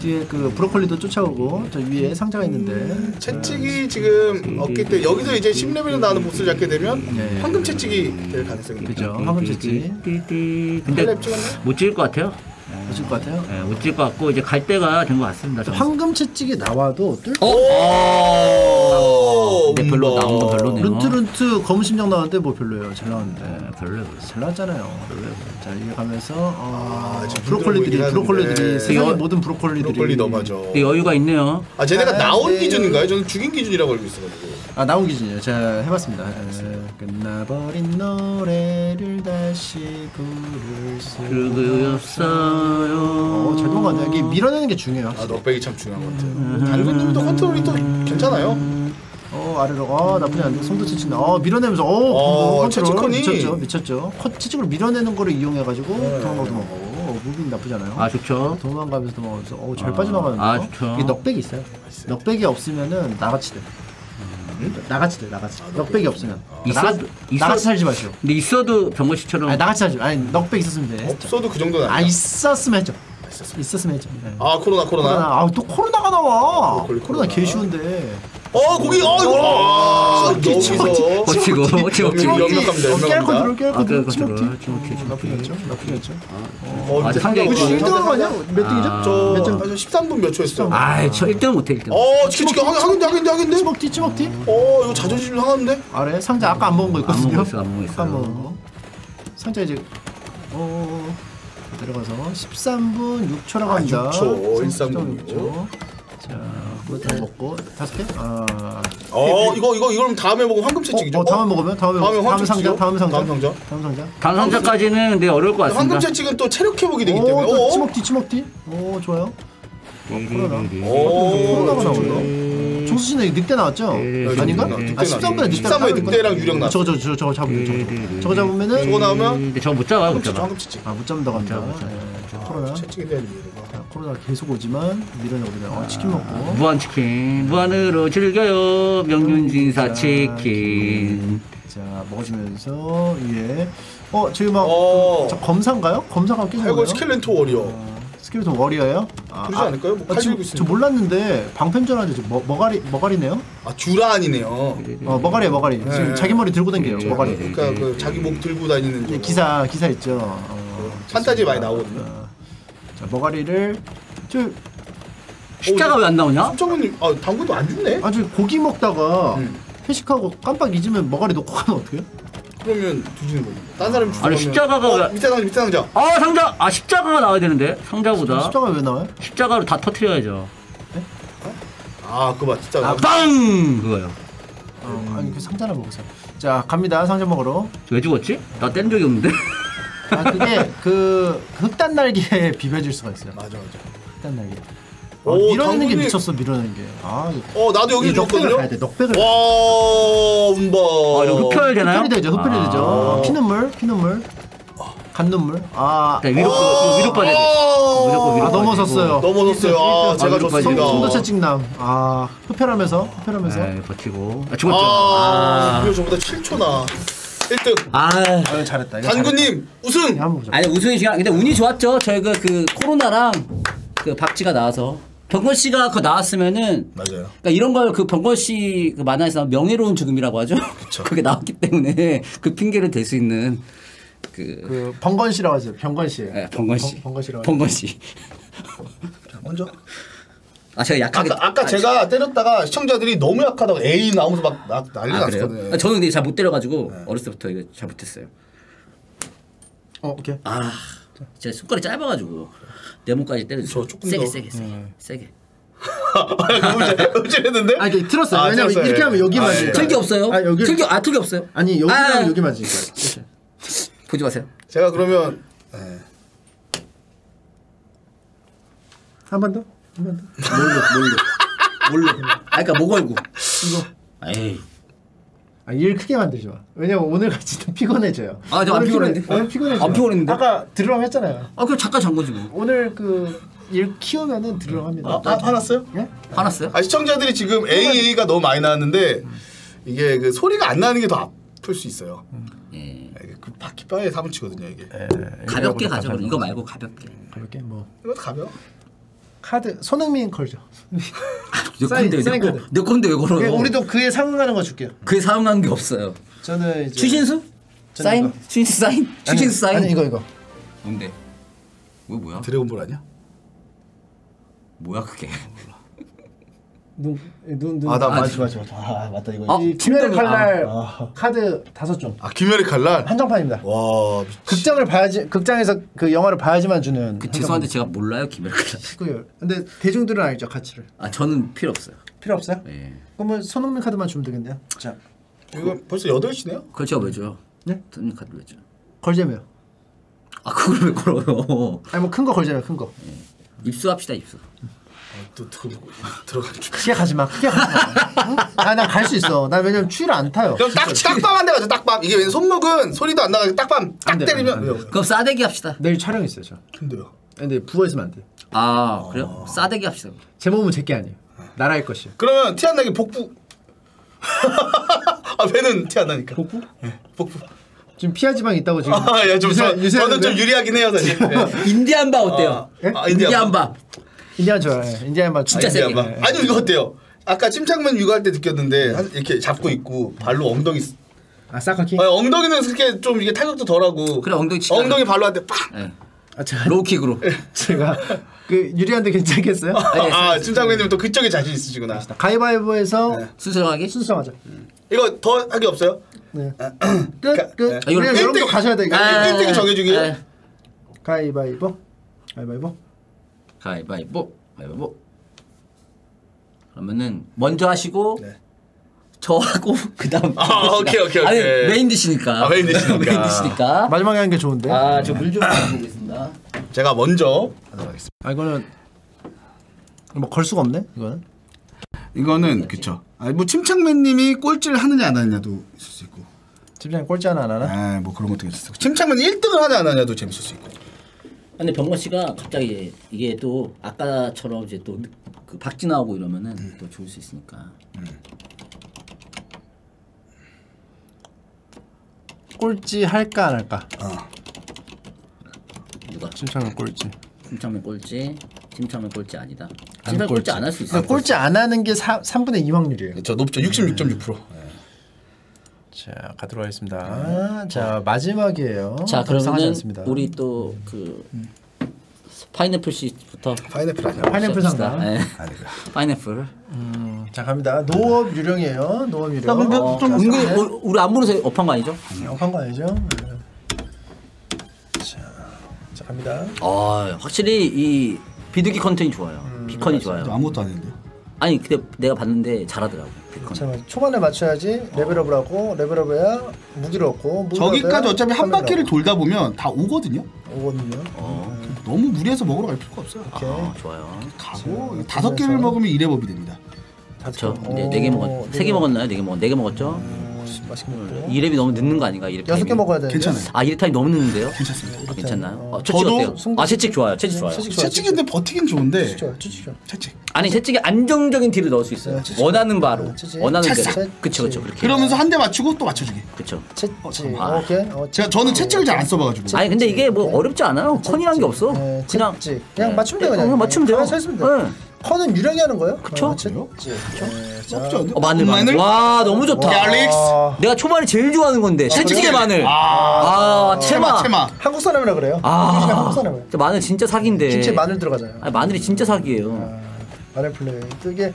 뒤에 그 브로콜리도 쫓아오고 저 위에 상자가 있는데 채찍이 지금 없기 때문에 여기서 이제 10레벨로 나오는 보스를 잡게 되면 네. 황금 채찍이 될 가능성이 있죠 그죠 황금 채찍 근데? 못 찍을 것 같아요. 보실 것 같아요. 예, 못 찍을 것 같고 이제 갈 때가 된 것 같습니다. 저는. 황금 채찍이 나와도 뚫 어? 오 근데 별로 나온 거 별로네요. 룬트룬트 검은 심장 나왔는데 뭐 별로예요. 잘 나왔는데. 예, 별로예요. 잘 나왔잖아요. 자 이게 가면서 어, 아, 지금 브로콜리들이 힘들어 보이긴 브로콜리들이 하는데. 세상의 여- 모든 브로콜리들이 브로콜리 넘어져 근데 여유가 있네요. 아 쟤네가 아, 나온 네. 기준인가요? 저는 죽인 기준이라고 알고 있어가지고 아 나온 기준이에요. 제가 해봤습니다. 에, 끝나버린 노래를 다시 부를 수. 그거였어요. 어, 잘 도망간다. 이게 밀어내는 게 중요해요. 아 knockback이 참 중요한 것 같아요 당근님도 컨트롤이 또 괜찮아요 어 아래로 어 나쁘지 않은데 손도 치친다. 어 밀어내면서 어, 어, 컨트롤 채찍컨이. 미쳤죠, 미쳤죠. 커, 채찍으로 밀어내는 거를 이용해가지고 도망가 도망가. 어, moving 나쁘지 않아요. 아 좋죠. 도망가면서 도망가면서 어 잘 빠져나가는데. 아, 좋죠. 이게 knockback이 있어요. knockback이 없으면은 나같이 돼. 나같이 돼, 나같이. knockback이 없으면. 있어도- 나가, 있어- 나같이 살지 마시오. 근데 있어도 병건 씨처럼 아니 나같이 살지. 아니 knockback 있었으면 돼. 없어도 그 정도는 아 아니야 있었으면 했죠. 있었으면 했죠. 네. 아 코로나 코로나 코로나. 아또 코로나가 나와. 코로나 코로나. 개 쉬운데. 어 고기 어 이거 아 여기서 버티고 버티고 연락합니다, 어, 깨알 연락합니다. 컨트롤, 깨알 아, 컨트롤, 깨알 치먹기. 컨트롤, 치먹기, 치먹기. 나쁘지 않죠? 나쁘지 않죠? 어, 아, 상대 상대 이거 있고. 1등한 거 아니야? 몇 등이죠? 아. 저몇 점? 아, 저 13분 몇초 했어 아저 1등 못해 1등. 어 치킨 치킨 하긴 하긴데 하긴데 하긴데 치먹기, 치먹기. 어 이거 자존심 상하는데 아래 상자 아까 안 먹은 거 있거든요. 안. 아까 안 먹은 거. 상자 이제 어 들어가서 13분 6초라고 아, 합니다. 6초, 13분 13분 6초. 자, 다 먹고 다섯 개? 아. 어 이거 이거 이거 그럼 다음에 먹으면 황금 채찍이죠 어, 어, 다음에 먹으면 다음에 다음에 다음 황금 상자, 채찍이죠? 다음 상자. 다음 상자 다음 상자. 다음 상자까지는 근데 어려울 것 같습니다. 황금 채찍은 또 체력 회복이 되기 오, 때문에 또 어? 치먹기, 치먹기. 오, 좋아요. 코로나. 오. 나오네. 종수 씨는 늑대 나왔죠? 아닌가? 늑대 아 13분에 늑대 13분에 늑대랑 유령 나왔어. 저거 저거 저거 잡으면 저거 저거 잡으면은 저거 나오면 근데 저거 못 잡아 못 잡아. 황금 채찍 아못 잡는다고 합니다. 예, 저 코로나. 채찍에 대한 자, 코로나 계속 오지만 밀어내거든요. 어, 치킨 먹고. 무한 치킨 무한으로 즐겨요 명륜진사 치킨. 자 먹어주면서 위에 어 저기 막 어. 저 검사인가요? 검사가 끼는 거예요? skeleton warrior 어, skeleton warrior예요? 아, 그러지 않을까요? 뭐 아, 칼 지금 들고 저 있으니까. 몰랐는데 방패전산데 지금 머, 머가리 머가리네요? 아 듀라한이네요 어 머가리 머가리 지금 네. 자기 머리 들고 다녀요 머가리 그러니까 그 자기 목 들고 다니는 네, 거. 기사 기사 있죠. 어, 판타지 많이 나오거든요 어, 자 머가리를 저 십자가 왜 안 나오냐? 삼성은 아 당근도 안 죽네 아주 고기 먹다가 음. 회식하고 깜빡 잊으면 머가리 놓고 가면 어떡해요? 그러면 뒤지는 거지 딴 사람이 아니, 십자가가 어, 왜- 밑에 상자 밑에 상자 아 상자 아 십자가가 나와야 되는데 상자보다 십자가 왜 나와요? 십자가로 다 터트려야죠. 아 그거 맞 진짜 아빵 그거요. 어, 아니 그 상자나 먹으세요. 자 갑니다 상자 먹으러. 왜 죽었지? 나 뗀 적이 없는데. 아 그게 그 흑단 날개에 비벼질 수가 있어요. 맞아 맞아 흑단 날개. 어, 오, 밀어내는 게 당근이- 미쳤어 밀어내는 게. 아 어 나도 여기 죽었거든요 가야 돼 넉백을. 와 운바 아 이거 흡혈 되나요? 흡혈이 되죠 흡혈이 아. 되죠. 어, 피눈물 피눈물. 간눈물. 아, 네, 위로 빠- 위로 빠져야 돼. 무조건 위로 아. 넘어섰어요. 넘어섰어요 아 제가 빠지고. 송도차 찍남. 아 흡혈하면서 흡혈하면서. 네, 버티고. 아, 죽었죠. 아 아. 이거 저보다 7초나 1등 아. 아 잘했다. 단구님 우승 잘했다. 한번 보자. 아니 우승이 중요. 근데 운이 좋았죠. 저희가 그 코로나랑 그 박쥐가 나와서 병건 씨가 그 나왔으면은 맞아요 그러니까 이런 걸 그 병건 씨그 만화에서 명예로운 죽음이라고 하죠. 그게 나왔기 때문에 그 핑계를 댈 수 있는 그 그 번건 씨라고 하죠. 병건 씨. 예, 번건 씨. 번- 번건 씨라고. 번건 씨. 자, 먼저. 아 제가 약하게 아까, 아까 아, 제가 때렸다가 시청자들이 너무 약하다고 A 나오면서 막 나- 난리 아? 났거든요. 아, 저는 근데 잘 못 때려가지고 어렸을 때부터 이거 잘 못했어요. 어, 오케이. 아 제가 손가락이 짧아가지고 내 몸까지 때려주세요. 저 조금 세게 더- 세게 세게 세게. 음질했는데? 아, 이게 틀었어요. 아, 왜냐면 틀었어요. 이렇게 예. 하면 여기 아, 맞으니까. 예. 틀기 없어요? 아, 여기 틀기 아 틀기 없어요? 아니, 여기랑 아, 여기 맞으니까. 이렇게. 보지 마세요. 제가 그러면 예. 한번 더? 뭘로 뭘로 뭘로. 아 그러니까 목 걸고 이거. 에이. 아, 일 크게 만들지 마. 왜냐면 오늘 같이 좀 피곤해져요. 아, 저안 피곤했는데? 오늘 피곤해져. 안 피곤했는데? 아까 들으라고 했잖아요. 아 그냥 잠깐 잔 거지 뭐. 오늘 그 일 키우면은 들으라고 합니다. 아, 아, 화났어요? 예? 화났어요? 아 시청자들이 지금 AA가 너무 많이 나왔는데 이게 그 소리가 안 나는 게 더 아플 수 있어요. 예. 이게 그 바퀴바에 사무치거든요 이게. 가볍게 가죠. 그럼 이거 말고 가볍게. 가볍게 뭐 이것도 가벼워. 카드 손흥민 걸죠. 내 사인- 건데 사인 내, 카드. 거, 내 건데 왜 걸어요? 예, 우리도 그에 상응하는 거 줄게요. 그에 사용한 게 없어요. 저는 이제 추신수? 사인? 이거. 추신수 사인? 아니, 추신수 사인? 아니 이거 이거. 뭔데? 뭐 뭐야? 드래곤볼 아니야? 뭐야 그게? 눈 눈 눈 아, 나맞 맞아, 맞아 맞아. 아 맞다 이거. 아, 이 김열의 팀장님, 칼날 아. 카드 다섯 종 아 김열의 칼날. 한정판입니다. 와. 극장을 봐야지 극장에서 그 영화를 봐야지만 주는. 그 죄송한데 제가 몰라요 김열칼. 고요 근데 대중들은 알죠 가치를. 아 저는 필요 없어요. 필요 없어요? 예. 그러면 손흥민 카드만 주면 되겠네요. 자 이거 벌써 8 시네요? 그걸 제가 왜 줘요? 네? 손님 카드 왜 줘? 걸재매요. 아 그걸 왜 걸어요? 아니 뭐 큰 거 걸재매요 큰 거. 입수합시다 입수. 또 들어 들어가. 크게 가지 마. 크게 가지 마. 아난 갈수 있어. 나 왜냐면 추위를 안 타요. 그럼 딱 딱밤 한대 가죠. 딱밤. 이게 왜 손목은 소리도 안 나가지고 딱밤 딱 때리면 안 돼. 왜요? 그럼 싸대기 합시다. 내일 촬영 있어요 저. 근데요. 근데 부어 있으면 안 돼. 아 그래요? 싸대기 합시다. 제 몸은 제 게 아니에요. 나라의 것이요. 그러면 티 안 나게 복부. 아 배는 티 안 나니까. 복부? 예, 복부. 지금 피하 지방 있다고 지금. 아, 야, 좀 저, 유세- 저는 좀? 유리하긴 해요, 사실. 예. 인디안 밥 어때요? 예? 아, 인디안 인디안 밥. 인디안 좋아해. 인디안 밥 진짜 아, 세게. 아니 이거 어때요? 아까 침착맨 육아할 때 느꼈는데 한, 이렇게 잡고 있고 발로 엉덩이 쓰- 아 soccer kick. 아니, 엉덩이는 그렇게 좀 이게 타격도 덜하고 그래, 엉덩이 치자. 엉덩이 발로 할때 팍. 예. 아 제가 low kick으로. 제가 그 유리한데 괜찮겠어요? 아, 침착맨님 또 그쪽에 자신 있으시구나. 가위바위보에서 순수하게. 순수하자. 이거 더 하기 없어요? 네. 가- 끝 끝. 아, 이거 여러분도 가셔야 돼. 이거. 아, 일- 일등 정해주기요? 예. 가위바위보. 가위바위보. 가위바위보. 가위바위보. 그러면은 먼저 하시고 네. 저 하고 그다음. 아, 오케이, 오케이, 아니 오케이. 메인 디시니까. 아, 메인 디시니까. 메인 디시니까. 마지막에 하는 게 좋은데. 아, 저 물좀 마셔보겠습니다. 제가 먼저 하도록 하겠습니다. 아 이거는 뭐 걸 수가 없네. 이거는. 이거는 그쵸. 아니 뭐 침착맨님이 꼴찌를 하느냐 안 하느냐도 있을 수 있고. 집장 꼴찌 하나 안 하나? 아뭐 그런 것도 있을 수 있고. 침착맨 1등을 하냐 안 하냐도 재밌을 수 있고. 근데 병건 씨가 갑자기 이게 또 아까처럼 이제 또 그 박쥐 나오고 이러면은 또 좋을 수 있으니까. 꼴찌 할까 안 할까? 누가? 침착은 꼴찌. 침착맨 꼴찌. 침착맨 꼴찌 아니다. 안 침착맨 꼴찌 안 할 수 있어. 그러니까 꼴찌 안 하는 게 3, 3분의 2 확률이에요. 저 높죠. 66.6%. 자 가도록 하겠습니다. 자 마지막이에요. 자 그러면은 않습니다. 우리 또그 파인애플 씨부터 파인애플 아니야? 파인애플 상담. 네. 아니고요. 파인애플. 음, 자 갑니다. 노업 유령이에요. 노업 유령. 좀 어, 자, 은근히 자, 뭐, 우리 안 보는 업한 거 아니죠? 업한 거 아니죠? 네. 자, 자 갑니다. 아 확실히 이 비둘기 컨텐이 좋아요. 비컨이 좋아요. 아무것도 안 했는데. 아니 근데 내가 봤는데 잘하더라고 자 초반에 맞춰야지 레벨업을 하고 레벨업해야 무기를 얻고 무기를 저기까지 얻어야 어차피 한 바퀴를 돌다 보면 다 오거든요. 오거든요. 어. 너무 무리해서 먹으러 갈 필요가 없어요. 아 좋아요. 가고 다섯 개를 먹으면 이래법이 됩니다. 그렇죠. 네개 먹었. 세개 먹었나요? 네 개 먹. 네개 먹었죠. 맛있게 먹고. 이렙이 너무 늦는 거 아닌가? 이렙 여섯 개? 먹어야 되는데. 괜찮아요. 아 이렙 타임 너무 늦는데요? 괜찮습니다. 괜찮나요? 어, 어, 채찍 저도 어때요? 아 채찍 좋아요. 채찍 좋아요. 채찍 좋아요. 채찍인데 버티긴 좋은데. 좋아, 추측. 채찍. 아니 채찍에 안정적인 딜을 넣을 수 있어요. 네, 채찍. 원하는 바로. 네, 채찍. 원하는. 대로. 그쵸 그쵸 그렇게. 그러면서 한 대 맞추고 또 맞춰주기. 그쵸. 채찍. 아. 오케이. 어, 제가 저는 채찍을 잘 안 써봐가지고. 아니 근데 이게 뭐 어렵지 않아요. 컨이란 게 없어. 네, 그냥 채찍. 그냥 네. 맞추면 돼요, 네, 그냥. 맞추면 돼요. 돼. 네. 컨은 유령이 하는 거예요? 그쵸? 어, 채- 채- 네, 자. 나쁘지 않은데? 어, 마늘, 마늘. 마늘? 와, 너무 좋다. 아, 내가 초반에 제일 좋아하는 건데. 채찍에 마늘. 아, 체마 체마. 체마. 한국 사람이라 그래요. 아. 한국 사람이에요. 저 마늘 진짜 사기인데. 김치에 마늘 들어가잖아요. 아니, 마늘이 진짜 사기예요. 아, 마늘 플레이. 또 이게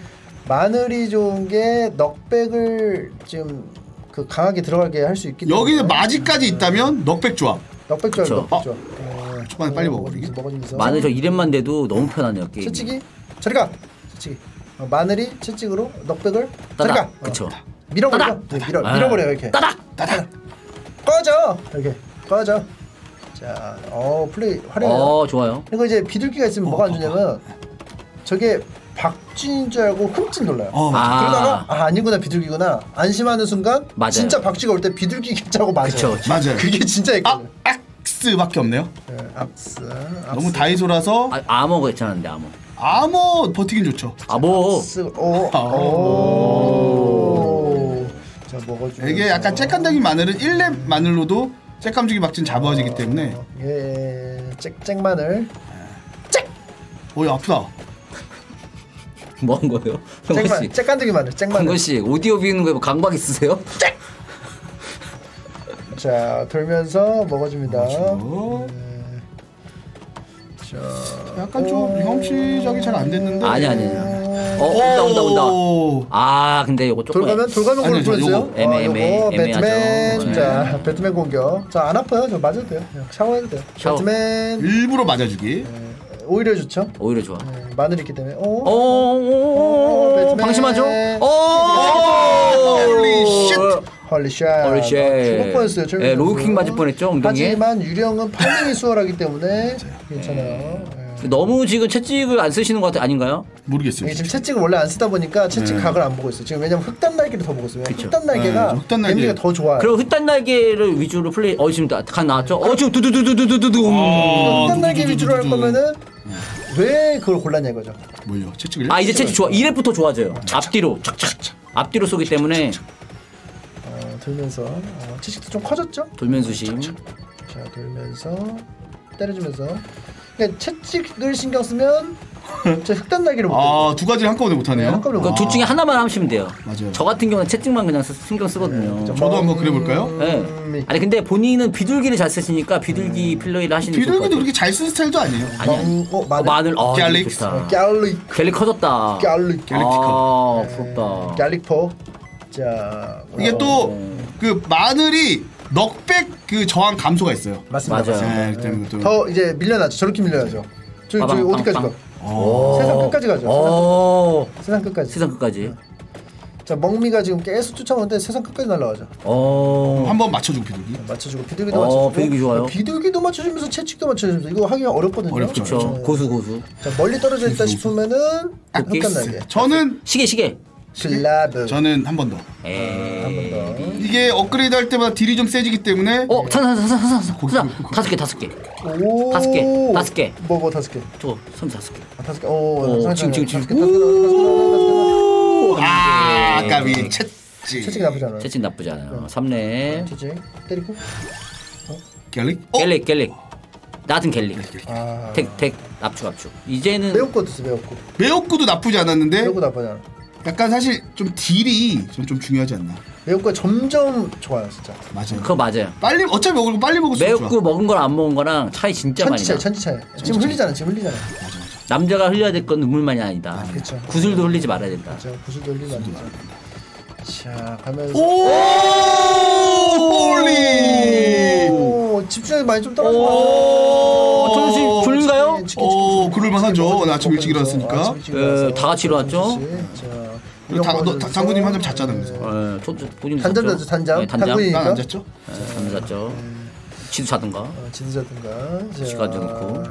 마늘이 좋은 게 knockback을 지금 그 강하게 들어가게 할 수 있기 때문에 여기는 마지까지 있다면 knockback 조합. knockback 좋아 그쵸. knockback 좋아. 어, 초반에 빨리 먹어버리기. 먹어주면서 마늘 저 이름만 돼도 너무 편하네요, 게임. 채찍이 저리 가. 채찍이. 어, 마늘이 채찍으로 넉백을 저리 가. 따닥. 어. 그쵸. 밀어버려. 따닥. 네, 밀어 아. 밀어버려 이렇게. 따닥! 꺼져. 이렇게 꺼져. 자, 어 플레이 화려해요. 어, 좋아요. 그리고 이제 비둘기가 있으면 뭐가 안 좋냐면 저게 박쥐인 줄 알고 흠칫 놀라요. 어, 아. 그러다가 아 아니구나 비둘기구나 안심하는 순간 맞아요. 진짜 박쥐가 올 때 비둘기 겠자고 맞아요. 그쵸. 맞아요. 그게 진짜 아, 있거든요. 악스밖에 없네요. 네, 악스, 너무 악스, 다이소라서 아, 아머가 괜찮은데, 아머. 아머 버티긴 좋죠. 아모. 악스, 오, 아. 오. 자 먹어주고 이게 약간 쬐깐당인 마늘은 1렙 마늘로도 쬐감주기 박진 잡아지기 때문에 예, 짹짹 마늘, 어이 아프다. 뭐 한 거예요? 짹 형건 마늘, 씨. 짹간둥이 마늘, 짹 마늘. 형건 씨, 오디오 비우는 거에 뭐 강박 있으세요? 자 돌면서 먹어줍니다. 어, 자, 약간 좀 경험치적이 잘 안 됐는데. 아니, 아니, 아니. 어, 온다, 온다, 온다. 오. 아, 근데 이거 조금. 돌가면 돌가면 저 보여주세요. 요거 애매, 애매, 요거 애매하죠. 배트맨. 네. 자 배트맨 공격. 자 안 아파요. 저 맞아도 돼요. 샤워해도 돼요. 샤워. 배트맨 일부러 맞아주기. 오히려 좋죠. 오히려 좋아. 네, 마늘 있기 때문에. 어, 오. 오, 오, 오, 배트맨. 방심하죠? 오, holy shit. holy shit. holy shit. 죽을 뻔했어요. 예, low kick 선수. 맞을 뻔했죠, 엉덩이에. 하지만 유령은 판정이 수월하기 때문에 괜찮아요. 예. 너무 지금 채찍을 안 쓰시는 것 같아 아닌가요? 모르겠어요. 이게 지금 채찍을 원래 안 쓰다 보니까 채찍 네. 각을 안 보고 있어요. 지금 왜냐면 흑단 날개를 더 보고 있어요. 그쵸. 흑단 날개가 네, 흑단 날개. 데미지가 더 좋아요. 그리고 흑단 날개를 위주로 플레이. 어 지금 다- 간 나왔죠? 어 지금 두두두두두두두. 어, 흑단 날개 위주로 할. 거면은 왜 그걸 골랐냐 이거죠. 뭘요? 채찍을? 아 이제 채찍 좋아. 2렙부터 좋아져요. 앞뒤로 착착. 앞뒤로 쏘기 때문에 어, 돌면서 어, 채찍도 좀 커졌죠? 돌면수심. 자 돌면서 때려주면서 그러니까 채찍을 신경 쓰면 저 흑단 날개를 못 때려요. 아, 두 가지를 한꺼번에 못하네요. 한꺼번에 그못둘 중에 하나만 하시면 돼요. 맞아요. 저 같은 경우는 채찍만 그냥 쓰- 신경 쓰거든요. 저도 한번 그려볼까요? 네. 음, 아니 근데 본인은 비둘기를 잘 쓰시니까 비둘기 플레이를 하시는 게 좋을 것 비둘기도 같아요. 그렇게 잘 쓰는 스타일도 아니에요. 아니 아니. 음, 어, 어, 마늘. 마늘. 어, garlic. 좋다. garlic garlic 커졌다. garlic 아 부럽다. garlic포 자 이게 어, 또 그 마늘이 knockback 그 저항 감소가 있어요. 맞습니다. 맞아요. 네, 그렇기 때문에 또 더 이제 밀려나죠. 저렇게 밀려나죠. 저기 저기 어디까지 빵, 가? 빵. 세상 끝까지 가죠. 어. 세상 끝까지. 세상 끝까지. 자 먹미가 지금 계속 쫓아오는데 세상 끝까지 날라가죠. 어. 한번 맞춰주고 비둘기. 맞춰주고 비둘기도 어, 맞춰주고. 비둘기 좋아요. 비둘기도 맞춰주면서 채찍도 맞춰주면서 이거 하기가 어렵거든요. 어렵죠. 그렇죠. 네. 고수 고수. 자 멀리 떨어져 있다 싶으면은? 흑단 날개. 저는 시계 시계. 클라브. 저는 한 번 더. 에이. 한 번 더. 이게 업그레이드 할 때마다 딜이 좀 세지기 때문에 어, 산산산산산산. 다섯 개 다섯 개. 오. 다섯 개, 다섯 개. 뭐뭐 다섯 개. 저섬 다섯 개. 아, 다섯 개. 오. 오, 지금, 개, 지금, 지금. 아, 네. 까비 채찍. 채찍이 나쁘지 않아요. 채찍 나쁘지 않아요. 3렙. 채찍 때리고. 갤릭? 어? 갤릭 갤릭. 낮은 갤릭. 아. 택 택 압축 압축. 이제는 드세요. 매운거. 매혹구도 나쁘지 않았는데 매운거 나쁘지 않아. 약간 사실 좀 딜이 좀, 좀 중요하지 않나. 매운거 점점 좋아요 진짜. 맞아요. 그거 맞아요. 빨리 어차피 먹을 거 빨리 먹을수록 매운거 먹은 거랑 안 먹은 거랑 차이 진짜 많이 천지 차이, 나. 천지 차이. 지금 흘리잖아, 지금 흘리잖아. 남자가 흘려야 될 건 눈물만이 아니다. 그쵸. 구슬도 흘리지 말아야 된다. 자, 구슬도 흘리면 안 되죠. 자, 가면서. 오! holy! 오, 집중력이 많이 좀 떨어져. 오, 정신 불린가요? 오, 그럴만 하죠. 아침 일찍 일어났으니까. 어, 다 같이 일어났죠? 자, 그리고 다- 너- 다- 장군님 한잠 잤잖아, 그래서. 어, 저, 저, 본인 단잠 잤죠? 잤죠. 당근이- 난안 잤죠? 네, 단잠 잤죠. 지도 자든가. 어, 진수자든가. 자, 시간 정했고.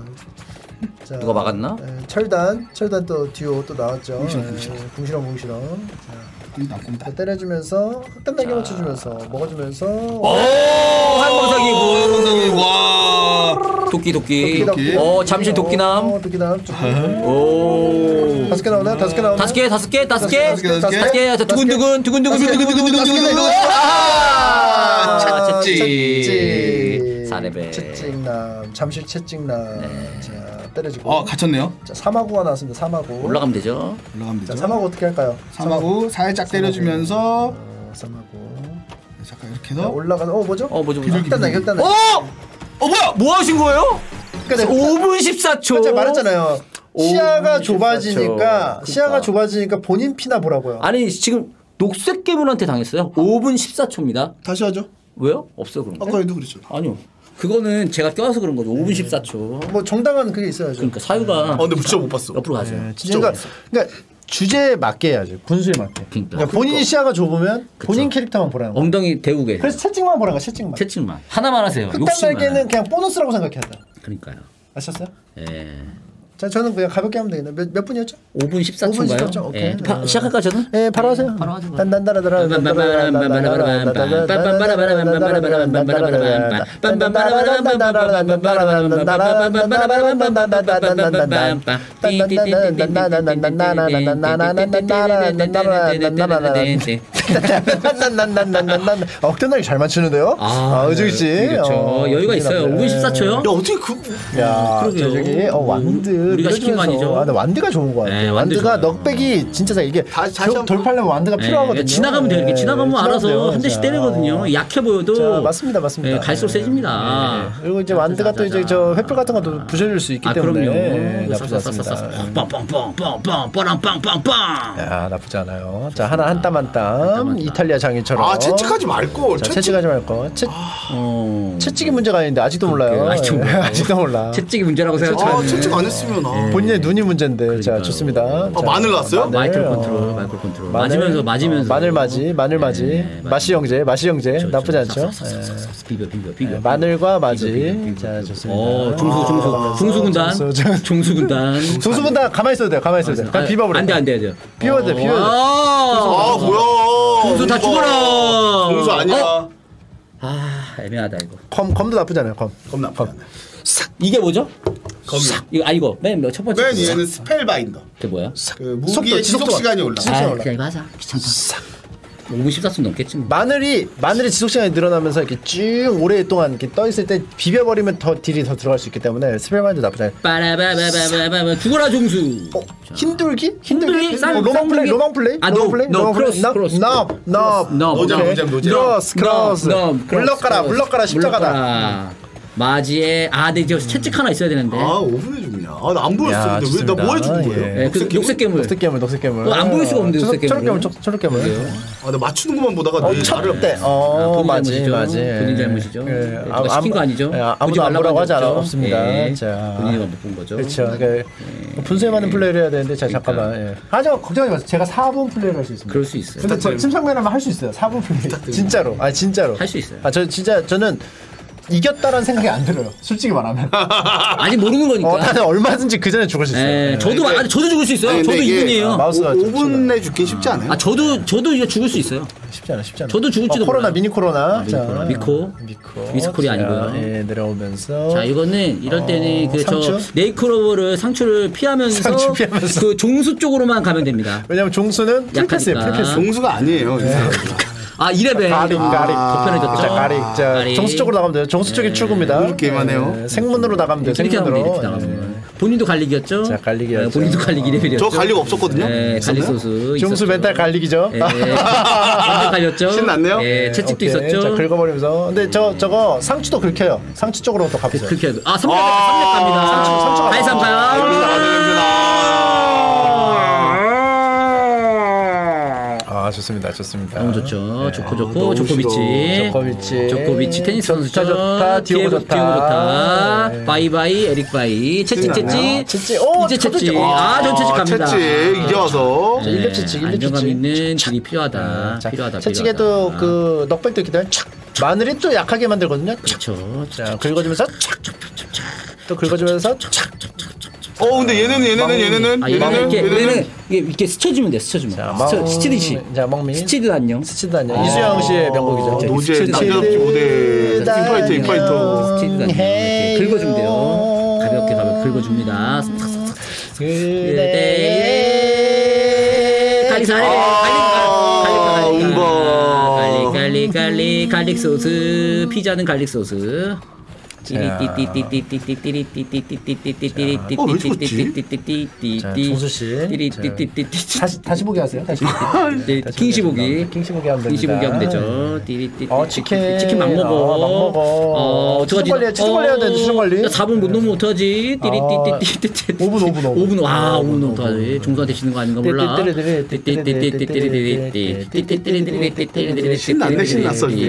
자, 누가 막았나? 에, 철단, 철단 또 듀오 또 나왔죠. 궁시렁, 에, 궁시렁. 궁시렁, 궁시렁. 자, 자, 때려주면서 흑단 날개 맞춰주면서 먹어주면서. 오, 한방사기고. 와. 도끼, 도끼. 도끼. 어, 잠실 도끼남. 어, 도끼남. 쭉. 오. 다섯 개 나오나요? 다섯 개 나오나요? 다섯 개, 다섯 개, 다섯 개. 다섯 개, 두근두근, 두근두근. 두근두근, 두근두근. 아, 아, 채찍. 채찍. 사레벨. 채찍남. 잠실 채찍남. 네. 자, 때려지고. 어 갇혔네요. 자, 사마구가 나왔습니다. 사마구. 올라가면 되죠. 올라가면 자, 되죠. 사마구 어떻게 할까요? 사마구 살짝 때려주면서 어, 사마구. 잠깐 이렇게 자, 해서 올라가서 어 뭐죠? 어 뭐죠? 뭐죠? 혈단 나 혈단 나. 어? 어 뭐야? 뭐 하신 거예요? 그러니까 5분 14초. 제가 말했잖아요. 시야가 14초. 좁아지니까 그러니까. 시야가 좁아지니까 본인 피나 보라고요. 아니 지금 녹색 괴물한테 당했어요. 5분 14초입니다. 다시 하죠. 왜요? 없어요 그런 거. 아까도 그랬죠. 아니요. 그거는 제가 껴서 그런 거죠. 5분 14초. 뭐 정당한 그게 있어야죠. 그러니까 사유가 어 근데 진짜 못 봤어. 옆으로 가죠. 네, 진짜 그러니까, 그러니까 주제에 맞게 해야죠. 분수에 맞게. 그러니까. 그러니까 본인이 시야가 좁으면 본인 캐릭터만 보라는 거야. 엉덩이 대우게. 그래서 채찍만 보라는 거야. 채찍만. 채찍만 하나만 하세요. 욕심만. 날개는 그냥 보너스라고 생각해야 돼. 그러니까요. 아셨어요? 예. 자, 저는 그냥 가볍게 하면 되겠네. 몇, 몇 분이었죠? 5분 14초인가요? 5분 14초, 오케이. 예. 바, 시작할까 저는? 예, 바로 하세요. 바로 하죠, 뭐. 딴딴따라따라. 억대나게 잘 맞추는데요? 아, 의정 씨. 그렇죠. 어, 여유가 있어요. 5분 14초요? 야 어떻게 그 야. 저 저기 어 wand 우리가 시킨 거 밀어주면서. 아니죠? 아, wand가 좋은 거 같아. 네, wand wand가 좋아요. knockback이 진짜 잘 이게 다시- 다시 돌파하려면 wand가 예, 필요하거든요. 지나가면 돼요. 이렇게 예, 지나가면 알아서 돼요. 한 대씩 자, 때리거든요. 약해 보여도 자, 맞습니다, 맞습니다. 예, 갈수록 예. 세집니다. 그리고 이제 wand가 또 이제 저 횃불 같은 것도 부셔줄 수 있기 아 때문에 그럼요. 예, 나쁘지 않습니다. 빵빵빵빵빵빵 빵빵빵빵. 야 나쁘지 않아요. 자 하나 한 땀 한땀 이탈리아 장인처럼. 아 채찍하지 채찍. 채찍하지 말고 채 어. 채찍이 문제가 아닌데 아직도 몰라요. 아직도 몰라. 채찍이 문제라고 아 생각하는. 채찍 안 했으면 아. 본인의 눈이 문제인데 자 좋습니다. 아, 자, 마늘 났어요? 마이크로 어. 컨트롤, 마이크로 컨트롤. 마늘, 맞으면서 맞으면서. 어, 마늘 맞이, 마늘 맞이, 네, 마시 형제, 마시 형제 나쁘지 않죠? 비벼 비벼 비벼. 예, 마늘과 비벼. 자 좋습니다. 어 종수 종수 종수 군단. 종수, 종- 종수 군단. 종수분 다 가만히 있어도 돼요. 가만히 있어도 돼요. 그냥 비벼버려. 안 돼 안 돼 안 돼. 비워야 돼, 비워야 돼. 아 뭐야? 종수 다 죽어라. 종수 아니야. 어? 아 애매하다 이거. 검 검도 나쁘잖아요. 검. 겁나. 검. 이게 뭐죠? 검이. 이거 아 이거 맨첫 번째. 맨 위에는 Spellbinder. 그게 뭐야? 그 속도, 무기의 지속. 시간이 올라. 지속- 아 올라. 귀찮다. 5분 14분 넘겠지 뭐. 마늘이 마늘의 지속 시간이 늘어나면서 이렇게 쭉 오랫동안 이렇게 떠 있을 때 비벼 버리면 더 딜이 더 들어갈 수 있기 때문에 Spellbinder 나쁘지 않아요. 빠라바바바바바 죽어라 종수. 어, 힘들기? 힘들기? 쌀- 어, 로망 플레이, 쌀- 로망 플레이, 아, 로망 노, 플레이, 노, 로망 플레이, 너, 노잼, 오케이. 노잼, 노잼. cross, cross, 물러가라, 물러가라, 십자가다. 마지에 아, 근데 이제 채찍 하나 있어야 되는데. 아 5분에 죽냐? 아 나안 보였어. 야, 근데 왜 나 뭐 해주는 좋습니다. 거예요? 예, 그 녹색 괴물. 녹색 괴물, 녹색 괴물. 어, 안 보일 수가 없는데, 녹색 초록 괴물, 괴물은. 초- 초록 괴물. 아 나 맞추는 것만 보다가 어, 내첫 나를 때. 아, 어, 본인 맞지. 맞지. 본인 잘못이죠. 예, 예, 누가 시킨 거 아니죠? 예, 아무도 안 보라고 하지. 않았습니다. 예, 자. 본인만 못본 거죠. 그렇죠. 그러니까 분수에 맞는 플레이를 해야 되는데 자 잠깐만. 예. 하지만 걱정하지 마세요. 제가 4분 플레이를 할 수 있습니다. 그럴 수 있어요. 근데 저 침착맨 하면 할 수 있어요. 4분 플레이. 진짜로. 아 진짜로. 할 수 있어요. 아 저 진짜 저는 이겼다라는 생각이 안 들어요. 솔직히 말하면. 아직 모르는 거니까. 어, 나는 얼마든지 그 전에 죽을 수 있어요. 예, 예. 저도 근데- 아, 저도 죽을 수 있어요. 아니, 저도 근데 이게- 2분이에요. 아, 마우스가 좀 5분에 죽기 쉽지 않아요? 아, 저도 저도 이제 죽을 수 있어요. 쉽지 않아, 쉽지 않아. 저도 죽을지도 어, 코로나 몰라요. 미니 코로나. 미니 자, 코로나. 미코. 미코. 미스코리아 자, 아니고요. 예, 내려오면서. 자 이거는 이럴 때는 어, 그저 상추? 네잎클로버를 상추를 피하면서, 상추 피하면서. 그 종수 쪽으로만 가면 됩니다. 왜냐면 종수는 free pass예요. free pass. 종수가 아니에요. 이 사람. 아 2레벨 garlic, garlic. 더 편해졌죠. 자, garlic. 자, garlic. 종수 쪽으로 나가면 돼요. 종수 쪽이 출구입니다. 이렇게 하네요. 예, 생문으로 나가면 돼요. 이렇게 나가면 돼, 생문으로. 이렇게 예. 나가면 본인도 garlic 있었죠. 자, garlic 있었죠. 네, 본인도 garlic 2레벨이었죠. 저 garlic 없었거든요. 네, 있었나요? 소스. 종수 있었죠. 멘탈. 예, 완전 갈렸죠. 신났네요? 예, 채찍도 오케이. 있었죠. 자, 긁어버리면서. 근데 저 저거 상추도 긁혀요. 상추 쪽으로 또 가보세요. 해도 아 3렙 3렙 갑니다. 상추, 상추가 발삼 나와. 냄새 나네, 냄새 아 좋습니다, 좋습니다. 너무 좋죠. 좋고 좋고 너무 조코비치. 조코비치. 조코비치 테니스 선수죠. 좋다, 좋다. 디오고 조타. 디오고 조타. 네. 바이바이 에릭 바이. 채찍 채찍. 채찍. 오, 이제 채찍. 채찍. 아, 전 채찍 갑니다. 채찍 이제 와서. 자, 일렙 채찍, 일렙 안정감. 있는 딜이 필요하다. 자, 필요하다. 채찍에도. 그 knockback도 있기 때문에 착. 마늘이 또 약하게 만들거든요. 착. 그렇죠. 자, 긁어주면서 착. 또 긁어주면서 착. 어 근데 얘네는 얘네는 얘네는 아, 얘는 얘네는 이렇게 얘네는 얘는 이게 이렇게 스쳐주면 돼. 스쳐주면. 자, 스쳐, 멍- 스치듯이. 자, 멍미. 스치듯 안녕. 스치드 안녕. 이수영 씨의 명곡이죠. 어, 노제 남자답지 못해. 인파이터 인파이터. 스치듯 안녕. 이렇게 긁어주면 돼요. 가볍게 가볍게 긁어줍니다. 그대의 garlic 사리 아, garlic. garlic garlic garlic garlic 소스 피자는 garlic 소스. 다시 다시 보기 하세요. 다시. 킹시 보기. 킹시 보기 하면 됩니다. 킹시 보기 하면 되죠. 띠리띠. 어, 치킨. 치킨 막 먹어. 어, 막 먹어. 어, 어떡하지? 수정 관리, 수정 관리 해야 돼, 수정 관리. 4분 못 넘으면 어떡하지? 띠리띠띠띠띠. 5분, 5분, 5분. 5분. 아, 5분 넘으면 어떡하지? 종수한테 지는 거 아닌가 몰라. 신났네, 신났어, 이제.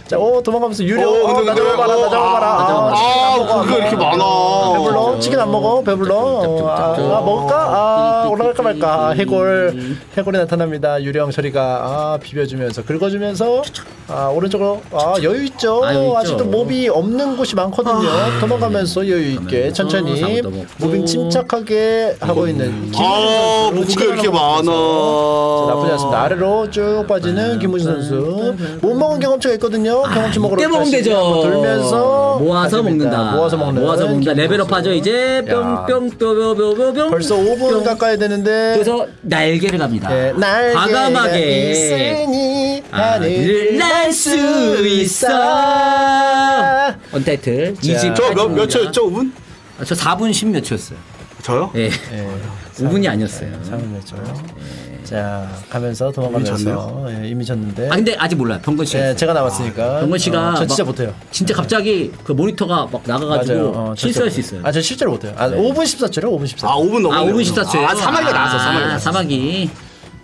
자, 오 도망가면서 유령. 어, 나 잡아봐라, 나 어, 잡아봐라. 아, 아, 아, 그거 이렇게 많아. 배불러? 치킨 안 먹어? 배불러? 어, 아, 아, 먹을까? 아, 올라갈까 말까? 아, 해골. 해골이 나타납니다. 유령 저리가 아, 비벼주면서 긁어주면서 아, 오른쪽으로 아, 여유 있죠. 아. 아직도 몹이 없는 곳이 많거든요. 도망가면서 여유 있게 천천히. 무빙 침착하게 하고 있는 아, 그게 이렇게 많아. 나쁘지 않습니다. 아래로 쭉 빠지는 김우진 선수. 못 먹은 경험치가 있거든요. 경험치 먹으러 이때 먹으면 다시 되죠. 돌면서 모아서. 먹는다. 모아서 먹는. 모아서 먹는다. 레벨업하죠. 이제 야. 뿅뿅뿅뿅뿅뿅. 벌써 5분 가까이 되는데 그래서 날개를 갑니다. 예, 날개가 과감하게 있으니 하늘을 날수 있어. 언타이틀 20. 저 몇, 몇 초였죠, 5분? 아, 저 4분 10몇 초였어요. 저요? 예. 5분이 아니었어요. 상황이었죠. 자 가면서 도망가면서 예, 이미 졌는데 아 근데 아직 몰라요. 병건 씨. 예, 제가 남았으니까 병건 씨가 어, 저 진짜 막 못해요. 진짜 갑자기 그 모니터가 막 나가가지고. 어, 실수할 수 있어요. 아, 저 실제로 못해요. 아, 5분 14초요. 5분 14초. 아, 5분 넘었네. 아, 5분 14초요. 아, 사마이가 나왔어, 사마이가 나왔어. 사마기.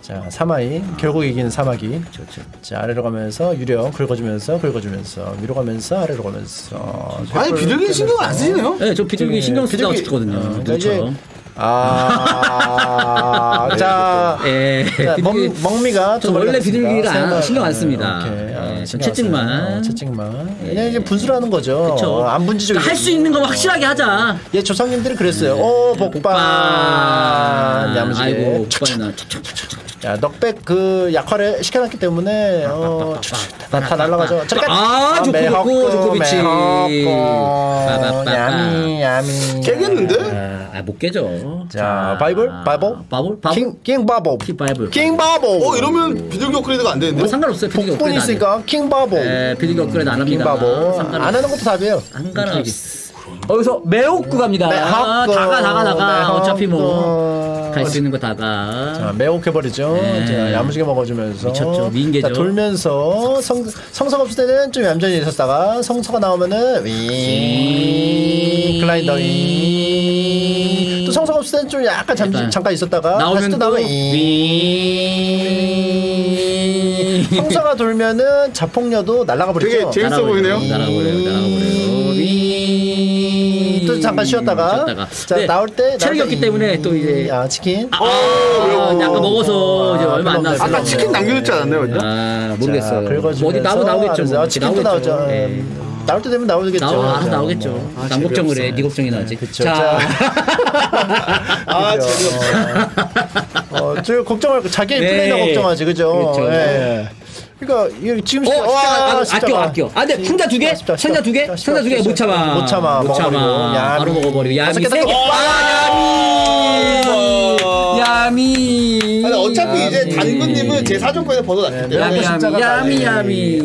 자, 사마이 결국 이기는 사마기. 그렇죠. 자, 아래로 가면서 유령 긁어주면서 긁어주면서 위로 가면서 아래로 가면서. 아니, 비둘기 신경 안 쓰시네요? 네, 저 비둘기 신경 쓰다가 죽거든요. 어, 그러니까 이제 누구처럼. 아, 자, 예. 자 먹, 비둘기- 먹미가 저두 원래 마리 비둘기를 안- 같습니다. 신경 안 씁니다. 예, 아, 채찍만. 어, 채찍만. 그냥 이제 분수를 하는 거죠. 그쵸. 어, 안 분지적. 할수 있는 거 확실하게 하자. 예, 조상님들이 그랬어요. 오, 복반. 야무지게. 아이고, 촥촥. 복반이나. 야, 넉백 그 약화를 시켜놨기 때문에 어, 다, 다 날라가죠. 아, 좋고, 좋고, 좋고, 비치. 빠바빠빠. 야미, 야미. 깨겠는데? 아, 아, 못 깨죠. 자, 바이블, 바이블, 바이블, 바이블. 킹, 킹 바보, 킹 바이블. 킹 바보. 어, 이러면 비둘기 업그레이드가 안 되는데? 뭐 상관없어요. 비둘기 업그레이드. 있으니까 킹 바보. 예, 비둘기 업그레이드 안킹 합니다. 바보. 상관없- 안 하는 것도 답이에요. 상관없어. 여기서 매혹구 갑니다. 매혹구, 다가, 다가, 다가. 매혹구. 어차피 뭐, 갈 수 있는 거 다가. 자, 매혹해버리죠. 네. 자, 야무지게 먹어주면서. 미쳤죠. 미인계죠. 자, 돌면서 성, 성성 없을 때는 좀 얌전히 있었다가 성서가 나오면은 윙 글라이더 윙. 또 성성 없을 때는 좀 약간 잠, 약간 잠깐 있었다가 다시 나오면 나오면 윙. 성서가 돌면은 자폭녀도 날아가 버리죠. 되게 재밌어 날아버려요. 보이네요. 날아버려요. 날아버려요. 윙. 또 잠깐 쉬었다가, 쉬었다가. 자 네, 나올 때 체력이 없기 때문에 또 이제 아 치킨 아, 아, 약간 먹어서 이제 아, 얼마 안 그럼 나왔어요. 아까 치킨 남겨줬지 않았나요? 아 모르겠어요. 어디 나오 나오겠죠. 뭐. 아, 치킨도 나오겠죠. 나오죠. 예. 음, 나올 때 되면 나오겠죠. 나오 아, 자, 나오겠죠. 뭐. 남 걱정을 해. 네 걱정이 나지. 그쵸. 자, 아, 그죠. 어, 저 걱정할 거 자기 네. 플레이나 걱정하지 그죠? 그렇죠. 예. 그러니까 지금 어, 와, 십자가. 아껴, 아껴. 아, 근데 풍자 두 개? 천자 두 개? 천자 두 개 못 참아. 못 참아. 못 참아. 먹어버리고. 야미. 바로 먹어버리고. 야미 세 개. 아, 야미. 아니, 어차피 이제 야미. 단군님은 제 사정권에 네, 때문에 야미, 야미, 야미, 야미.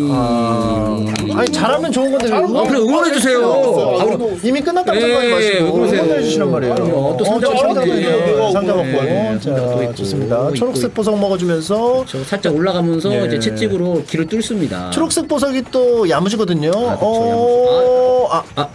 아니 잘하면 좋은 건데 왜 아, 그래, 응원해 주세요. 아, 우리 이미 끝났다고 예, 생각하지 마시고? 응원해 주시란 말이에요. 또 상자 어, 먹고 상자 있네. 먹고 상자 네, 먹고 네, 상자 또자 있고, 좋습니다. 초록색 보석 먹어주면서 저 살짝 올라가면서 예. 이제 채찍으로 길을 뚫습니다. 초록색 보석이 또 야무지거든요. 그쵸, 어, 아, 아,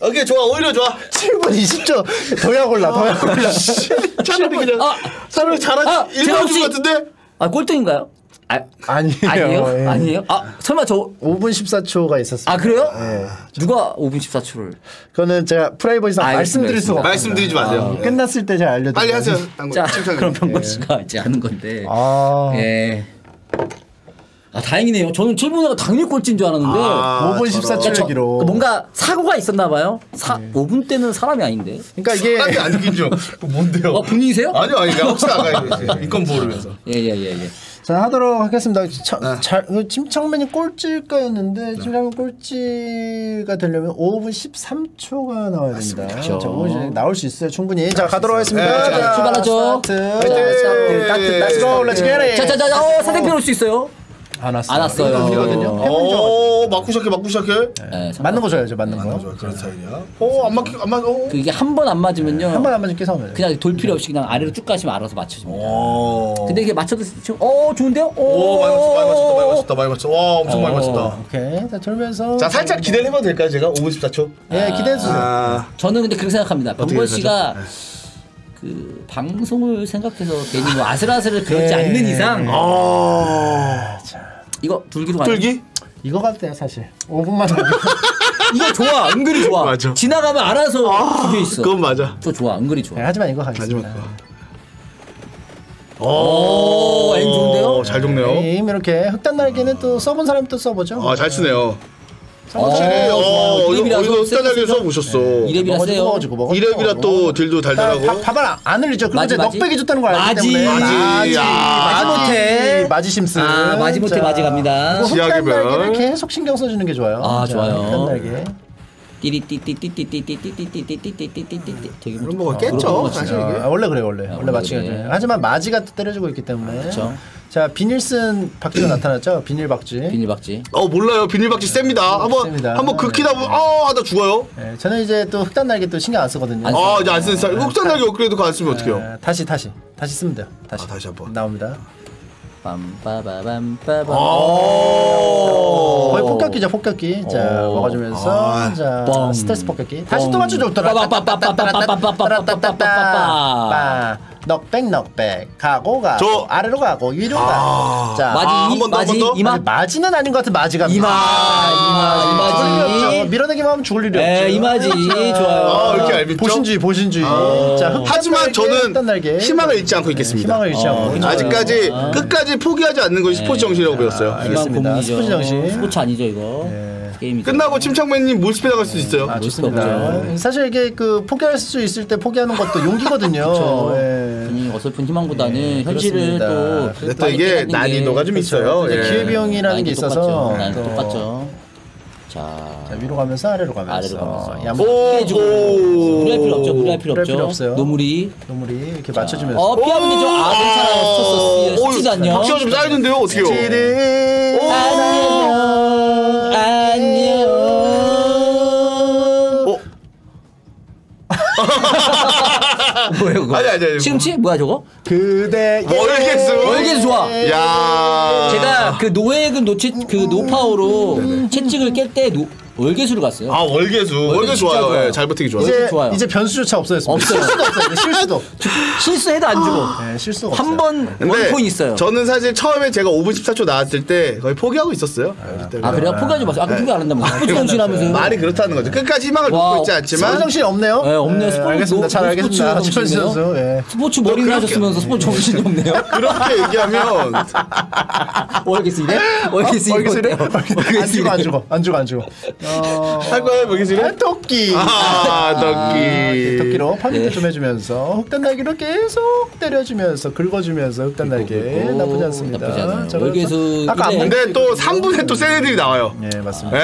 오케이 좋아. 오히려 좋아. 7분 20초. 더약 올라 더약 올라. 차라리 그냥 아, 차라리 잘하지 아, 제가 일본 혹시- 것 같은데? 아 꼴등인가요? 아, 아니에요. 아니에요? 예. 아니에요? 아, 설마 저 5분 14초가 있었어요. 아, 그래요? 예. 누가 5분 14초를? 그거는 제가 프라이버에서 아, 말씀드릴 수가 없어요. 말씀드리지면 안 돼요. 끝났을 때 제가 알려 드릴게요. 빨리 하세요. 자, 그럼 병건 씨가 이제 하는 건데. 아. 예. 아 다행이네요. 저는 7분이가 당일 꼴찌인 줄 알았는데 아, 5분 14초 그러니까 기록. 그 뭔가 사고가 있었나 봐요. 사, 예. 네. 5분 때는 사람이 아닌데. 그러니까 이게 사람이 아니긴 좀 뭔데요? 아, 본인이세요? 아니요, 아니 그냥 혹시 나가야 돼. 예. 모르면서. 예, 예, 예, 예. 자 하도록 하겠습니다. 처, 네. 잘 침착맨이 꼴찌일까였는데 네. 침착맨 꼴찌가 되려면 5분 13초가 나와야 됩니다. 그렇죠. 자, 5분씩 나올 수 있어요. 충분히. 자 가도록 하겠습니다. 네. 자, 출발하죠. 스타트. 스타트. 스타트. Let's go. Let's get it. 자자자. 어, 사생팬 올수 있어요. 안 왔어요. 안 왔어요. 오, 맞고 시작해, 맞고 시작해. 네, 네 맞는 거 줘야죠, 맞는 거. 맞아, 그런 네. 스타일이야. 오, 안 맞기, 안 맞, 어? 그 이게 한 번 안 맞으면요. 한 번 안 맞으면 깨서 오면. 그냥 돌 필요 네. 없이 그냥 아래로 쭉 가시면 알아서 맞춰집니다. 어. 근데 이게 맞춰도 지금 어 좋은데요? 오, 많이 맞췄다, 많이 맞췄다, 많이 맞췄다, 많이 맞췄다. 와, 엄청 많이 맞췄다. 오케이, 자 돌면서. 자, 살짝 기대를 해봐도 될까요, 제가 54초? 예, 아. 기대해 주세요. 아. 저는 근데 그렇게 생각합니다. 박원 씨가. 그 방송을 생각해서 괜히 뭐 아슬아슬을 그렇지 네. 않는 이상 아, 자. 이거 둘기로 가. 둘기? 이거 같아요 사실. 5분만 이거 좋아. 은근히 좋아. 맞아. 지나가면 알아서 아, 그게 있어. 그건 맞아. 저 좋아. 은근히 좋아. 네, 하지만 이거 가겠습니다. 오, 엔 좋은데요? 잘 좋네요. 네, 에임 이렇게 흑단 날개는 또 써본 사람이 또 써보죠. 아, 잘 쓰네요. 어, 어, 네, 어, 어 이랩이라 이거 없다 달리 수업 오셨어. 네. 이랩이라 세요. 이랩이라 또 어, 딜도 달달하고. 밥을 안 흘리죠. 그리고 이제 넉백이 좋다는 걸 알기 때문에. 마지. 마지못해. 마지심스. 아, 마지못해 마지 갑니다. 지하기면. 계속 신경 써주는 게 좋아요. 아, 좋아요. 날개. 띠리띠띠띠띠띠띠띠띠띠띠띠띠띠띠띠띠 그런 거겠죠 사실 이게 원래 그래 원래 원래 맞춰야 돼 하지만 마지가 때려주고 있기 때문에 그렇죠 자 비닐슨 박쥐가 나타났죠. 비닐 박쥐. 비닐 박쥐. 어 몰라요 비닐박쥐 셉니다. 한번 셉니다. 한번 긁히다 보면 아 하다 죽어요. 네, 저는 이제 또 흑단 날개 또 신경 안 쓰거든요. 안 아 이제 안 쓰는 스타일. 흑산 날개 업그레이드 안 쓰면 어떡해요? 네, 다시 다시 다시 쓰면 돼요. 다시. 아, 다시 한번. 나옵니다. 빰빠바밤빠밤. 어. 거의 폭격기죠 폭격기. 자 오. 먹어주면서 아. 자 뻥. 스텔스 폭격기. 다시 또 뻥. 맞춰줘. 빠바바바바바바바바바바바바. knockback knockback 가고 가고 저- 아래로 가고 위로 아. 가고. 자 마지 아, 한번 더, 마지 한번 더? 이마. 마지는 아닌 것 같은 마지가 이마. 아, 이마지. 일 없죠. 밀어내기만 하면 죽을 일이 없죠. 에 이마지 좋아요. 아 이렇게 얄밉죠? 보신주의 보신주의. 자 흑단 하지만 저는. 희망을 잃지 않고 있겠습니다. 희망을 잃지 않고. 어. 아직까지 아. 끝까지 포기하지 않는 것이 스포츠 정신이라고 배웠어요. 아, 알겠습니다. 스포츠 정신. 스포츠 아니죠 이거. 예. 게임이죠. 끝나고 침착맨님 몰스페 나갈 수 있어요. 아수 좋습니다. 없죠. 사실 이게 그 포기할 수 있을 때 포기하는 것도 용기거든요. 예. 이 어설픈 희망보다는 현실을 그렇습니다. 또또 이게 난이도가 좀 있어요. 이제 예. 기회비용이라는 게 있어서 난 또- 똑같죠. 자, 자 위로 가면서 아래로 가면서. 아래로 가면서. 야, 오. 무리할 필요 없죠. 무리할 필요 없죠. 필요 없어요. 노무리. 노물이 이렇게 맞춰주면서. 어 피하면 되죠. 아 괜찮아요. 스쳤어. 오, 스치지 않냐. 박시가 좀 쌓이는데요. 어떻게요? 안녕. 안녕. 뭐예요 그거? 아니, 아니, 아니. 시금치? 뭐야 저거? 그대 월계수. 월계수 좋아. 야. 제가 그 노예금 노체 그 노파워로 채찍을 깰때 월계수를 갔어요. 아 월계수. 월계 좋아요. 좋아요. 예, 잘 버티기 좋아요. 이제 좋아요. 이제 변수조차 없어졌습니다. 없어요. 실수도 없어요. 이제 실수도. 실수해도 안 주고 네, 실수가 없어요. 한번 one coin 있어요. 저는 사실 처음에 제가 5분 14초 나왔을 때 거의 포기하고 있었어요. 때는. 아 그래요? 포기하지 마세요. 아까 포기 안 한다면서 스포츠 정신하면서 말이 그렇다는 거죠. 끝까지 희망을 와, 놓고 있지 스포츠 않지만 정신이 없네요. 네, 없네요. 스포츠 알겠습니다. 잘 노- 알겠습니다. 스포츠 최현수 선수. 예. 스포츠 머리를 하셨으면서 스포츠 정신이 없네요. 그렇게 얘기하면? 월계수이래? 월계수래? 어때요? 안 주고 안 주고 안 주고 안 주고. 어, 할 거예요, 여기서? 아, 토끼. 아, 덕기. 토끼로 파밍도 네. 좀 해주면서 흑단 날개로 계속 때려주면서 긁어주면서 흑단 날개 나쁘지 않습니다. 나쁘지 않아요. 아까 안. 근데 또 3분에 또센 애들이 나와요. 예 맞습니다.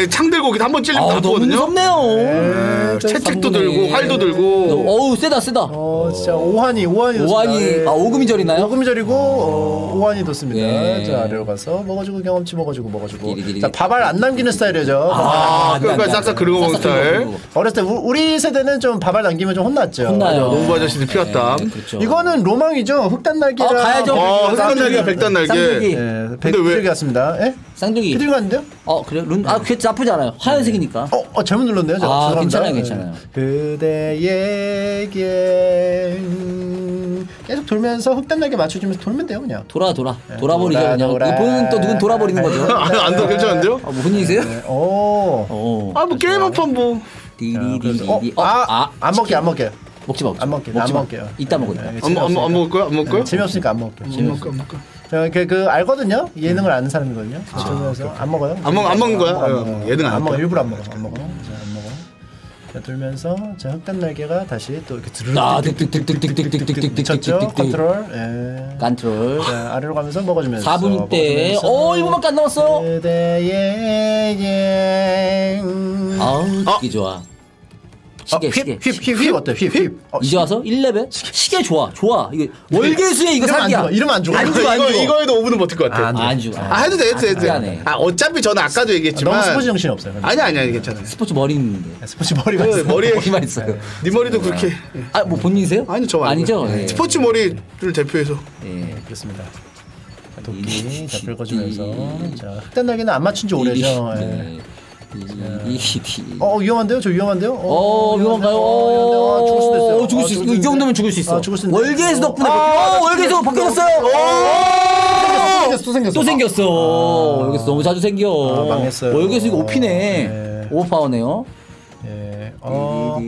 예, 창 들고 오기 한번 찔리면 너무 아프거든요. 무섭네요. 예, 저 채찍도. 들고 활도 들고. 어우 세다 세다. 어 진짜 오한이 오한이 오한이 아 오금이절이나요? 오금절이고 어, 오한이 뒀습니다. 예. 자 아래로 가서 먹어주고 경험치 먹어주고 먹어주고. 자 밥알 안 남기는 스타일이죠. 아, 안 돼, 그러니까 싹싹 긁어 스타일. 어렸을 때 우- 우리 세대는 좀 밥알 남기면 좀 혼났죠. 혼나요. 농부 아저씨들 피웠다. 네, 그렇죠. 이거는 로망이죠. 흑단 날개랑. 어, 가야죠. 어, 흑단 날개, 백단 날개. 쌍둥이. 예, 왜- 백필이 같습니다. 예? 쌍둥이. 피드가 갔는데요? 어 그래 룬. 아 그게 나쁘지 않아요. 하얀색이니까. 어, 어 잘못 눌렀네요. 제가. 아, 죄송합니다. 괜찮아요, 괜찮아요. 예. 그대에게 음, 계속 돌면서 흑단 날개 맞춰주면서 돌면 돼요, 그냥. 돌아 돌아 돌아버리죠 돌아, 그냥. 돌아. 보는 또 누군 돌아버리는 거죠. 아, 안 돼, 괜찮은데요? 아, 뭐 혼이세요? 네. 오. 어. 아, 뭐 게임 한판 뭐. 디디디디. 어, 어, 아, 아, 안 먹게, 안 먹게. 먹지 마. 먹지 안 마. 먹게, 먹지 안 마. 먹게요. 이따 먹어 이따. 네, 안, 먹- 안, 먹- 안 먹을 거야? 안 먹을 거야? 재미없으니까 안 먹게. 안 먹을 거야, 안 먹을 거야. 저 그, 그 알거든요. 예능을 아는 사람이거든요. 그래서 안 먹어요. 안 먹- 안 먹는 거야? 안 먹어, 안 어. 예능 안 안 먹어. 일부러 안 먹어. 안 먹어. 자, 안 먹어. 자, 돌면서 자 흑단 날개가 다시 또 이렇게 드르륵 아, 득득득득득득득득득득득 미쳤죠. 컨트롤. 예. 컨트롤. 자 아래로 가면서 먹어주면서. 4분 때. 어, 1분밖에 안 남았어. 그대의 예. 아우, 듣기 좋아. 시계, 시계. 휘 휘 휘 어때? 휘 휘. 어, 이제 와서 1레벨? 시계 좋아, 좋아. 이게 월계수에 이거 이러면 안 사기야. 죽어, 이러면 안 죽어. 안 죽어, 안 이거 죽어. 이거에도 5분은 버틸 것 같아. 안 돼. 안 죽어. 아 해도 돼 해도 돼, 해도 돼. 미안해. 아 어차피 저는 아까도 얘기했지만 너무 스포츠 정신이 없어요. 근데. 아니 아니 아니 괜찮아요. 스포츠 머리 있는데. 스포츠 머리가 그 있어. 머리에 머리만 있어요. 네 머리도 그렇게 아, 뭐 본인이세요? 아니 저. 아니죠? 예. 스포츠 머리를 대표해서 예. 그렇습니다. 자, 도끼 자 긁어주면서 자 흑단 날개는 안 맞춘 지 오래죠. 예. 네. 이. 어 위험한데요? 저 위험한데요? 어, 위험한가요? 어, 위험한데요? 어, 죽을 수도 있어요. 어, 죽을 수 있어. 이 정도면 죽을 수 있어. 아, 죽을 수. 월계에서 덕분에 아, 어, 월계에서 바뀌었어요. 또 생겼어, 또 생겼어. 월계에서 너무 자주 생겨. 아, 망했어요. 월계에서 이거 오피네. 네. 오버파워네요. 예. 어.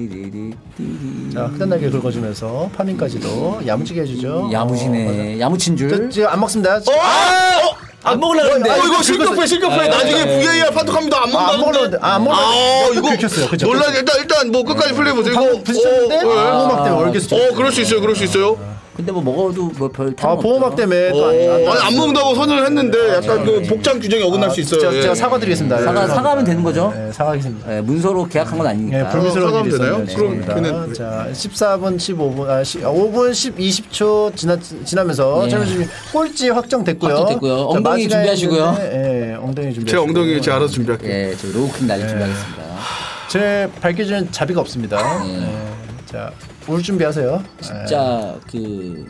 자 날개 긁어주면서 파밍까지도 야무지게 해주죠. 야무지네. 야무친 어, 저 줄. 지금 안 먹습니다. 안 먹으려고 했는데. 어 이거 실격해 실격해. 나중에 VAR 판독합니다. 안 아, 안 먹으려고 아, 안 먹으려고 아 이거 긁혔어요. 그죠? 놀라 일단 일단 뭐 끝까지 플레이 보세요. 이거. 부딪혔는데? 어, 어. 어 그럴 수 있어요. 그럴 수 있어요 근데 뭐 먹어도 뭐별 아 보호막 때문에 또 안. 어, 아니 안 먹는다고 선언을 했는데 약간 그 복장 규정이 어긋날 수 있어요 제가, 예. 제가 사과드리겠습니다. 사과 사과하면 되는 거죠? 네, 사과하겠습니다. 예, 문서로 계약한 건 아니니까. 예, 불미스러운 사과하면 일이 되나요? 있었네요. 그럼 네. 걔는- 자, 14분, 15분, 아, 시, 아, 5분, 10, 20초 지나 지나면서 예. 저는 지금 꼴찌 확정됐고요. 확정됐고요. 자, 엉덩이 마지막에 준비하시고요. 있는데, 예, 엉덩이 준비. 제 엉덩이 제가 알아서 준비할게요 예, 저 low kick 날릴 준비하겠습니다. 제 밝혀주는 자비가 없습니다. 예. 예. 자, 울 준비하세요. 예. 진짜 그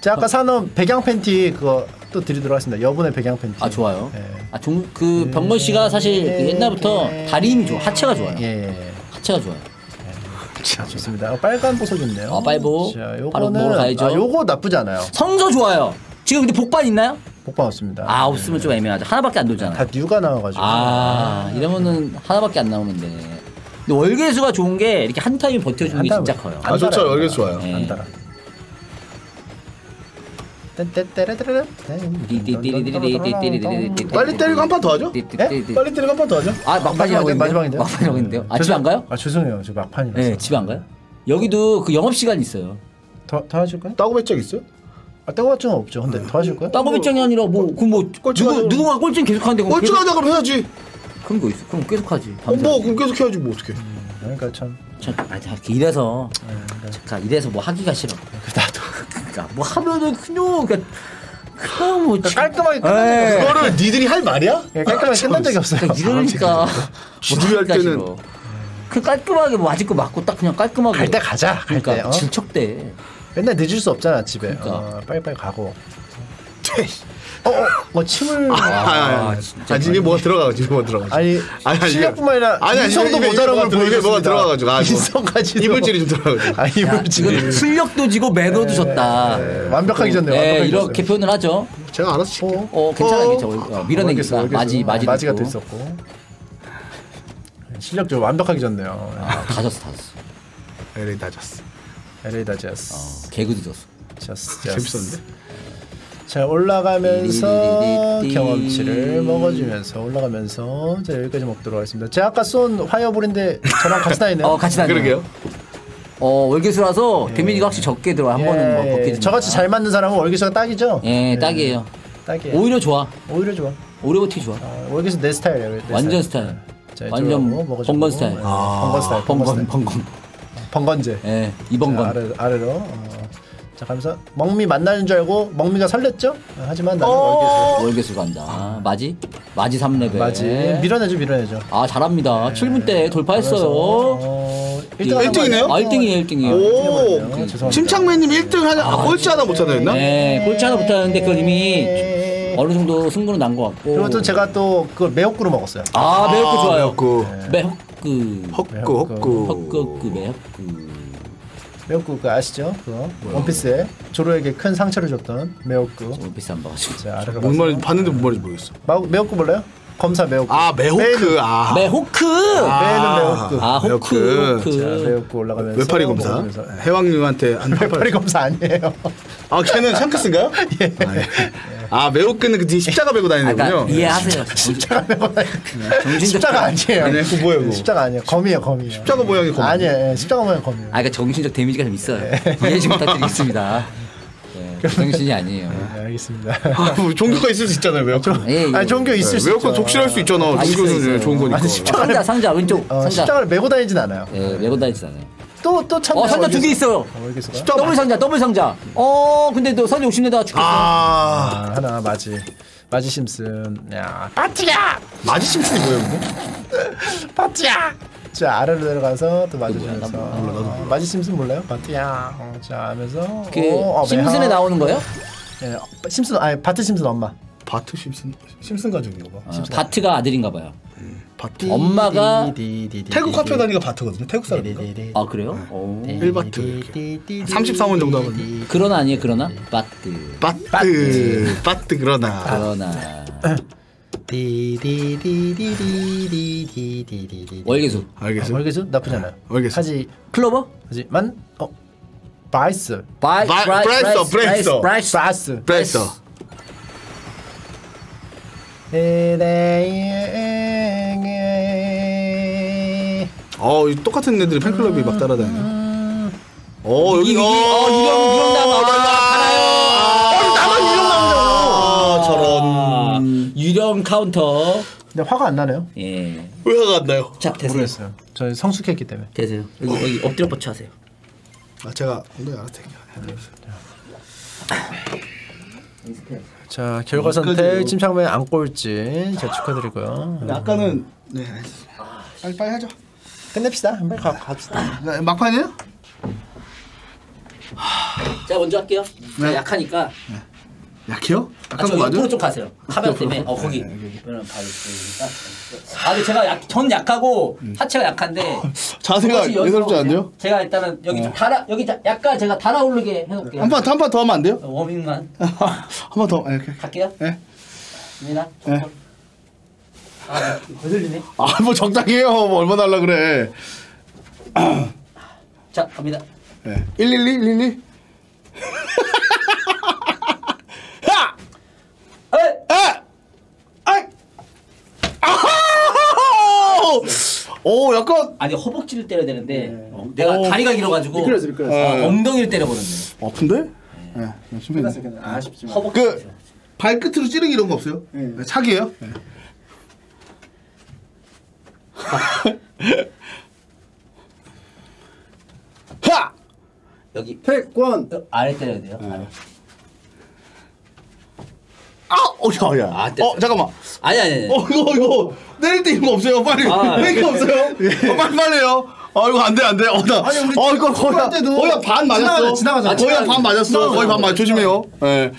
자, 아까 사놓은 백양 팬티 그거 또 드리도록 하겠습니다. 여분의 백양 팬티. 아 좋아요. 예. 아, 종, 그 병건 씨가 사실 그 옛날부터 다리 힘이 좋아. 하체가 좋아요. 예, 예. 하체가 좋아요. 자, 좋습니다. 어, 빨간 보석인데요. 아, 빨보. 자, 요거는 가야죠. 아, 요거 나쁘지 않아요. 성저 좋아요. 지금 근데 복반 있나요? 복반 없습니다. 아 없으면 좀 애매하죠. 하나밖에 안다 돌잖아요. 뉴가 나와가지고. 아 이러면은 하나밖에 안 나오는데. 근데 월계수가 좋은 게 이렇게 한 타임 버텨주는 게한 진짜 커요. 아, 좋죠. 달아요, 월계 안 좋아요. 예. 안 달아. 떼떼떼레떼레. 빨리 때리고 한 판 더 하죠 빨리 때리고 한 판 더 하죠 아 막판이라고? 마지막인데요? 막판이라고 했는데요? 아 집에 안 가요? 아 죄송해요. 저 막판이라서. 네 집에 안 가요? 여기도 그 영업 시간 있어요. 더, 더 하실 거요? 따고 배짱 있어요? 아, 떼고증은 없죠. 근데 더 하실 거요? 따고 배짱이 아니라 뭐 그뭐 꼴찌가 누구 누군가 꼴찌 계속 하는데 계속- 꼴찌하자 그럼 해야지 그런 거 있어. 그럼 계속 하지. 어, 뭐 그럼 계속 해야지 뭐 어떡해 그러니까 참. 참, 이렇게 이래서 잠깐 이래서 뭐 하기가 싫어. 나도 그러니까 뭐 하면은 그냥 그러니까 그냥 뭐 지- 깔끔하게 끝난 적이. 없어요. 그거를 니들이 할 말이야? 예, 깔끔하게 끝난 적이 없어요. 그러니까 이러니까 지들이 할 하기가 때는- 싫어. 그 깔끔하게 뭐 아직 거 맞고 딱 그냥 깔끔하게 갈때 가자. 갈 그러니까 때. 어? 질척대. 맨날 늦을 수 없잖아 집에. 그러니까. 어, 빨리빨리 가고. 어, 어, 뭐 침을. 아, 아, 아, 진짜 아, 집에 뭐가 들어가가지고 뭐가 들어가가지고 아니, 아니, 아니, 실력뿐만 아니라 아니, 아니, 인성도 입에- 입에 모자란 뭐가 걸 들어- 입에 뭐가 보여줬습니다. 들어가가지고, 아, 뭐. 인성까지도. 이물질이 좀 들어가가지고 아, 이물질이. 이건 술력도 지고 매너도 졌다. 네, 완벽하게 졌네요. 네, 완벽하게 이렇게 졌어요. 표현을 하죠. 제가 알아서 칠게요 어, 괜찮아, 어. 괜찮아. 어, 밀어내니까 월계수, 월계수. 마지, 마지. 마지가 또 있었고. 실력 좀 완벽하게 졌네요. 아, 다 졌어, 다 졌어. LA 다저스 LA 다저스. 어, 개그도 졌어. 저스. 재밌었는데 자 올라가면서. 경험치를 먹어주면서 올라가면서 자 여기까지 먹도록 하겠습니다. 제가 아까 쏜 화이어볼인데 저랑 같이 다니네요. 어, 같이 다녀. 그러게요 어, 월계수라서 데미지가 확실히 적게 들어. 한 번은 뭐 먹게 됩니다. 저같이 잘 맞는 사람은 월기수가 딱이죠. 예, 딱이에요. 딱이에요. 오히려 좋아. 오히려 좋아. 오히려 버티기 좋아. 아, 월계수 내 스타일이에요. 내 완전 스타일. 스타일. 자, 완전. 병건 스타일. 네, 병건 스타일. 병건 병건. 병건제. 예, 자, 이병건. 아래, 아래로. 어. 자 가면서 먹미 만나는 줄 알고 먹미가 설렜죠. 어, 하지만 나는 월계수. 월계수 간다. 마지? 마지 3레벨. 맞지. 밀어내죠, 밀어내죠. 아, 잘합니다. 7분 때 돌파했어요. 어, 일등 하는 거 1등이네요? 아니에요? 아, 1등이에요, 1등이에요. 오 죄송합니다. 침착맨님 1등 하나 꼴찌 하나 못하나 했나? 네, 꼴찌 하나 붙었는데 그건 이미 어느 정도 승부는 난 것 같고. 그리고 또 제가 또 그걸 매혹구로 먹었어요. 아, 매혹구 좋아요. 매혹구. 매혹구. 헛구 헛구 헛구, 매혹구. 매혹구 그 아시죠? 그거 원피스에 조로에게 큰 상처를 줬던. 어, 비싼 안 봐가지고. 자 아래가 뭔 말인지 봤는데 뭔 말인지 모르겠어 마, 매혹구 몰라요? 검사 매혹구. 아 매호크 아 매호크! 매는 매혹구. 아, 호크, 매호크. 자 호크. 매혹구 올라가면서 외파리 검사 먹으면서. 예. 해왕님한테 안 외파리 검사 아니에요. 아 걔는 샹크스인가요? 예. 아, 예. 아 매우 끄는 그 뒤에 십자가 메고 다니는군요. 이해하세요. 십자가 메고 정신적 정신적 십자가 아니에요. 아니 그거 뭐예요 그거? 십자가 아니에요. 검이에요, 검이에요. 십자가 모양의 검. 아니에요. 예, 십자가 모양 검이에요. 아, 그러니까 정신적 데미지가 좀 있어요. 이해 좀 부탁드리겠습니다. 네, 그 정신이 아니에요. 네, 알겠습니다. 아, 뭐 종교가 있을 수 있잖아요 매우. 예, 예. 아니 종교 있을 수 매우권 있죠. 독실할 수 있잖아. 아, 종교는 있어요. 좋은 거니까. 아니, 십자가- 상자, 상자 왼쪽 어, 상자. 십자가를 메고 다니진 않아요. 예, 메고 다니지 않아요. 또또 참. 어, 상자 두 개 있어요. 모르겠어요. 더블 상자, 더블 상자. 어, 근데 너 상자 욕심내다가 죽겠어. 아 아, 하나 마지. 마지 심슨. 야, 파티야! 마지 심슨이 뭐예요 그거? 파티야! 자 아래로 내려가서 또 맞아주면서 어, 마지 심슨 몰라요? 파티야. 어, 자 하면서 그 어, 어, 심슨에 매하. 나오는 거예요? 예, 어, 심슨 아니 바트 심슨 엄마. 바트 심슨 심슨 가족인가 봐. 어, 바트가 아들인가 봐요. 바트. 엄마가 태국 화폐 단위가 바트거든요. 태국 사람인가? 아 그래요? 1바트 33원 정도 하거든요. 그러나 아니에요. 그러나 바트. 바트. 바트 그러나. 그러나. 월계수. 월계수. 월계수 나쁘잖아. 월계수. 하지 클로버? 하지만 어 바이스. 바이스. 브라이스 브라이스 브라이스 브라이스. 에레 어, 이 똑같은 애들이 팬클럽이 막 따라다니네. 어, 여기 어, 유령, 유령 나무, 아, 알아요. 나만 유령 나온다고. 저런. 유령 카운터. 근데 화가 안 나네요. 예. 왜 화가 안 나요? 자, 되세요. 모르겠어요. 저희 성숙했기 때문에. 되세요. 여기, 여기 엎드려 뻗쳐 하세요. 아, 제가 알아서 할게요. 자 결과 선택 침착맨 안 꼴찌 자 축하드리고요. 아까는 네, 알겠습니다. 빨리 빨리 하죠. 끝냅시다. 한번 가 갑시다. 네, 막판이에요? 제가 먼저 할게요. 제가 네. 약하니까. 약해요? 아, 약한 저거 맞아요? 좀 가세요. 카메라 때문에. 어, 거기. 그러면 바로 있으니까. 아, 근데 제가 약, 전 약하고 하체가 약한데. 자세가 여기 예사롭지. 않네요? 제가 일단은 여기 좀 달아, 여기 자- 약간 제가 달아오르게 해놓을게요. 한 판 한 판 더 하면 안 돼요? 워밍만. 한 판 더. 아, 이렇게. 갈게요. 네. 민아. 네. 아, 거슬리네. 아, 뭐 적당히 해요. 뭐 얼마나 하려 그래. 자, 갑니다. 네. 112 112. 하! 에이! 아! 아! 아하! 오, 약간 아니 허벅지를 때려야 되는데 어, 내가 다리가 길어가지고 미끄러졌어, 미끄러졌어. 어, 엉덩이를 때려버렸네. 아픈데? 네. 네. 심해. 아쉽지만. 허벅지. 그 발끝으로 찌르기 이런 거 없어요? 네. 차기예요? 네. 하! 여기 패권. 어, 아래 때려야 돼요. 아래. 아! 어, 야, 야. 아. 어, 잠깐만. 아니 아니 아니. 어, 이거, 이거. 내릴 때 이거 없어요. 빨리. 아, 거 없어요. 어, 빨리, 빨리요. 아, 이거 안 돼, 안 돼. 어, 나. 아니, 우리 어, 이거 거의, 한- 때도 거의 한반 맞았어. 지나가잖아, 거의 한. 반 맞았어. 거의 반 맞, 조심해요. 예.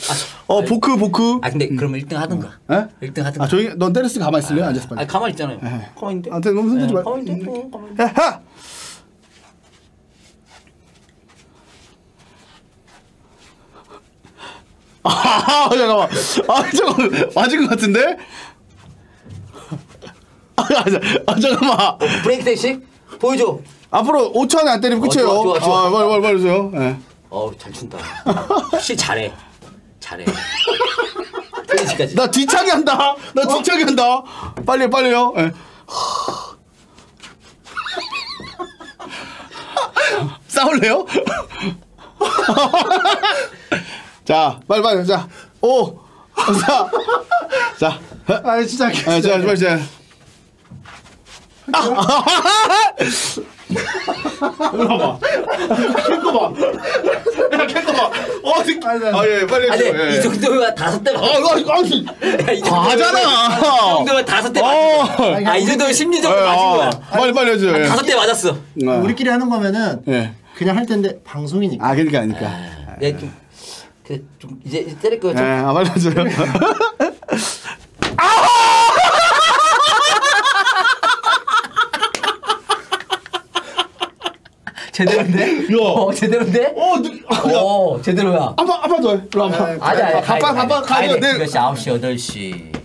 어, 보크, 보크. 아 근데 그러면 1등 하든가. 예? 1등 하든가. 아, 저기, 넌 때렸으니까 가만히 있을래? 앉아서 빨리. 아니 가만히 있잖아요. 가만히 있는데. 아, 너무 흔들지 네, 말고. 가만히 있는데. 어, 가만히 있는데. 야, 하! 아, 잠깐만. 아, 잠깐만. 맞은 것 같은데? 아, 아, 잠깐만. 브레이크 댄싱 보여줘. 앞으로 5초 안에 안 때리면 끝이에요. 어, 좋아, 좋아, 좋아. 아, 빨리, 빨리, 빨리 주세요. 예. 어우 잘 춘다. 확실히 잘해. 잘해. 페이지까지. 나 뒤차기 한다. 나 뒤차기 한다. 빨리, 빨리요. 예. 싸울래요? 자, 빨리, 빨리. 자, 5, 4, 자. 아 진짜. 아, 자, 빨리, 자. 아! 이거 봐. 캔거 봐. 야, 캔거 봐. 어, 이- 아, 예, 빨리 아니 해주세요. 예. 이 정도면 다섯 대 아, 맞았어. 이거, 이거, 아니. 야, 이 정도면- 과하잖아. 이 정도면 다섯 대 어. 맞았어. 아 이 정도면 심리적으로 맞은 거야. 빨리, 빨리 해줘요. 예. 다섯 대 맞았어. 아. 우리끼리 하는 거면은 예. 그냥 할 텐데 방송이니까. 아, 그러니까, 그러니까. 네, 좀, 그, 좀 이제 이제 때릴 거예요. 예, 좀. 아, 빨리 해줘요. 제대로인데? 야. 어, 제대로인데? 어, 누, 아, 야. 어, 제대로야. 아빠, 아빠 줘. 일로 와봐. 아니, 아니, 가빠, 가빠, 가야 돼. 몇 시? 9시, 8시.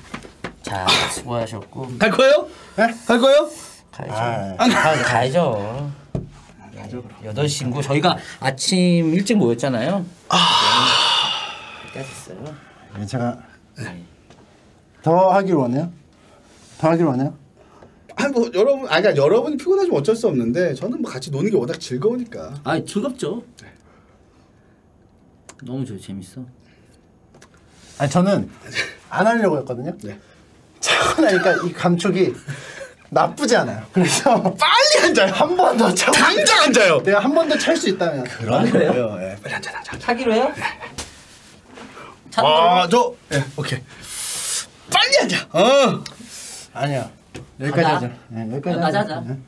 자, 수고하셨고. 갈 거예요? 갈 거예요? 가야죠. 가, 가야죠. 8시인고, 저희가 아침 일찍 모였잖아요. 아. 됐어요. 제가 더 하길 원해요? 더 하길 원해요? 아니 뭐 여러분 아니 그러니까 여러분이 피곤하시면 어쩔 수 없는데 저는 뭐 같이 노는 게 워낙 즐거우니까. 아 즐겁죠. 너무 좋 재밌어. 아니 저는 안 하려고 했거든요. 네. 차고 나니까 이 감촉이 나쁘지 않아요. 그래서 빨리 앉아요. 한 번 더 차고 당장 앉아요. 내가 한 번 더 찰 수 있다면 그런 거예요. 예. 빨리 앉아 앉아. 차기로 해요? 아 저 예, 오케이. 빨리 앉아. 어. 아니야. 여기까지. 하자. 네, 여기까지 여기까지 하자. 하자. 네.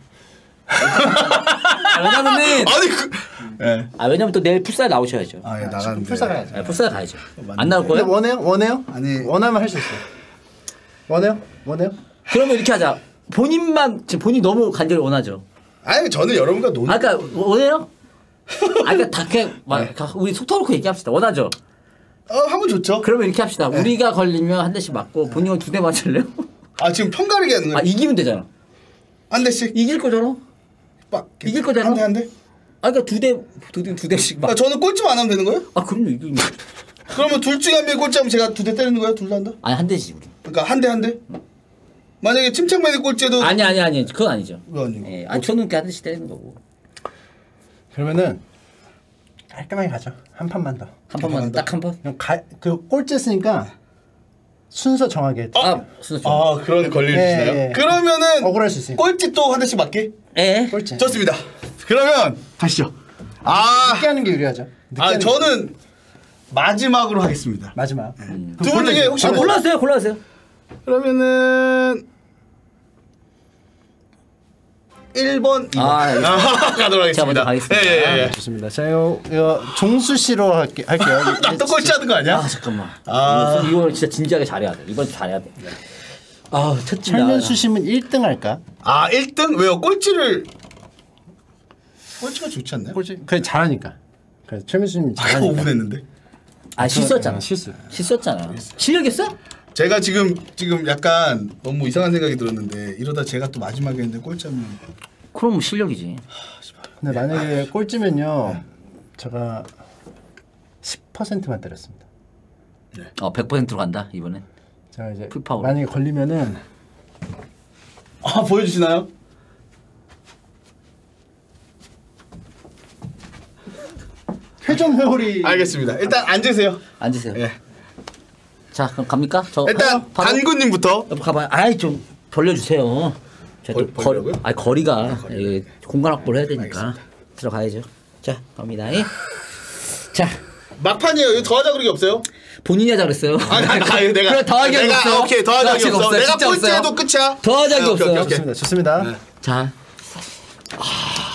아, 왜냐면은 아니 그. 예. 아 왜냐면 또 내일 풀사에 나오셔야죠. 아, 예, 나가는데. 풀사 가야죠. 아, 풀사에 가야죠. 안 나올 근데 거예요? 원해요? 원해요? 아니. 원하면 할 수 있어요. 원해요? 원해요? 그러면 이렇게 하자. 본인만 지금 본인 너무 간절히 원하죠. 아니 저는 여러분과 노는 아까 그러니까 원해요? 아 그러니까 다 그냥 막 다 우리 속 터놓고 얘기합시다. 원하죠. 어 하면 좋죠. 그러면 이렇게 합시다. 우리가 걸리면 한 대씩 맞고 본인은 두 대 맞을래요? 아 지금 편가르기 하는 아 거야. 이기면 되잖아. 한 대씩 이길 거잖아. 빡. 이길 거잖아. 한 대 한 대. 아 그러니까 두대두대두 대씩 막. 아 저는 꼴찌만 안 하면 되는 거예요? 아 그럼요 이기면. 그러면 둘 중에 한 명이 꼴찌하면 제가 두 대 때리는 거예요? 둘다 한다? 아니 한 대씩 우리. 그러니까 한 대 한 대. 만약에 침착맨이 꼴찌해도 아니 아니 아니 그건 아니죠. 그거 아니고. 예, 아니 저는 그냥 한 대씩 때리는 거고. 그러면은 깔끔하게 가죠. 한 판만 더. 한 번만 딱한 번. 그럼 가, 그 꼴찌 했으니까 순서 정하게. 아 순서 좀. 아 그런 권리를 예, 주시나요? 예. 그러면은 억울할 수 있으니까. 꼴찌 또한 대씩 맞게? 예. 꼴찌. 좋습니다. 그러면 가시죠. 아, 늦게 하는 게 유리하죠. 늦게 아 저는 마지막으로 하겠습니다. 마지막. 음. 두분 중에 혹시 아, 뭐 골라주세요 골라주세요. 그러면은 1번 2번 아. 가도록 하겠습니다. 예, 예, 예. 좋습니다. 자, 요, 요 종수 씨로 할게, 할게요. 나또 꼴찌하는 거 아니야? 아 잠깐만. 아. 이거 이거 진짜 진지하게 잘해야 돼. 이번 잘해야 돼. 아 첫째 철면수 씨면 1등 할까? 아 1등 왜요? 꼴찌를 꼴찌가 좋지 않나요? 꼴찌. 그래 잘하니까. 그래 철면수 님이 아까 잘하니까. 5분 했는데. 아 실수였잖아. 실수. 실수였잖아. 실력했어? 제가 지금 지금 약간 너무 이상한 생각이 들었는데 이러다 제가 또 마지막에 했는데 꼴찌하면 그럼 실력이지. 근데 만약에 꼴찌면요. 제가 10%만 때렸습니다. 어 100%로 간다 이번엔. 제가 이제 풀파워. 만약에 걸리면은 아 보여 주시나요? 회전 회오리 알겠습니다. 일단 앉으세요. 앉으세요. 예. 자 그럼 갑니까? 저 일단 바로- 단군님부터. 가봐요. 아이 좀 벌려주세요. 벌- 거리, 벌려고요? 아니 거리가 예, 공간 확보를 해야 되니까 들어가야죠. 자 갑니다. 예. 자 막판이에요. 이거 더하자 그런 게 없어요? 본인이 하자 그랬어요. 아니, 아니, 아니, 내가 그래 더하기 내가, 없어. 아, 오케이 더하자 기 없어. 내가 없어요. 끝이야. 더하자기 아, 오케이, 없어요. 오케이, 오케이. 좋습니다. 좋습니다. 네. 자 아,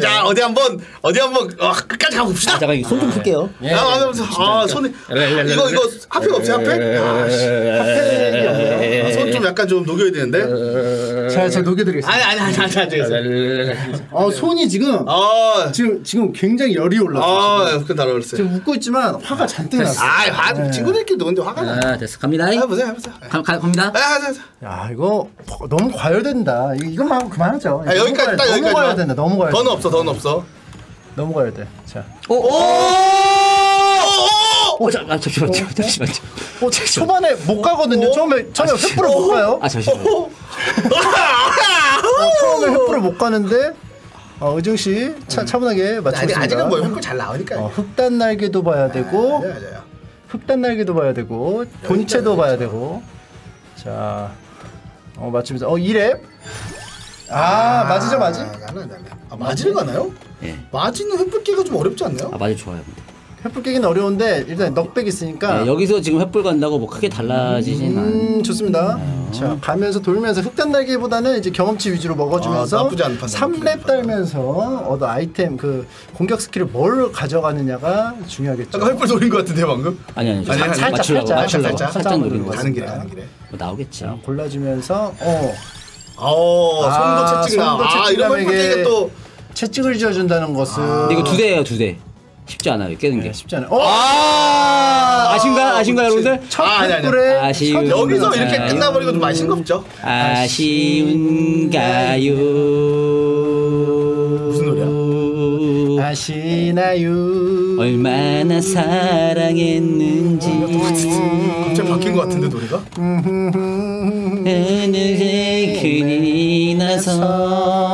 자 어디 한번 어디 한번 어, 끝까지 가고 봅시다. 아, 잠깐 손좀 풀게요. 아, 아, 아, 아, 손이 이거 이거 핫팩 없어요 핫팩? 아, 손좀 약간 좀 녹여야 되는데. 자, 제가 녹여드리겠습니다. 아니 아니 아니 아니 아니. 어, 손이 지금 아, 지금 지금 굉장히 열이 올랐어요. 아, 그 달아올랐어요. 지금 웃고 있지만 화가 잔뜩 났어요. 아, 아, 친구들끼리 노는데 화가 나. 아 됐어 갑니다. 해보세요, 해보세요. 가, 가, 갑니다. 아. 야 이거 너무 과열된다. 이- 이것만 그만하죠. 아, 여기까지 딱 너무 여기까지. 과열 된다. 너무 과열. 더는 없어, 더는 없어. 과열 돼. 자, 오! 오! 어, 자, 아, 잠시만요. 잠시만요. 어, 초반에 못 가거든요. 처음에 처음에 횃불을 못 가요. 아 잠시만요. 어, 처음에 횃불을 못 가는데 어, 의정 씨 차, 차분하게 아직 맞추겠습니다. 아직 은 뭐 횃불 잘 나오니까. 어, 흑단 날개도 봐야 되고 맞아요, 맞아요. 흑단 날개도 봐야 되고 본체도 봐야 되고 자, 어 맞추면서 어 2랩 아, 맞으죠 맞지? 아, 가나, 가나. 아, 맞이를 가나요? 예. 맞이는 횃불 끼가 좀 어렵지 않나요? 아 맞아 좋아요. 횃불 깨기는 어려운데 일단 knockback 있으니까 네, 여기서 지금 횃불 간다고 뭐 크게 달라지진 않. 음 좋습니다. 자 가면서 돌면서 흑단 날개보다는 이제 경험치 위주로 아, 먹어주면서 나쁘지 판단, 나쁘지 3렙 않은 달면서 얻어 아이템 그 공격 스킬을 뭘 가져가느냐가 중요하겠죠. 약간 횃불 노린 것 같은데 방금? 아니 아니, 아니, 아니, 살짝 맞추려고 살짝, 맞추려고 살짝, 살짝 노린 거 가는 길에 같습니다. 가는 길에. 뭐 나오겠지. 자, 골라주면서 어 어, 아, 손도 채찍 나. 손도 아, 이런 끼가 또 채찍을 지어준다는 것은 근데 이거 두 대예요 두 대. 쉽지 않아요 깨는 게. 네, 쉽지 않아요. 어! 아 아신가 아신가요 여러분들? 첫 아, 아니, 아니. 아쉬운 첫 여기서 횃불에 이렇게. 끝나버리고 좀거 없죠? 아쉬운가요? 무슨 노래야? 아시나요? 얼마나 사랑했는지. 갑자기 바뀐 것 같은데 노래가? 하늘에 그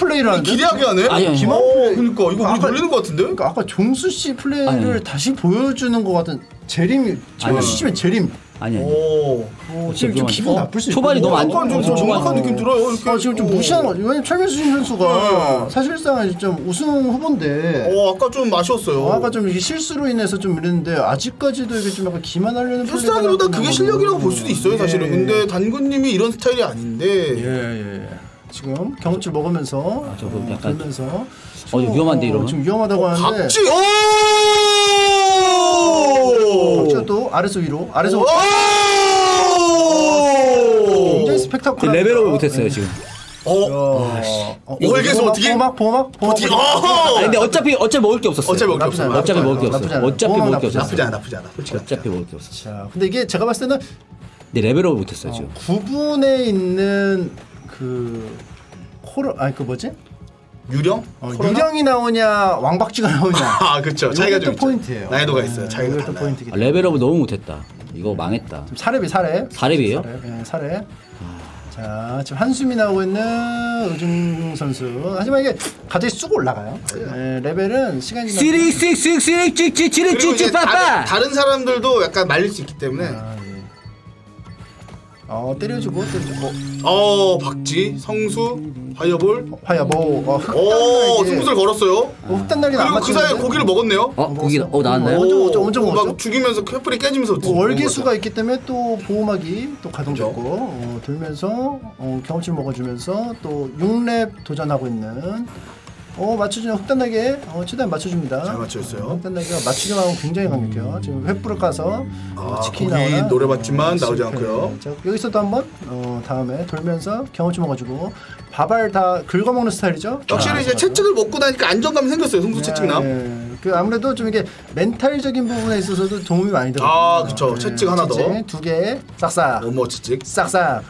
플레이를 하는데. 기대하게 하네? 아니, 아니. 기만 어, 플레이. 그러니까 이거 우리 아까- 놀리는 것 같은데? 그러니까 아까 종수 씨 플레이를 아니. 다시 보여주는 것 같은 재림이 종수 씨면 재림. 아니 아니 오. 어, 지금 좀 기분 나쁠 수 초반이 있거든요. 너무 안 약간 좀 어, 정확한 느낌 들어요. 이렇게. 아, 지금 좀 어. 무시하는 거죠. 왜냐면 철민수진 선수가 사실상 좀 우승 후보인데 어, 아까 좀 아쉬웠어요. 어, 아까 좀 이게 실수로 인해서 좀 이랬는데 아직까지도 이게 좀 약간 기만하려는 플레이가 그게 실력이라고 볼 수도 있어요, 사실은. 예. 근데 단군님이 이런 스타일이 아닌데. 예, 예. 지금 경험치 먹으면서 아, 저거 어, 약간- 돌면서 어, 위험한데, 이러면? 지금 위험하다고 하는데 박지, 오! 박지가 또 아래서 위로 아래서 오! 굉장히 스펙타클한 레벨업을 못했어요 지금 어, 어, 월계에서 어떻게? 보막 보막 보막 어떻게? 어! 아니 근데 어차피 어차피 먹을 게 없었어요 어차피 먹을 게 나쁘지 없어. 않아. 어차피 먹을 게 없어 나쁘지 않아. 어차피 먹을 게 나쁘지 없어 나쁘지 않아, 나쁘지 않아. 솔직히. 어차피 먹을 게 없어 자, 근데 이게 제가 봤을 때는 근데 레벨업을 못했어요 지금 9분에 있는 그 코르 아니 그 뭐지? 유령? 어? 유령이 나오냐 왕박쥐가 나오냐 아, 그쵸. 차이가 좀 있죠. 포인트예요. 난이도가 있어요. 네, 차이가 이것도 달라요. 포인트기 아, 때문에. 레벨업을 너무 못했다 이거 망했다 지금 사렙이 사렙. 사렙이에요? 사렙. 예, 사렙. 자, 지금 한숨이 나오고 있는 의중 선수. 하지만 이게 갑자기 쑥 올라가요. 예, 레벨은 시간이 지나면- 쓰리 씩씩 쓰리 찍찍 치리 그리고 이제 찍찍 다른, 빠빠 다른 사람들도 약간 말릴 수 있기 때문에. 아, 예. 어, 때려주고 때려주고. 어, 박지, 성수. 화야 뭐 어, 오. 승부를 걸었어요. 어, 흑단 날개는 안 그리고 그 사이에? 고기를 먹었네요. 어 고기 어 나왔나요? 어, 언제 먹었죠? 먹었죠? 막 죽이면서 횃불이 깨지면서 또 월계수가 있기 때문에 또 보호막이 또 가동됐고 어, 돌면서 어, 경험치를 먹어주면서 또 6렙 도전하고 있는 어 맞춰주는 흑단나게 어, 최대한 맞춰줍니다. 잘 맞춰줬어요. 어, 흑단나게가 맞추기만 하면 굉장히 강력해요. 지금 횃불을 까서 어, 아, 치킨이 고기 나오나? 노려봤지만 나오지 실패. 않고요. 자, 여기서도 한번 어, 다음에 돌면서 경험치 먹어주고 밥알 다 긁어먹는 스타일이죠. 확실히 아, 이제 채찍을 먹고 나니까 안정감이 생겼어요. 채찍남. 네, 그 아무래도 좀 이게 멘탈적인 부분에 있어서도 도움이 많이 되거든요. 아, 그쵸. 채찍 하나 더. 두개 싹싹 어머 채찍. 싹싹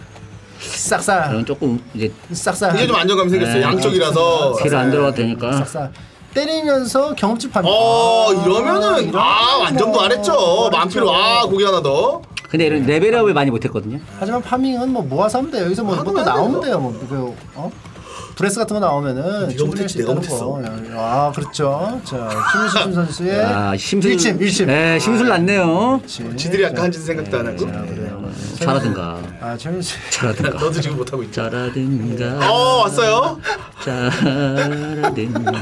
싹싹 조금 이제 싹싹 이게 좀 안정감이 생겼어요. 네. 양쪽이라서. 피를 안 들어가도 되니까 싹싹 때리면서 경험치 판. 어 이러면은 아 완전 부활했죠. 만피로 아 고기 하나 더. 근데 이런 레벨업을 많이 못했거든요 하지만 farming은 뭐 모아서 하면 돼요. 여기서 뭐 뭐또 해야 나오면 돼요. 돼요. 뭐 그, 어? 브레스 같은 거 나오면은 네가 충분히 못했지, 내가 거. 아 그렇죠. 자 최민수 선수의 아 심술 일침 일침. 네 심술 났네요 그렇지. 지들이 아까 한 짓 생각도 안 하고. 잘하든가 아 최민수. 잘하든가 너도 지금 못하고 있죠. 잘하든가 어 왔어요. 잘하든가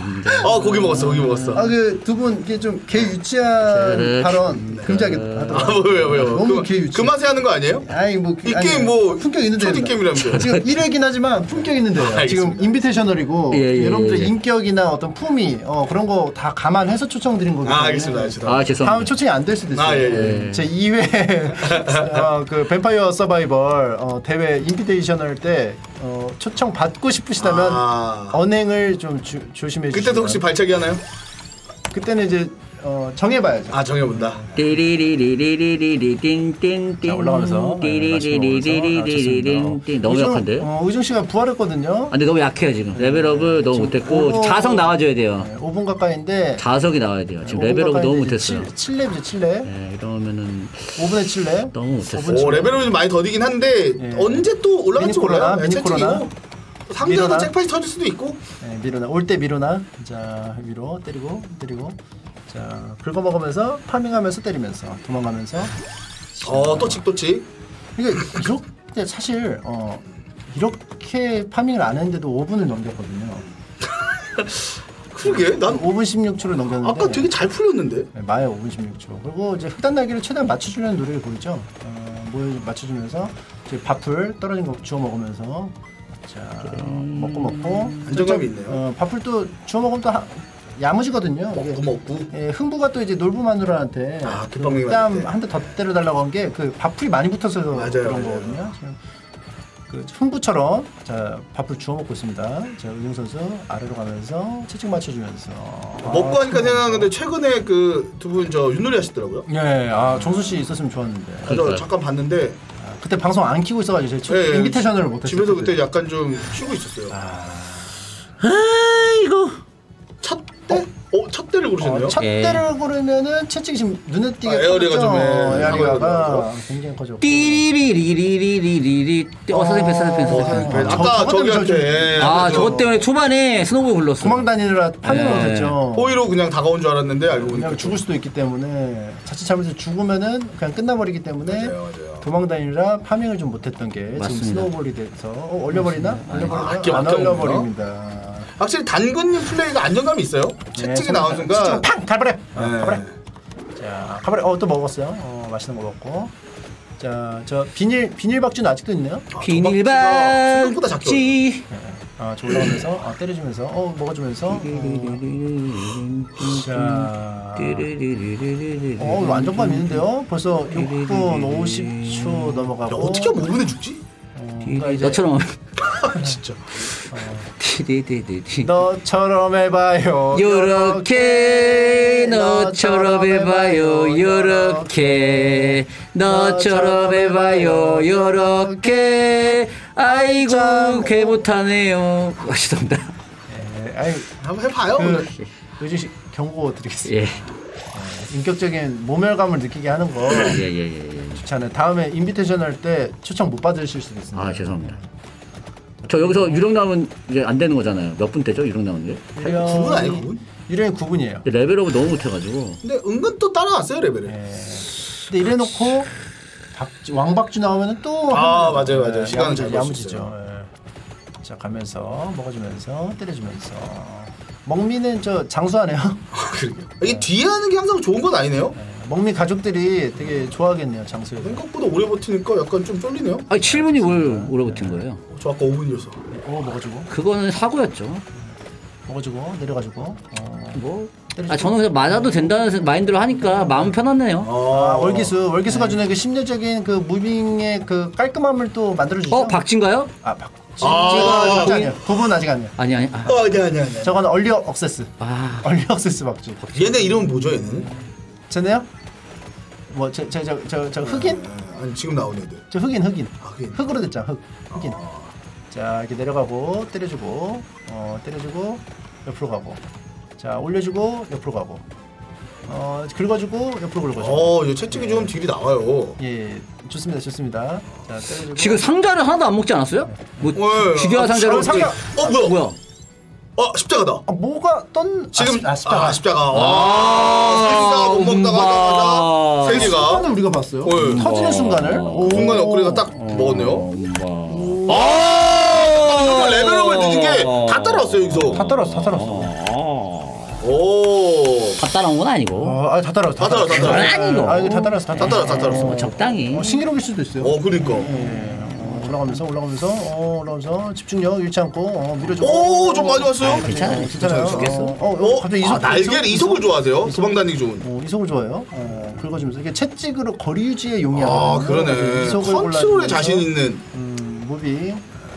어 고기 먹었어 고기 먹었어. 아 그 두 분 이게 좀 개 유치한 발언 굉장히 하더라고요. 아 왜요 왜요? 너무 그, 개유치. 그 맛에 하는 거 아니에요? 아니 뭐이 아니, 게임 뭐 품격 있는 데 초딩 게임이라면서요. 지금 1회긴 하지만 품격 있는데. 지금 인비테이셔널이고 예, 예, 여러분들 예. 인격이나 어떤 품위 어, 그런 거 다 감안해서 초청드린 거기 때문에 아 알겠습니다 알겠습니다. 아 다음 죄송합니다 초청이 안 될 수도 있어요. 아, 예, 예. 제 2회 어, 그 뱀파이어 서바이벌 어, 대회 invitational 때 어, 초청 받고 싶으시다면 아. 언행을 좀 주, 조심해 주시고 그때도 혹시 발차기 하나요? 그때는 이제 어, 정해봐야죠. 아 정해본다. 띠리리리리리리리띵띵띵 자, 올라가면서, 네, 띠리리리리리리띵 너무 약한데? 아 어, 의중 씨가 부활했거든요. 근데 너무 약해요 지금 레벨업을 너무 못했고 자석 나와줘야 돼요 네, 5분 가까이인데 자석이 나와야 돼요 지금 레벨업을 너무 못했어요 7, 7렙이죠 7렙. 네, 이러면은 5분에 7렙. 너무 못했어요. 5분 오 레벨업이 좀 많이 더디긴 한데 예. 언제 또 올라갈지 몰라요. 네, 미니. 코로나. 상대도 미로나. 잭팟이 터질 수도 있고. 네, 미로나 올 때 미로나 자 위로 때리고 때리고 자 긁어 먹으면서 파밍하면서 때리면서 도망가면서 어 또칙 또칙. 이게 이렇게 사실 어 이렇게 파밍을 안 했는데도 5분을 넘겼거든요. 그러게 난 5분 16초를 넘겼는데 아까 되게 잘 풀렸는데. 네, 마에 5분 16초. 그리고 이제 흑단 날개를 최대한 맞춰주려는 노력을 보이죠. 어, 뭐 맞춰주면서 이제 밥풀 떨어진 거 주워 먹으면서 자 먹고 먹고 안정감이 좀, 있네요. 어, 밥풀 또 주워 먹으면 또 하, 야무지거든요. 먹고 먹고. 예, 흥부가 또 이제 놀부 마누라한테 아, 깃방맹이한테. 땀한 대 더 때려달라고 한 게 그 밥풀이 많이 붙어서 맞아요, 그런 맞아요. 거거든요. 그 흥부처럼 자 밥풀 주워 먹고 있습니다. 자 의정 선수 아래로 가면서 채찍 맞춰주면서 먹고 아, 하니까 생각나는데 최근에 그 두 분 저 윷놀이 하시더라고요. 예, 아 정수 씨 있었으면 좋았는데 저 잠깐 봤는데 아, 그때 방송 안 키고 있어가지고 제가 예, 예. invitation을 못했어요. 집에서 그때 약간 좀 쉬고 있었어요. 아. 아이고 촛대? 어? 촛대를 고르셨네요. 어, 촛 예. 대를 고르면은 채찍이 지금 눈에 띄게 아, area가 커졌죠? 좀, 예, area가가 하고요. 굉장히 커졌고 띠리리리리리리리 어 선생님 선생님 어, 선생님 배- 저- 아까 저것 때문에 저기한테 아 그죠? 저것 때문에 초반에 snowball 굴렀어 도망 다니느라 farming을 예. 못했죠. 호의로 그냥 다가온 줄 알았는데 알고 보니까 그냥 죽을 수도 있기 때문에 자칫 잘못해서 죽으면은 그냥 끝나버리기 때문에 맞아요, 맞아요. 도망 다니느라 farming을 좀 못했던 게 지금 맞습니다. snowball이 돼서 어, 올려버리나? 올려버리나? 아껴, 안 아껴 올려버립니다. 확실히 단군님 플레이가 안정감이 있어요. 채찍이 네, 나온 채찍 순간 팡! 가버려! 어, 네. 가버려! 자, 가버려! 어, 또 먹었어요. 어, 맛있는 거 먹고. 자, 저 비닐, 비닐 박쥐는 아직도 있네요. 생각보다 작죠. 비닐 박쥐 아, 저 올라가면서, 어, 때려주면서, 어, 먹어주면서. 어, 자. 어, 안정감 있는데요? 벌써 6분 50초 넘어가고. 어떻게 5분에 죽지? 이제 너처럼 진짜. 디디디디디. 너처럼 해봐요. 요렇게 너처럼 해봐요. 요렇게 너처럼 해봐요. 요렇게 아이고 개 못하네요. 아, 죄송합니다. 예, 아니, 한번 해봐요. 오늘. 그, 요즘 경고 드리겠습니다. 예. 인격적인 모멸감을 느끼게 하는 거. 예 예 예 좋지 않아요. 다음에 인비테이션 할 때 초청 못 받으실 수도 있습니다. 아 죄송합니다 저 여기서 유령 나오면 이제 안 되는 거잖아요 몇 분 때죠 유령 나오는 게 유령- 9분 아니에요, 9분? 유령이 9분이에요. 레벨업을 너무 못해가지고 근데 은근 또 따라왔어요, 레벨을. 예. 근데 이래놓고 박쥐, 왕박쥐 나오면은 또 아, 한- 맞아요, 맞아요. 예, 시간을 야무지- 잘 야무지죠. 예. 자 가면서 먹어주면서 때려주면서 먹미는 저 장수하네요. 그러게요. 이게 뒤에 하는 게 항상 좋은 건 아니네요. 먹미 가족들이 되게 좋아하겠네요 장수에. 생각보다 오래 버티니까 약간 좀 쫄리네요. 아 7분이 뭘 오래 버틴 거예요 저 아까 5분이었어. 어 먹어주고 그거는 사고였죠 먹어주고 내려가지고. 어. 뭐. 아 저는 그냥 맞아도 된다는 생- 마인드로 하니까 마음 편안해요 아, 월계수 월계수가 주는 그 심리적인 그 moving의 그 깔끔함을 또 만들어주죠. 어 박쥔가요? 아 박쥐가 아, 아직 아니에요. 부분 아직 아니에요. 아니 아니 아, 어, 아니야, 아니야, 아니야. 저건 early access. 아 early access 박쥐. 얘네 이름은 뭐죠, 얘는? 쟤네요? 뭐저저저 저 저 흙인? 아니, 지금 나온 애들. 저 흑인 흑인. 아, 흑인. 흑으로 됐잖아 흑 흑인. 자 이렇게 내려가고 때려주고 어 때려주고 옆으로 가고 자 올려주고 옆으로 가고 어 긁어주고 옆으로 긁어주고 어, 이제 채찍이 좀 딜이 나와요. 예 좋습니다 좋습니다. 자 때려주고 지금 상자를 하나도 안 먹지 않았어요? 뭐 네. 죽여야 아, 상자로 상자- 어, 뭐야? 뭐야? 어, 십자가다. 아 뭐가 떤 지금 아, 십- 아 십자가 아, 십자가. 와, 살기가 못 먹다가 세 개가 순간을 우리가 봤어요. 네. 터지는 순간을. 오. 중간에 업그레이드가 딱 먹었네요. 뭐. 아, 레벨업을 늦은 게 다 따라왔어요 여기서. 다 따라왔어, 다 따라왔어. 오. 다 따라온 건 아니고 어, 아, 다 따라왔어. 다 따라왔어, 다 따라왔어. 아니고. 아, 이거 다 따라왔어, 다다 따라왔어. 따라, 다 따라왔어. 뭐 적당히 어, 신기록일 수도 있어요. 어, 그러니까. 어, 올라가면서, 올라가면서, 어, 올라가면서 집중력 잃지 않고 어, 밀어주고. 오, 좀 많이 왔어요. 괜찮아요 괜찮아요. 죽겠어 어, 어, 어, 갑자기 아, 이속, 날개를 이속을 좋아하세요. 도망 다니기 좋은. 어, 이속을 좋아해요. 어, 긁어주면서 이게 채찍으로 거리 유지에 용이하고. 아, 그러네. 컨트롤에 자신 있는. 음, 무비.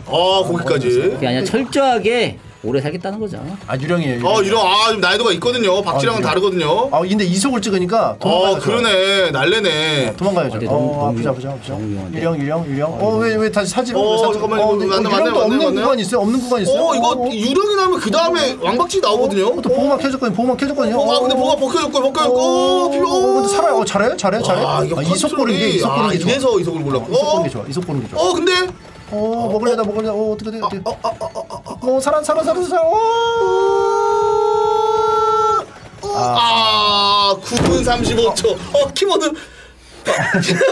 아, 거기까지. 그게 아니라 철저하게 오래 살겠다는 거죠 아, 유령이에요. 어, 유령. 이런 아, 좀 나이도가 있거든요. 박쥐랑은 아, 다르거든요. 아, 근데 이속을 찍으니까 도망가요. 어, 그러네. 날래네. 도망가야죠. 아, 근데 너무- 어, 아프죠, 아프죠. 너무 위험한데? 유령, 유령, 유령. 어, 왜, 왜 다시 사진? 어, 사진? 잠깐만요. 어, 맞네, 맞네, 유령도 맞네, 없는 맞네. 구간 있어요? 없는 구간 있어요? 어, 이거 유령이 나오면 그 다음에 왕박쥐 나오거든요. 또 보호막 켜졌거든요. 보호막 켜졌거든요. 어, 아, 근데 뭐가 벗겨졌고, 벗겨졌고, 어. 어, 근데 살아요. 어, 잘해, 잘해. 아, 이거 이속 보는 게, 이속 보는 아, 게 좋아. 이래서 이속을 골랐고. 이속 보는 어, 게 좋아. 이속 보는 게 좋아. 어, 근데 어, 먹으려다 먹으려다. 어, 어떻게 돼? 어떻게? 어, 어, 어, 어, 어, 어, 살아, 살아, 살아, 살아. 어. 아, 9분 35초. 어, 키보드.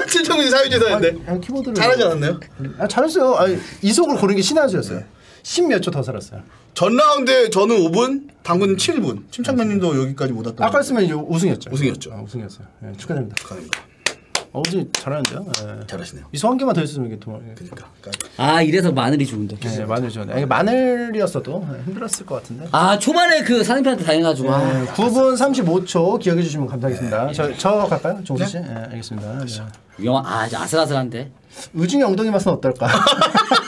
칠청민 사회재산인데. 아, 키보드를 잘하지 않았나요? 아, 잘했어요. 아, 이속을 고른 게 신의 한 수였어요. 10몇 초 더 살았어요. 전 라운드에 저는 5분, 당구님 7분. 침착맨님도 여기까지 못 왔다. 아까 했으면 이제 우승이었죠. 우승이었죠. 아, 우승이었어요. 예, 축하드립니다. 축하드립니다. 어, 우승 잘하는데요. 예. 잘하시네요. 이소 한 개만 더 했으면 이게 도망. 그러니까. 아 이래서 마늘이 죽은다 네, 마늘 좋네. 아니, 마늘이었어도 힘들었을 것 같은데. 아 초반에 그 사장님한테 당해가지고 아, 네, 9분 35초 기억해 주시면 감사하겠습니다. 저, 저 갈까요? 종수 씨? 네, 알겠습니다. 네. 영화 아 이제 아슬아슬한데 의중의 엉덩이 맛은 어떨까?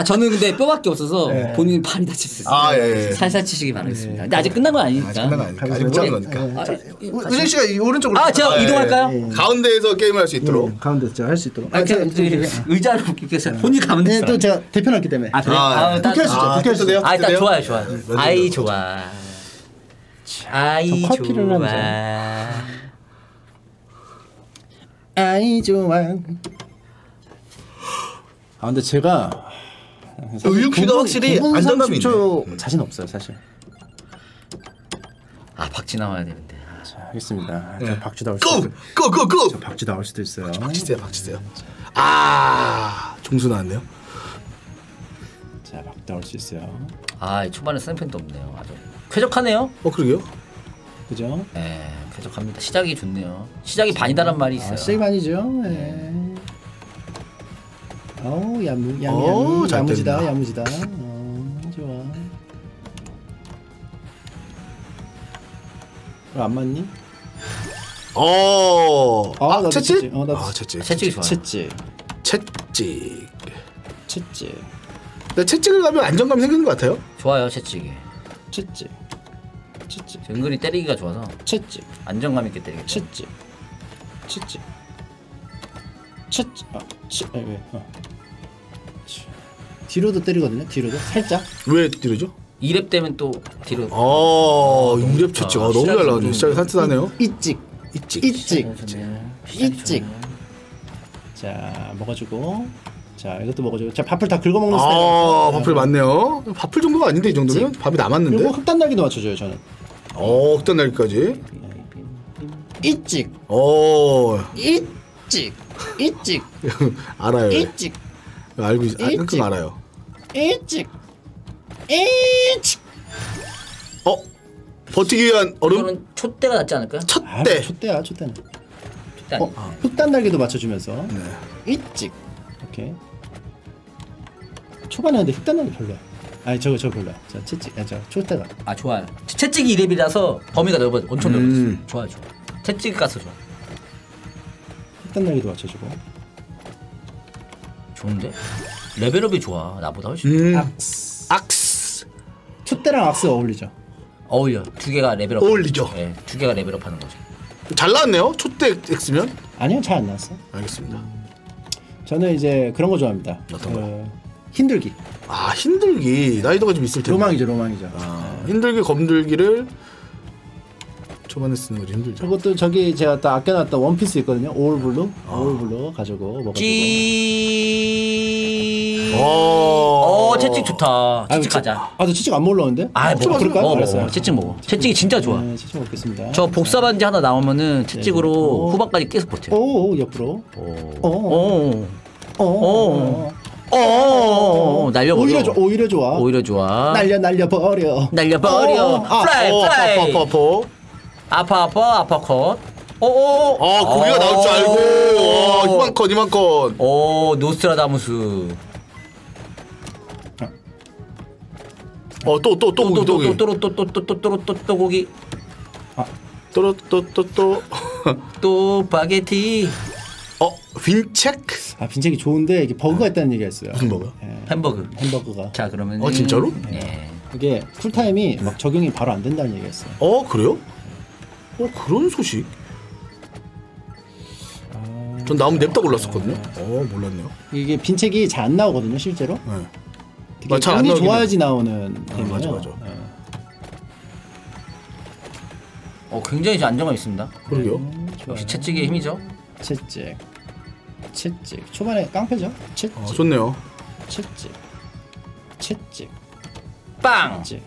아 저는 근데 뼈밖에 없어서 네. 본인 수 있어요 아, 예, 예. 살살 치시기 바라겠습니다 근데 아직 끝난 건 아니니까 아직 끝난 거 아니니까. 아직 못하는 거니까. 아, 우- 의중 씨가 이 오른쪽으로. 아 제가 아, 예, 이동할까요? 예. 가운데에서 게임을 할 수 있도록. 가운데 제가 할 수 있도록. 아, 제가 저기 의자로 이렇게 본인 가면 네, 됐어요. 또 제가 대표놨기 때문에. 아 그래? 아, 아, 딱- 국회 하시죠. 아, 국회 하시죠. 돼요? 아, 일단? 좋아요, 좋아요. 네, 아이 네. 좋아. 아이 좋아. 아이 좋아. 아 근데 제가 의육키가 확실히 안정감이 있네. 초 자신 없어요 사실. 아 박쥐 나와야 되는데. 자 하겠습니다. 네. 저 박쥐 나올 수도 고! 있- 고! 고! 고! 저 박쥐 나올 수도 있어요. 박치세요 박치세요 아 종수 나왔네요 자 박쥐 나올 수 있어요. 아 초반에 쌤팬도 없네요. 아주 쾌적하네요. 어 그러게요 그죠? 네, 쾌적합니다. 시작이 좋네요. 시작이 반이다란 말이 있어요. 아, 세이반이죠. 예. 어우 야무 야무 어우, 야무 잘 야무지다 뗀다. 야무지다. 어, 좋아. 왜안 맞니? 어. 아, 아, 나도 채찍? 채찍. 어, 나도 아, 채찍. 채찍이 좋아요. 채찌 채찍. 채찌 근데 채찍을 가면 안정감이 생기는 것 같아요. 좋아요, 채찍이. 채찌 채찌 은근히 때리기가 좋아서 채찌 안정감 있게 때리겠죠. 채찌 채찌 채찌 아 채, 아, 왜? 어. 치. 뒤로도 때리거든요. 뒤로도 살짝. 왜 이러죠? 2랩 되면 또 뒤로 어, 이랩 채찍. 아, 너무 잘 나왔네. 시작이 산뜻하네요. 이찍. 이찍 좋네요. 이찍. 자 먹어주고 자 이것도 먹어주고 자 밥을 다 긁어먹는 스타일. 아, 밥풀 맞네요. 밥풀 정도가 아닌데 이 정도면 밥이 남았는데. 그리고 흑단 날개도 맞춰줘요 저는. 어, 흑단 날까지. 이찍 어, 이찍 이찍 알아요. 이찍 알고 있, 아, 일찍. 끙끙 알아요. 이찍 이찍. 어, 버티기 위한 얼음 이거는 촛대가 낫지 않을까요? 첫 아, 때. 촛대야 촛대는. 촛대 아니 어 흑단 날개도 맞춰주면서 네. 이찍 오케이. 초반에 근데 흑단 날개 별로야. 아니 저거 저거 별로야. 자 채찍 아저 촛대가. 아 좋아요. 채찍이 2랩이라서 범위가 넓어 엄청 넓어졌어. 음. 좋아요, 좋아. 채찍 가서 좋아. 흑단 날개도 맞춰주고. 좋은데? level up이 좋아. 나보다 훨씬 음. 악스. 악스. 촛대랑 axe 어울리죠. 어울려. 두 개가 level up. 어울리죠. 네, 두 개가 level up 하는 거죠. 잘 나왔네요. 촛대 axe면. 아니요 잘 안 나왔어. 알겠습니다. 저는 이제 그런 거 좋아합니다. 어떤 그 흰둘기. 아, 흰둘기. 난이도가 좀 있을 텐데. 로망이죠 로망이죠. 아, 흰둘기 검둘기를 초반에 쓰는 거지 힘들죠. 그것도 저기 제가 딱 아껴놨던 원피스 있거든요. All Blue. All Blue 가지고 먹어주고. 찌. 어, 어, 채찍 좋다. 채찍 가자. 아, 저 채찍 안 몰랐는데? 아, 먹어. 그럴까요? 먹어, 알았어요. 먹어. 채찍 먹어. 채찍이 진짜 좋아. 네, 채찍 먹겠습니다. 저 복사 반지 하나 나오면은 채찍으로 오. 후반까지 계속 버텨요. 오, 오 옆으로. 오. 오, 오. 오, 오. 오. 오. 날려버려. 오히려 좋아. 오히려 좋아. 오히려 좋아. 날려 날려 버려. 날려버려. 어, 어, 아, fly, 어, fly. 아파. 아파, 아파, 아파컷. 오오. 아, 고기가 나올 줄 알고. 와, 이만건, 이만건. 오, 노스트라다무스. 어, 또, 또, 또, 고기, 또. 또또또또또또또또또 고기. 또, 또, 또, 또. 또 바게티. 어, 빈책? 아, 빈책이 좋은데 이게 버그가 있다는 얘기가 있어요. 무슨 버그? 예, 햄버거. 햄버거가. 자, 그러면 어, 진짜로? 예. 이게 쿨타임이 막 적용이 바로 안 된다는 얘기가 있어요. 어, 그래요? 어, 그런 소식? 전 나오면 냅다 골랐었거든요. 어, 몰랐네요. 이게 빈책이 잘 안 나오거든요, 실제로. 네. 되게 아, 잘안 운이 나오긴 좋아야지 나오는 아. 맞아, 맞아. 예. 어, 굉장히 안정감 있습니다. 그러게요. 역시 채찍의 힘이죠. 채찍. 채찍. 초반에 깡패죠? 채찍. 어, 좋네요. 채찍. 채찍. 빵! 채찍.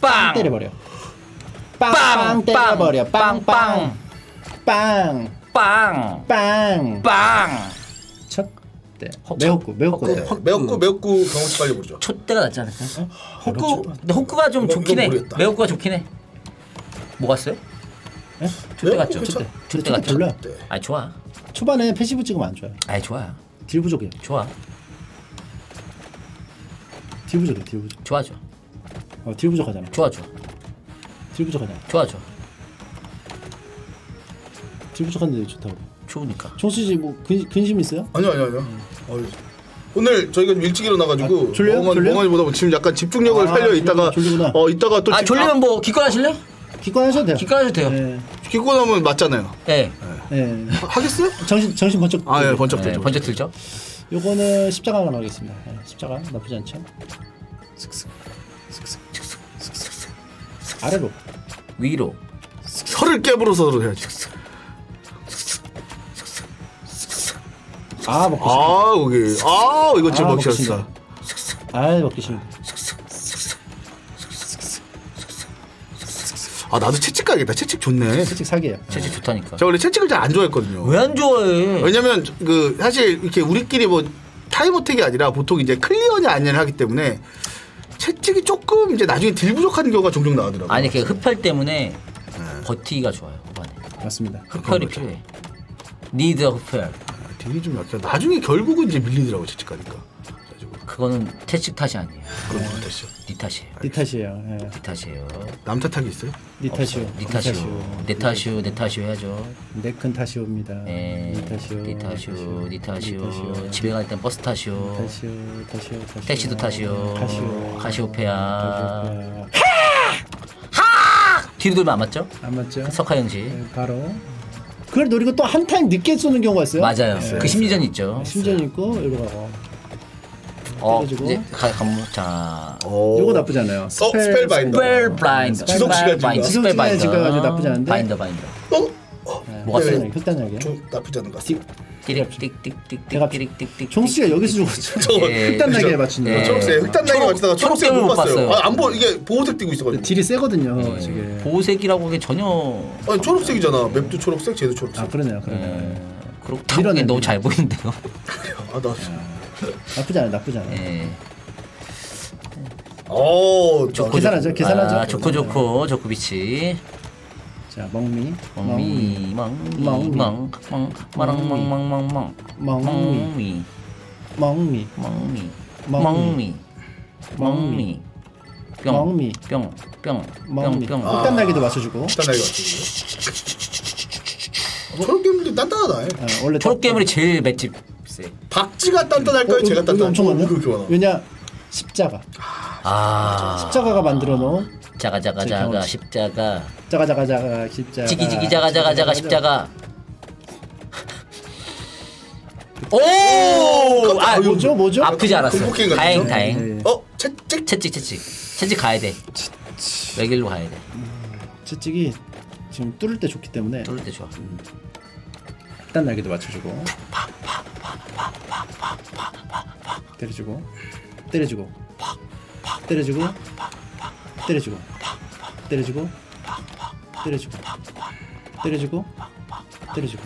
빵! 때려버려. 빵! 빵! 빵! 때려버려. 빵! 빵! 빵! 빵! 빵! 빵! 첫 대. 어, 매웠고 매웠고. 어, 대. 어, 매웠고, 매웠고, 경험치 빨리 보죠. 촛대가 낫지 않을까? 호구 근데 호구가 좀 좋긴 해. 모르겠다. 매우구가 좋긴 해. 뭐 갔어요? 예? 촛대? 매우고 촛대. 촛대 같죠? 별로야. 네. 아니 좋아. 초반에 passive 찍으면 안 좋아요. 아니 좋아. 딜 부족해요. 좋아. 딜 부족해. 딜 부족. 좋아 좋아. 어, 딜 부족하잖아. 좋아 좋아. 딜 부족하잖아. 좋아 좋아. 딜 부족한데 왜 좋다고. 좋으니까. 종수 씨뭐 근심 있어요? 아니요, 아니요, 아니요. 어이. 오늘 저희가 좀 일찍 일어나가지고 아, 졸려요? 멍하니, 졸려요? 멍하니 보다 보니 지금 약간 집중력을 아, 살려 있다가 졸리구나. 어 이따가 또아 집- 졸리면 뭐 기권 하실래? 기권 하셔도 돼요. 기권 하셔도 돼요. 네. 나면 맞잖아요. 예. 네. 하- 하겠어요? 정신 정신 번쩍. 아, 예, 번쩍 네, 되죠. 번쩍 들죠. 요거는 십자가 하나 하겠습니다. 네, 십자가 나쁘지 않죠? 아래로. 위로. 혀를 깨부러서 해야지. 아 먹고 싶다. 아 여기 아 이거 진짜 아, 먹기 싫다. 아 먹기 싫다. 아 나도 채찍 가야겠다. 채찍 좋네. 솔직히 사기예요. 채찍 좋다니까. 저 원래 채찍을 잘 안 좋아했거든요. 왜 안 좋아해? 왜냐면 그 사실 이렇게 우리끼리 뭐 time attack이 아니라 보통 이제 clear냐 아니냐 하기 때문에 채찍이 조금 이제 나중에 딜 부족한 경우가 종종 나오더라고요. 아니 그 흡혈 때문에 버티기가 좋아요 후반에. 맞습니다. 흡혈이 필요해. need 흡혈. 딜이 좀 약간 나중에 결국은 이제 밀리더라고 채찍 가니까. 그거는 채찍 탓이 아니에요. 그런 거 됐어. 니 탓이에요. 니 탓이에요. 예. 니 탓이에요. 남 탓하기 있어요? 니 탓이요. 니 탓이요. 내 탓이요. 내 탓이요 해야죠. 내큰 탓이옵니다. 예. 니 탓이요. 니 탓이요. 니 탓이요. 탓이요. 집에 갈 땐 버스 탓이요. 탓이요. 탓이요. 탓이요. 택시도 탓이요. 탓이요. 카시오페아. 카시오페아. 뒤로 돌면 안 맞죠? 안 맞죠? 석하영 씨. 네, 바로 그걸 노리고 또 한 타임 늦게 쏘는 경우가 있어요. 맞아요. 네. 그 심리전 있죠. 심리전 있고 이러고. 어, 때려주고. 이제 가, 감, 자. 요거 나쁘지 않아요. spell binder. spell blind. 지속 시간 증가. 지속 시간 증가가 나쁘지 않은데. binder binder. 어? 뭐가 네. 세? 흑단 날개요. 흑단 날개요. 좀 나쁘지 않은 것 같습니다. 내가 띠릭 종수가 여기서 죽었죠. 저 예. 흑단 날개 맞춘다. 예. 초록색 흑단 날개 초록- 맞추다가 초록색 못 봤어요. 아, 안 보, 이게 보호색 띄고 있어가지고. 딜이 세거든요. 네. 지금. 보호색이라고 하기 전혀 아니 초록색이잖아. 맵도 초록색, 쟤도 초록색. 아 그러네요. 그러네요. 예, 그렇다고 밀어내는 너무 잘 보이는데요. 아, 나. 나쁘지 않아요. 나쁘지 않아요. 예. 어, 저 계산하죠. 계산하죠. 아, 좋고 좋고 좋고 비치. 자 멍미. 멍미 멍미 멍미. 멍 멍, 마랑 멍멍 멍 멍 멍미. 멍미 멍미. 멍미 멍미. 멍미 멍미. 뿅 뿅 뿅뿅뿅 멍미. 흑단 날개도 맞춰주고. 흑단 나게 맞추고. 초록 괴물이 단단하다. 아, 원래 초록 괴물이 제일 맷집 세. 박쥐가 단단할까요? 어, 제가 단단. 엄청 많네. 많아. 왜냐 십자가. 아 십자가가 만들어 놓은 자가 자가 제 자가. 십자가 자가 자가 자가 십자가. 지기 지기 자가 자가 자가 십자가. 오! 아, 뭐죠 뭐죠? 아프지 않았어. 다행 다행. 네. 어, 채찍. 채찍 채찍 채찍 가야 돼. 외길로 가야 돼. 채찍이 지금 뚫을 때 좋기 때문에 뚫을 때 좋아. 흑단 날개도 맞춰주고. 때려주고. 때려주고. 때려주고. 때려주고. 때려주고. 때려주고. 때려주고. 때려주고.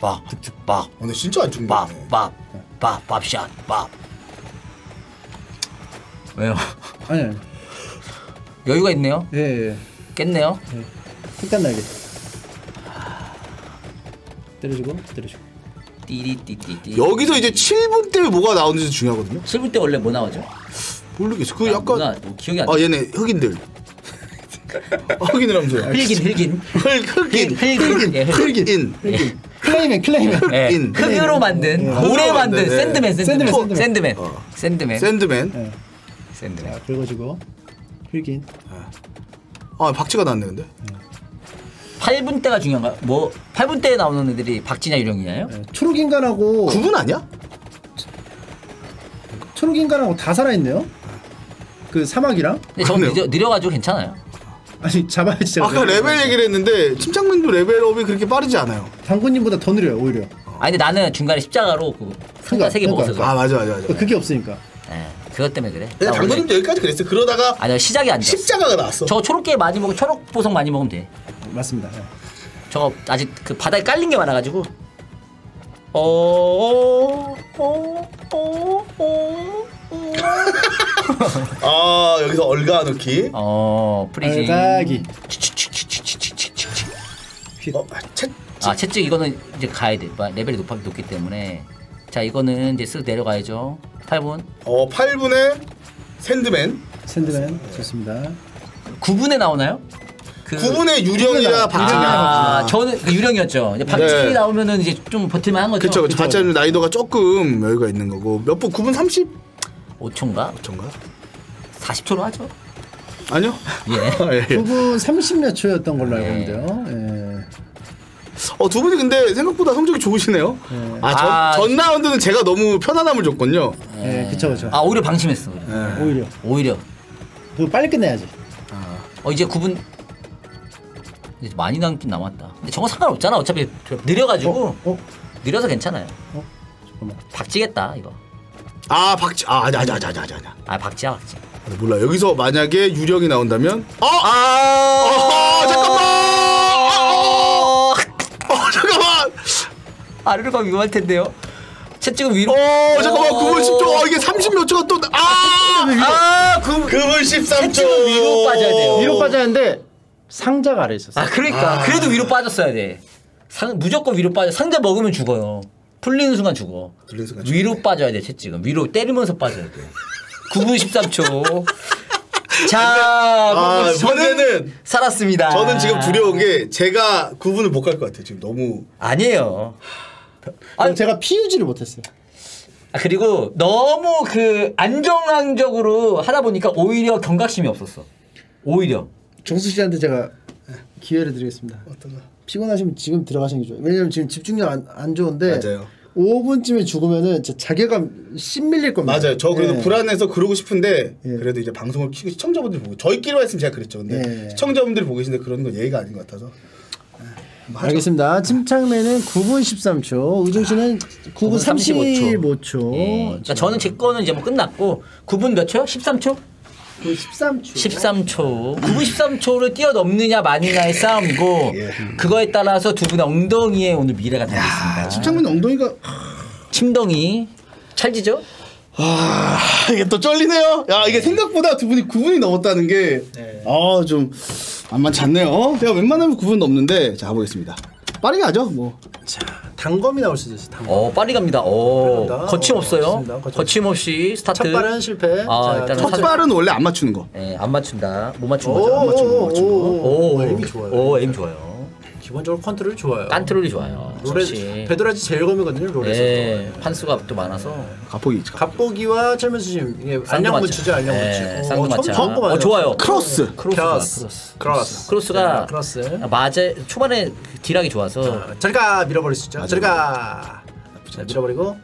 빡빡 어, 근데 진짜 안 죽네. 빡빡빡 밥샷 빡. 왜요? 아니. 여유가 있네요. 예, 예. 깼네요. 흑단 날개. 때려주고 때려주고. 띠리띠띠띠. 여기서 이제 7분 때 뭐가 나오는지 중요하거든요. 7분 때 원래 뭐 나오죠? 모르겠어. 그 아, 약간 뭐나 뭐 기억이 안 나. 아 얘네 흙인들. 아, 흙인이라면서요. 흙인 흙인 흙 흙인 흙인 예, 흙인 흙인 clay man clay man. 예, 흙인. 흙으로 만든 예. 오래 흑으로 만든 만든, 예. sandman sandman sandman, sandman 어. sandman sandman. 예. sandman 자 긁어주고. 흙인. 아 박쥐가 나왔네 근데. 8분 때가 중요한가? 뭐 8분 때에 나오는 애들이 박쥐냐 유령이냐요? 예. 초록 인간하고 9분 아니야? 초록 인간하고 다 살아있네요. 그 사막이랑 근데 저건 그러네요. 느려, 느려 가지고 괜찮아요. 아니 잡아야지 제가. 아까 레벨 얘기를 했는데 침착맨도 level up이 그렇게 빠르지 않아요. 단군님보다 더 느려요 오히려. 아니 근데 나는 중간에 십자가로 그 상자 그러니까, 세개 그러니까. 그래. 아 맞아 맞아 맞아. 그게 없으니까. 예, 그것 때문에 그래. 당근님도 여기까지 그랬어. 그러다가 아니 시작이 안 좋았어. 십자가가 나왔어. 저 초록게 많이 먹고 초록 보석 많이 먹으면 돼. 맞습니다. 예. 저거 아직 그 바닥에 깔린 게 많아가지고. 어. 어. 어. 어. 아 여기서 얼가 넣기. 어. 프리징. 어, 채, 아 채찍 이거는 이제 가야 돼. 마- 레벨이 높기 때문에. 자 이거는 이제 쓱 내려가야죠. 8분. 어 8분에 샌드맨. 샌드맨 좋습니다. 9분에 나오나요? 그 9분에 유령이라 박진야. 아, 저는 그 유령이었죠. 이제 박진이 네. 나오면은 이제 좀 버틸만 한 거죠. 그쵸. 박쥐는 나이도가 조금 여유가 있는 거고 몇 분? 9분 30? 5초인가? 전가? 40초로 하죠. 아니요. 예. 아, 예. 9분 30몇 초였던 걸로 알고 네. 있는데요. 예. 어 두 분이 근데 생각보다 성적이 좋으시네요. 아, 전, 아, 전 라운드는 제가 너무 편안함을 줬거든요. 예, 그쵸 그쵸. 아 오히려 방심했어. 오히려. 오히려 그거 빨리 끝내야지. 어 이제 9분 이제 많이 남긴 남았다. 근데 저거 상관없잖아. 어차피 느려가지고 어? 어? 느려서 괜찮아요. 어? 잠깐만. 박지겠다 이거. 아 박지 아 아니 아니 아니 아니 아니 아니 아 박지야 박지. 몰라 여기서 만약에 유령이 나온다면 어? 아, 어 잠깐만 아래로 가면 위험할 텐데요. 채 찍은 위로. 어 잠깐만 9분 10초 어 이게 30몇 초가 또 아 아, 그 그분 13초 찍은 위로 빠져야 돼요. 위로 빠졌는데 상자가 아래 있었어. 아 그러니까 그래도 위로 빠졌어야 돼. 상 무조건 위로 빠져. 상자 먹으면 죽어요. 풀리는 순간 죽어. 풀리는 순간 위로 빠져야 돼 채찍은. 위로 때리면서 빠져야 돼. 9분 13초. 자, 아, 저는 살았습니다. 저는 지금 두려운 게 제가 구분을 못 갈 것 같아요. 지금 너무 아니에요. 아, 제가 피우지를 못했어요. 아, 그리고 너무 그 안정적으로 하다 보니까 오히려 경각심이 없었어. 오히려. 정수 씨한테 제가 기회를 드리겠습니다. 어떤가? 피곤하시면 지금 들어가시는 게 좋아요. 왜냐면 지금 집중력 안, 안 좋은데 맞아요. 5분쯤에 죽으면은 진짜 자괴감 심 밀릴 겁니다. 맞아요. 저 그래도 예. 불안해서 그러고 싶은데 예. 그래도 이제 방송을 키고 시청자분들이 보고 저희끼리만 했으면 제가 그랬죠. 근데 예. 시청자분들이 보고 계신데 그런 건 예의가 아닌 것 같아서 알겠습니다. 침착맨은 9분 13초, 의중 씨는 9분 35초. 예. 그러니까 저는 제 거는 이제 뭐 끝났고 9분 몇 초? 13초? 9분 13초. 13초. 9분 13초를 뛰어넘느냐 마느냐의 싸움이고 그거에 따라서 두 분의 엉덩이에 오늘 미래가 달렸습니다. 침착맨 엉덩이가 침덩이 찰지죠? 아 이게 또 쩔리네요. 야 이게 생각보다 두 분이 9분이 넘었다는 게 아 좀 만만치 않네요. 제가 웬만하면 9분 넘는데 자 가보겠습니다. 빠르게 하죠 뭐. 자, 단검이 나올 수도 있어요. 단검. 어 빨리 갑니다. 어. 거침없어요. 어, 좋습니다. 거침없이. 거침없이 스타트. 첫 발은 실패. 아, 자, 일단은 첫 사실- 첫 발은 원래 안 맞추는 거. 예, 안 맞춘다. 못 맞춘 오, 거죠. 오, 오, 오, 오, 오, 에임이 좋아요. 오, 에임 좋아요. 기본적으로 컨트롤 좋아요. 깐트롤이 좋아요. 롤에 좋지. 베드라지 제일 검이거든요. 롤에서. 예, 판수가 또 많아서. 있지. 갑보기와 철면수 심 이게 알량무치죠 알량무치. 예, 어, 쌍두마차. 어, 좋아요. 크로스. 크로스가, 크로스. 크로스. 크로스. 크로스가 자, 크로스. 맞아 초반에 그 딜하기 좋아서 자, 저리가 밀어버릴 수 있죠. 저리가. 자, 밀어버리고.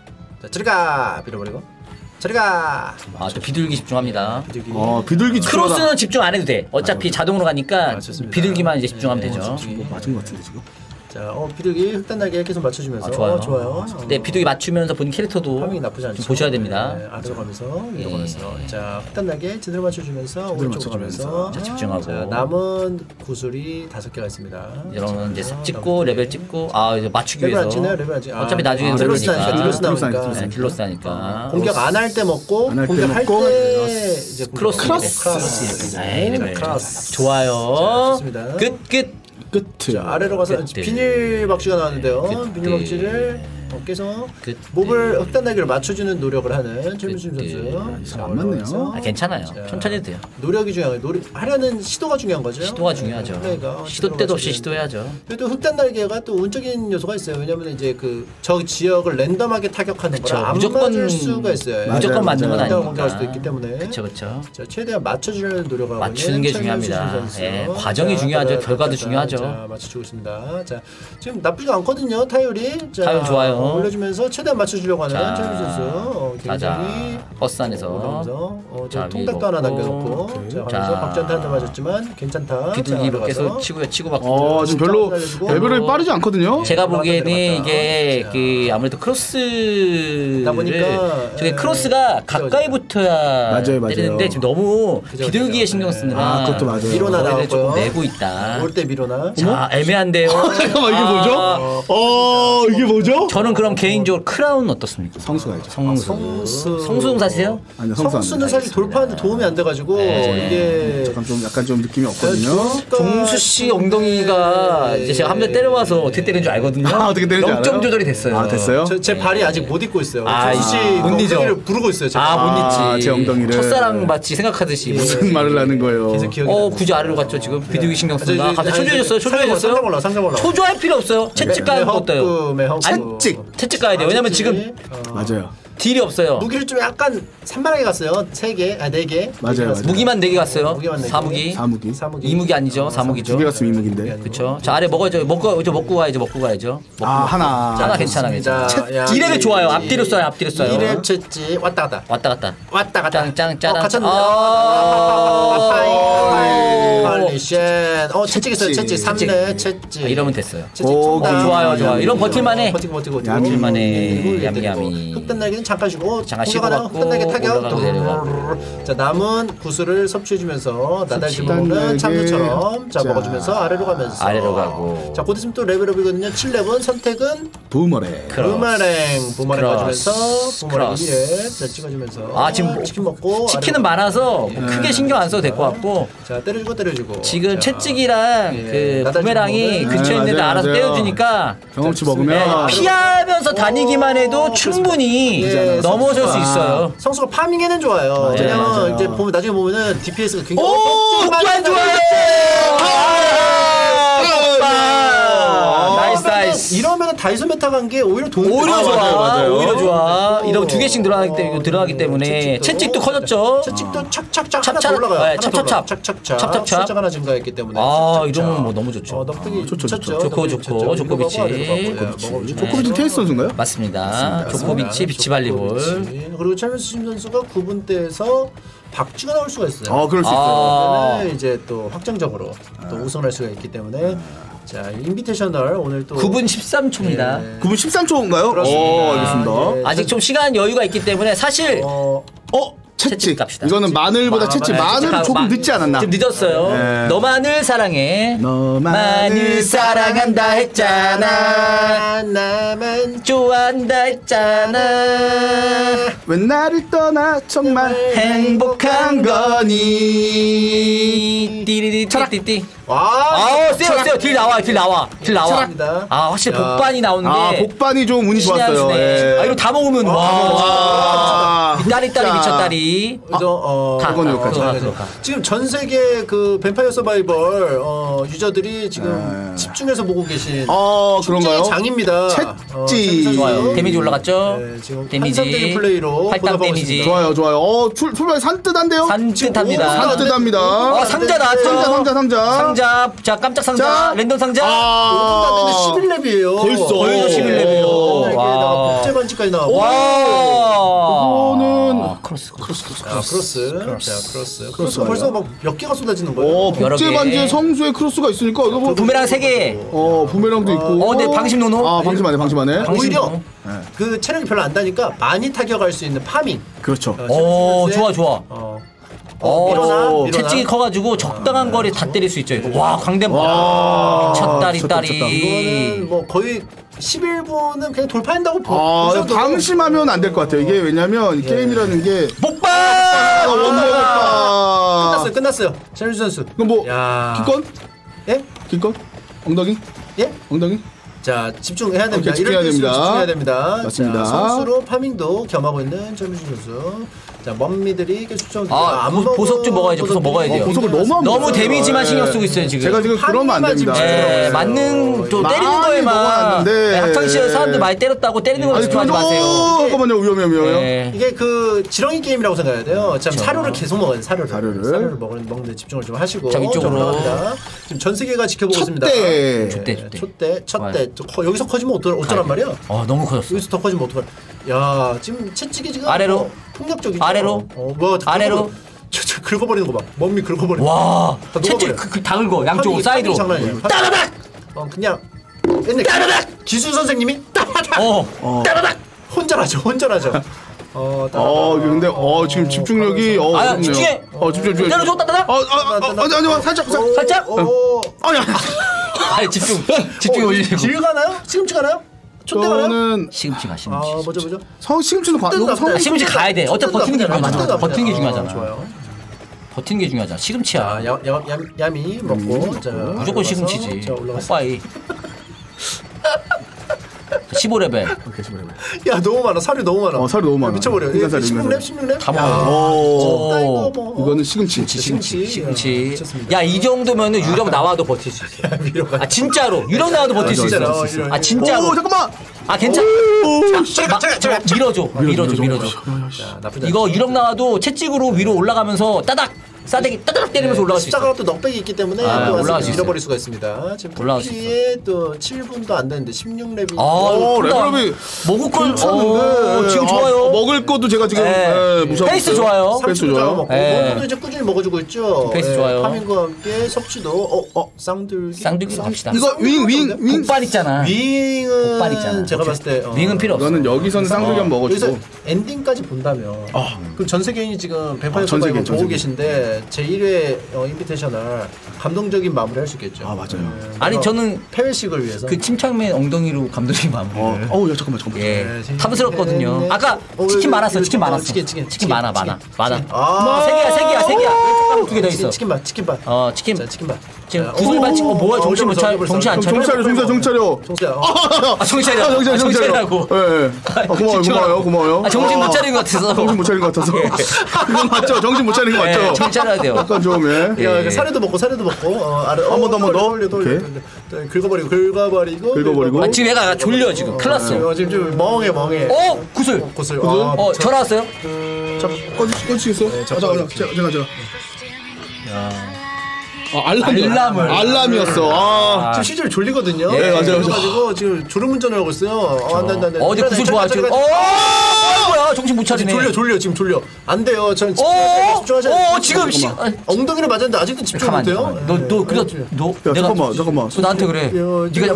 자, 저리가 밀어버리고. 저리가. 아, 또 비둘기 집중합니다. 비둘기. 어 비둘기 집중하다. 크로스는 집중 안 해도 돼. 어차피 자동으로 가니까 아, 좋습니다. 비둘기만 이제 집중하면 네, 되죠. 집중이. 맞은 것 같은데 지금. 자, 어 비둘기 흑단 날개 계속 맞춰주면서 아, 좋아요. 어, 좋아요. 근데 비둘기 맞추면서 본인 캐릭터도 파밍이 나쁘지 않죠. 좀 보셔야 됩니다. 네, 앞으로 가면서 예. 위로 가면서 자 흑단 날개 제대로 맞춰주면서 오른쪽으로 맞춰주면서. 가면서 자, 집중하고. 자, 남은 구슬이 다섯 개가 있습니다. 이러면 이제 찍고 레벨 찍고 아 이제 맞추기 레벨 안 위해서 찍나요? 레벨 안 찍. 어차피 나중에 아, 딜로스 나니까 레벨이니까 딜로스 딜로스 나오니까 나니까. 네, 딜로스 하니까 공격 안 할 때 먹고 안할때 공격할 먹고. 때 이제 크로스 크로스 크로스 에이, 레벨. 크로스 좋아요 자, 좋습니다. 끝 끝 끝. 자, 아래로 가서 그때. 비닐 박쥐가 나왔는데요. 그때. 비닐 박쥐를 어깨서 그때. 몹을 흑단 날개를 맞춰주는 노력을 하는 최민수 그때. 선수. 안 맞네요. 아, 괜찮아요 자, 천천히 해도 돼요 노력이 중요해요. 노력 하려는 시도가 중요한 거죠. 시도가 중요하죠 그러니까 시도 때도 없이 시도해야죠 그래도 흑단 날개가 또 운적인 요소가 있어요. 왜냐면 이제 그 저 지역을 랜덤하게 타격하는 그쵸, 거라 안 무조건- 맞을 수가 있어요. 무조건 맞는 건 아니니까 공격할 수도 있기 때문에. 그쵸 자 최대한 맞춰주려는 노력하고 맞추는 게 중요합니다. 예, 과정이 중요하죠. 결과도 중요하죠. 자 맞춰주고 있습니다. 자 지금 나쁘지 않거든요 타율이. 자, 타율 좋아요. 어, 올려주면서 최대한 맞춰주려고 하는 자, 최민수 선수. 어, 굉장히 버스 안에서 어, 자, 자, 통닭도 하나 남겨놓고 먹고. 자, 자. 박전태한테 맞았지만 괜찮다. 비둘기로 자, 계속 올라가서. 치고 치고 받고 어 지금 별로. 레벨이 빠르지 않거든요. 제가 보기에는. 이게 자. 그 아무래도 크로스를 다 보니까, 저게 예. 크로스가 가까이 붙어야 맞아요, 맞아요. 때리는데 지금 너무 비둘기에 그죠. 신경 네. 쓰느라 아, 그것도 맞아요. 미로나 나왔고요. 내고 있다. 올때 밀어나. 자 애매한데요. 잠깐만 이게 아, 뭐죠? 어 이게 뭐죠? 저는 그럼 개인적으로 크라운 어떻습니까? 성수가 있죠. 성수. 성수. 성수동 사세요? 아니요 성수 성수는 사실 돌파하는데 도움이 안 돼가지고 네. 이게 약간 좀 약간 좀 느낌이 없거든요. 종수 씨 엉덩이가 이제 제가 한 대 때려와서 어떻게 때리는 줄 알거든요. 아, 어떻게 때리는지 0점 알아요? 조절이 됐어요. 아 됐어요? 저, 제 발이 아직 못 잊고 있어요. 아, 종수 씨 아, 못 잊어. 엉덩이를 부르고 있어요. 제가. 아, 못 아, 잊지. 제 엉덩이를. 첫사랑 마치 생각하듯이. 무슨 말을 하는 거예요? 계속 기억이 어. 굳이 아래로 갔죠, 지금. 비둘기 신경 저, 쓴다. 저, 갑자기 초조해졌어요, 저, 초조해졌어요. 상장 올라, 상장 올라. 초조할 필요 없어요. 채찍 될 것도요. 채찍. 채찍 가야 돼요. 왜냐면 지금 어, 맞아요. 딜이 없어요. 무기를 좀 약간 산만하게 갔어요. 세 개, 아 네 개. 맞아요, 맞아요. 무기만 4개 갔어요. 무기만 네 개. 사무기. 사무기. 사무기. 이무기 아니죠. 사무기죠. 두개 갔으면 이무기인데. 그쵸. 자, 아래 먹어야죠. 먹고, 저 먹고 가야죠. 먹고 가야죠. 먹고. 아 하나. 하나 괜찮아, 괜찮아. 이랩이 이- 좋아요. 앞뒤로 써요. 앞뒤로 써요. 이랩 채찌 왔다 갔다. 왔다 갔다. 왔다 갔다. 짱, 짱, 짜란. 어, 쉣. 어 채찌 있어요. 채찌 3렙 채찌. 아, 이러면 됐어요. 오. 어, 좋아요, 좋아요. 이런 버틸만해. 버티고 버티고 버티고. 그리고 얌얌이. 흑단 날개는 잠깐 쉬고. 잠깐? 쉬고 흑단 날개 타격. 내려가고. 자 남은 구슬을 섭취해주면서 나달 흑단 집어먹는 날개. 참돔처럼 자 자. 먹어주면서 아래로 가면서. 아래로 가고. 자 곧 있으면 또 레벨업이거든요. 7렙은 선택은. 부메랑 부메랑 크로스. 가주면서 크로스. 위에 자 찍어주면서 아, 지금 뭐- 치킨 먹고 치킨은 많아서 뭐 크게 신경 안 써도 될 것 같고. 자 때려주고 때려주고 지금 자, 채찍이랑 예, 그 부메랑이. 근처에 네, 있는데 알아서 맞아요. 떼어주니까 경험치 네, 먹으면 피하면서 다니기만 해도 충분히 예, 넘어질 수 있어요. 성수가 파밍에는 좋아요. 네, 왜냐면 맞아요. 이제 보면 나중에 보면은 DPS가 굉장히 오, 안 좋아요. 아, nice nice. 이러면은 다이소 메타 간 게 오히려 도움이 오히려. 좋아, 맞아요, 맞아요. 오히려 좋아. 어. 이러면 두 개씩 들어가기 때문에 들어가기 때문에 채찍도 커졌죠. 채찍도 착착착 하나 올라가요. 네, 찹찹찹. 착착착. 찹찹찹. 숫자가 하나 증가했기 때문에. 아. 이러면 뭐 너무 좋죠. 어, 넉백이 좋죠. 좋고, 좋고. 조코비치. 조코비치. 테니스 선수인가요? 맞습니다. 조코비치 비치발리볼. 그리고 찰스 심 선수가 9분대에서 박쥐가 나올 수가 있어요. 아 그럴 수 있어요. 아. 그러면 이제 또 확정적으로 또 우승할 수가 있기 때문에 자 인비테이셔널 오늘 또 9분 13초입니다. 예. 9분 13초인가요? 그렇습니다. 어 알겠습니다. 예. 아직 좀 시간 여유가 있기 때문에 사실 어, 어 채찍. 갑시다. 이거는 마늘보다 마- 채찍. 마- 마늘은 마- 조금 늦지 않았나? 좀 늦었어요. 네. 너만을 사랑해. 너만을 사랑한다 했잖아. 나만 좋아한다 했잖아. 왜 나를 떠나 정말 행복한 거니. 띠리리띠띠띠. 와 아, 세요, 세요. 딜 나와, 딜 나와, 딜 나와. 차락입니다. 아, 확실히 야. 복반이 나오는데. 아 복반이 좀 운이 신의 한 좋았어요. 수네. 예. 아, 이거 다 먹으면, 와. 아, 딸이 딸이 진짜. 미쳤다리. 그래서 어, 가, 그건 어, 여기까지. 자, 그거 가. 지금 전 세계 그 뱀파이어 서바이벌 어, 유저들이 지금 네. 집중해서 보고 계신 어 축제의 그런가요? 장입니다. 채찌. 어. 좋아요. 데미지 올라갔죠? 네, 지금 데미지. 환상적인 플레이로 팔당 보답하고 데미지. 있습니다. 좋아요 좋아요. 어 출, 출발 산뜻한데요? 산뜻합니다. 오, 산뜻합니다. 어, 상자 나왔죠? 상자 상자 상자. 상자. 자, 깜짝 상자. 자. 랜덤 상자. 아 11렙이에요. 벌써. 벌써 11렙이에요. 여기에다가 와. 복제 반지까지 나오고. 와. 그거는 아, 크로스, 크로스, 크로스. 자, 크로스. 자, 크로스. 크로스가 벌써 막 몇 개가 쏟아지는 거예요. 어 복제 개. 반지에 성수의 크로스가 있으니까 이거 뭐 부메랑 3개. 어 부메랑도 있고. 어, 근데 방심 no no? 아 방심 안 해 방심 안해. 방심 오히려. 그 체력이 별로 안 다니까 많이 타격할 수 있는 파밍. 그렇죠. 오, 좋아, 좋아. 어. 어, 밀어놔. 채찍이 커가지고 적당한 거리 다 때릴 수 있죠. 이거. 와, 광대 와. 미쳤다리 미쳤다. 이거는 뭐 거의 11분은 그냥 돌파한다고 보. 아. 방심하면 안 될 것 같아요. 이게 왜냐면 이 게임이라는 게 복발! 아, 원모가 끝났어요, 끝났어요. 전주 선수. 그럼 뭐 야. 기권? 예? 기권? 엉덩이? 예? 엉덩이? 자 집중해야 됩니다. 오케이, 집중해야 때일수록 됩니다. 집중해야 됩니다. 맞습니다. 자, 선수로 파밍도 겸하고 있는 전주준 선수. 자 먼미들이 계속 좀 아, 보- 보석 좀 먹어야죠. 보석 먹어야 돼요. 어, 보석을 너무 안 너무 먹어요. 데미지만 네. 신경 쓰고 있어요, 지금. 제가 지금 그러면 안 됩니다. 지금 예, 집중하고 맞는 또 때리는 거에만 먹어놨는데. 네, 학창 시절 사람들 많이 때렸다고 때리는 거 아니 집중하지 마세요. 잠깐만요 위험해요 위험해요. 예. 이게 그 지렁이 게임이라고 생각해야 돼요. 참 사료를 계속 먹어요. 사료를. 사료를. 먹는 먹는 데 집중을 좀 하시고. 자, 올라갑니다. 지금 전 세계가 지켜보고 있습니다. 때. 예, 촛대, 촛대. 촛대, 첫대. 커- 여기서 커지면 어쩌, 어쩌란 말이야? 어, 너무 커졌어. 여기서 더 커지면 어떡할? 야, 지금 채찍이 지금 아래로. 뭐 폭력적이죠. 아래로. 어, 뭐 아래로. 저, 저 긁어버리는 거 봐. 먼미 긁어버리는. 거. 와, 다 채찍. 그, 그, 다 긁어. 양쪽으로, 파밍이- 사이드로. 따라닥! 어, 그냥 옛날 따라닥! 기술 선생님이 따라닥! 어. 따라닥! 혼자라죠. 혼자라죠. 어. 어 근데 어 지금 집중력이 어 아. 집중해. 어 집중 집중. 때려줘, 따다닥! 어, 어, 어, 어, 아니 아니 살짝 살짝. 살짝? 오, 아니 아니, 집중. 집중이 올리고. 길 가나요? 시금치 가나요? 저는 시금치가 시금치. 아, 뭐죠 뭐죠? 성 시금치도 과, 성 시금치 가야 돼. 어차피 버티는 게 중요하잖아. 버티는 게 중요하잖아. 좋아요. 버티는 게 중요하잖아. 시금치야. 야 야야미 먹고. 음. 무조건 시금치지. 오빠이. 15레벨. 오케이, 15레벨. 야, 너무 많아. 사료 너무 많아. 어, 사료 너무 많아. 미쳐버려. 예, 인간사료, 16렙, 16렙. 다 먹어. 다 이거 뭐. 이거는 시금치. 시금치, 시금치. 아, 미쳤습니다. 야, 이 정도면은 유령 나와도 버틸 수 있어. 아, 진짜로. 유령 나와도 버틸 수 있어. 아, 진짜로. 오, 잠깐만. 아, 괜찮아. 잠깐, 잠깐, 밀어줘. 밀어줘, 밀어줘. 나쁘지 않아. 이거 유령 나와도 채찍으로 위로 올라가면서 따닥 싸대기 따닥 때리면서 올라갈 수 있어. 십자가가 또 knockback이 있기 때문에 아, 또 올라갈 와서 수 잃어버릴 수가 있습니다. 지금 올라갈 수 피에 또 7분도 안 되는데 16렙이 아, 오, 크다. level up이 먹을 걸. 어, 지금 아, 좋아요. 먹을 것도 제가 지금 네. 예, 무시하고 페이스 있어요. 좋아요. 페이스 좋아요. 먹고 예. 먹어도 이제 꾸준히 먹어주고 있죠. 페이스 예, 좋아요. farming과 함께 섭취도 어, 어 쌍들기 쌍둥이로 갑시다. 이거 wing, wing, wing. 복발 있잖아. wing은 복발 있잖아. 제가 봤을 때 어, wing은 필요 없어. 너는 여기서는 쌍둥이 한번 여기서 먹어주고. 엔딩까지 본다면 그럼 전 세계인이 지금 아, 전 세계인, 전 보고 세계인. 계신데 제 1회 어, invitational 감동적인 마무리 할 수 있겠죠. 아, 맞아요. 아니, 저는 폐회식을 위해서 그 침착맨 엉덩이로 감독님 마무리. 어, 어우, 야 잠깐만, 잠깐만. 예. 네, 탐스럽거든요. 네, 네. 아까 어, 치킨 왜, 많았어. 왜, 치킨 어, 많았어. 치킨, 치킨, 치킨 치킨, 많아, 치킨, 많아, 치킨. 많아. 아, 세 개야, 세 개야, 세 개야. 두개 더 있어. 치킨, 치킨밥, 치킨밥. 어, 치킨. 자, 치킨밥. 지금 자, 구슬 오, 받치 어 뭐야 어, 정신 못 차려 정신 안. 차려 정찰, 정찰, 정찰요. 정수야. 어. 아 정신 차려 아, 아, 정찰요. 차리라고 예, 예. 아, 고마워요, 고마워요, 고마워요. 아 정신 못 아, 차린 것 같아서 정신 못 차린 것 같아서. 이거 맞죠? 정신 못 차린 거 예, 맞죠? 차려야 돼요 약간 좀 예. 야, 예. 그 사료도 먹고 사료도 먹고 어, 아래 한번 더 한번 더. 돌려 돌려 긁어버리고 긁어버리고 긁어버리고. 아, 지금 얘가 졸려 지금 큰일 났어 어, 지금 좀 멍해 멍해 어 구슬 구슬 어 저- 전화 왔어요 자, 꺼주, 꺼주시겠어? 아, 잠깐만, 제가, 제가, 제가. 아, 알람이요. 알람 을. 알람이었어. 아. 지금 실제로 졸리거든요. 예, 맞아요, 맞아요. 그래가지고 지금 졸음운전을 하고 있어요. 어, 안 돼 안 돼 안 돼. 어디 구슬 좋아 지금 어 뭐야 정신 못 차리네 졸려 졸려 지금 졸려. 안 돼요. 전 어, 집중하셔야 어. 지금 씨 아, 엉덩이를 맞았는데 아직도 집중 못해요. 너너 그래 너 야, 내가 잠깐만, 잠깐만. 너 나한테 그래 네가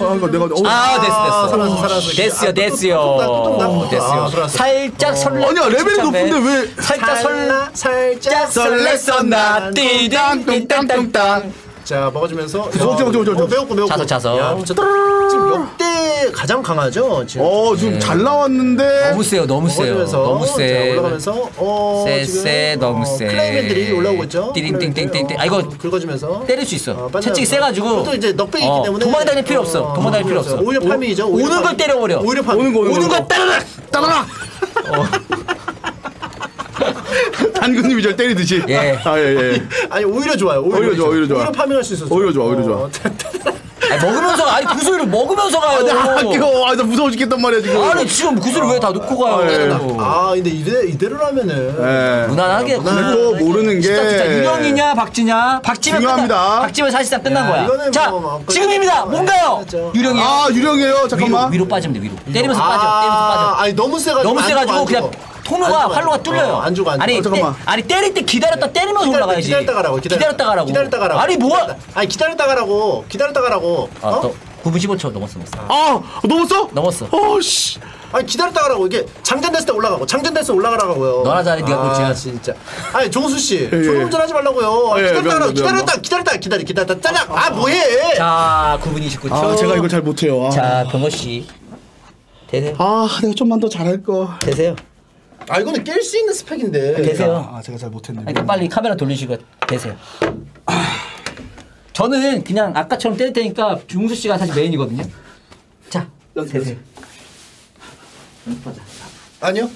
아, 이거 내가, 어, 아 됐어 됐어 살았어, 살았어. 됐어요 아, 됐어요. 됐어요 아. 살짝 설레 아니야, 레벨이 높은데 왜. 살짝 설레 살짝 설렜었나 띠딩띵땅땅땅 자 먹어주면서 먹자, 먹자. 어, 매웠고 매웠고 자석, 자석. 야, 진짜 지금 역대 가장 강하죠 지금 어, 지금 잘 나왔는데. 너무 세요 너무 세요 먹어주면서 너무 자, 세 올라가면서 어 세, 지금, 세, 너무 어, 세. 클라이맨들이 올라오고 있죠 띠링띵띵띵띵. 클라이맨들. 아, 이거 어, 긁어주면서 때릴 수 있어 어, 채찍이 세가지고 그래도 이제 knockback이 있기 어, 때문에 도망다닐 필요 없어 어, 도망다닐 필요 없어 오히려 farming이죠 오- 오는 걸 farming. 때려버려 오히려 farming 오는 거, 오는 오는 거. 걸 따라락 따라라! 단군님이 절 때리듯이. 예. 아, 예, 예. 아니 오히려 좋아요 오히려 좋아, 오히려 좋아. 오히려 farming할 수 있어 오히려 좋아, 오히려 좋아. 아니, 먹으면서 아니 구슬을 먹으면서 가요 아, 이거, 아, 나 무서워 죽겠단 말이야, 지금. 아니 지금 구슬을 왜 다 놓고 가요 예. 아 근데 이대, 이대로라면은 예. 무난하게 그리고 모르는 게. 진짜 진짜 유령이냐 박쥐냐 박쥐면 중요합니다. 끝나, 박쥐면 사실상 끝난 야, 거야 이거는 자 뭐, 뭐, 지금입니다 뭐, 뭔가요. 유령이에요 아, 유령이에요. 위로, 잠깐만. 위로 빠지면 돼 위로 때리면서 빠져 때리면서 빠져 아니 너무 세가지고 너무 안 세가지고 그냥 죽어, 활로가. 뚫려요. 어, 안 죽어 안 죽어 아니, 어, 잠깐만. 때, 아니 때릴 때 기다렸다 때리면서 기다렸다, 올라가야지. 기다렸다 가라고 기다렸다 가라고. 기다렸다 가라고 아니 뭐야? 아니 기다렸다 가라고 기다렸다 가라고 아, 어? 또 9분 15초 넘었어 넘었어. 아, 넘었어? 넘었어. 어, 씨. 아니 기다렸다 가라고 이게 장전 됐을 때 올라가고 장전 됐을 때 올라가라고요 너나 잘해, 네가 아, 꼴찌야. 진짜 아니 종수 씨 예. 졸음운전하지 말라고요 아, 예, 기다렸다 가라고. 기다렸다 기다렸다 기다리 기다렸다 짜장 아 뭐해 자 9분 29초. 아, 제가 이걸 잘 못해요. 아, 자 병호 씨 되세요. 아 내가 좀만 더 잘할 거. 되세요. 아 이거는 깰 수 있는 스펙인데 되세요. 아, 제가 잘 못했네. 그러니까 빨리 카메라 돌리시고 되세요. 저는 그냥 아까처럼 때릴 테니까 중수 씨가 사실 메인이거든요. 자 되세요. 아니요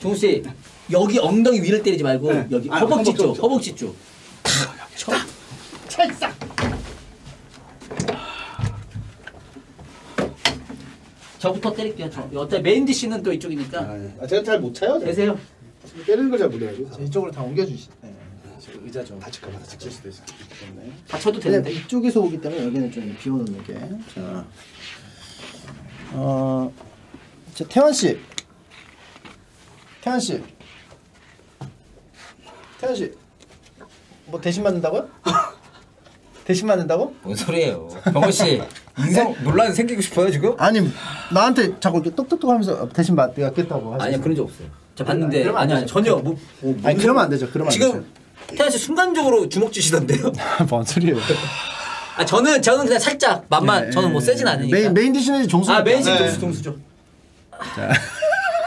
종수 씨 여기 엉덩이 위를 때리지 말고 네. 여기 아, 허벅지 허벅지 쪽, 쪽. 허벅지 쪽. 찰싹 저부터 때릴게요. 저. 어차피 메인 디시는 또 이쪽이니까 아, 제가 잘 못 차요. 되세요. 때리는 걸잘 못해가지고. 이쪽으로 다 옮겨주시 네. 의자 좀 다칠까봐 다칠 수도 있어. 다쳐도 되는데. 이쪽에서 오기 때문에 여기는 좀 비워놓는 게. 자, 어, 자 태환 씨, 태환 씨, 태환 씨, 뭐 대신 맞는다고요? 대신 맞는다고? 뭔 소리예요? 병호 씨 인생 논란 생기고 싶어요 지금? 아니 나한테 자꾸 이렇게 똑똑똑하면서 대신 맞 내가 깼다고 하지. 아니야 그런 적 없어요. 제가 봤는데 아니 아니 되죠. 전혀 뭐, 뭐 아니 그러면 안 되죠. 그러면 안 지금 태환 씨 순간적으로 주먹 쥐시던데요? 되죠. 뭔 소리예요? 아 저는 저는 그냥 살짝 맛만 저는 뭐 세진 않으니까. main main dish는 종수. 아 메인 씨 네. 동수 동수죠.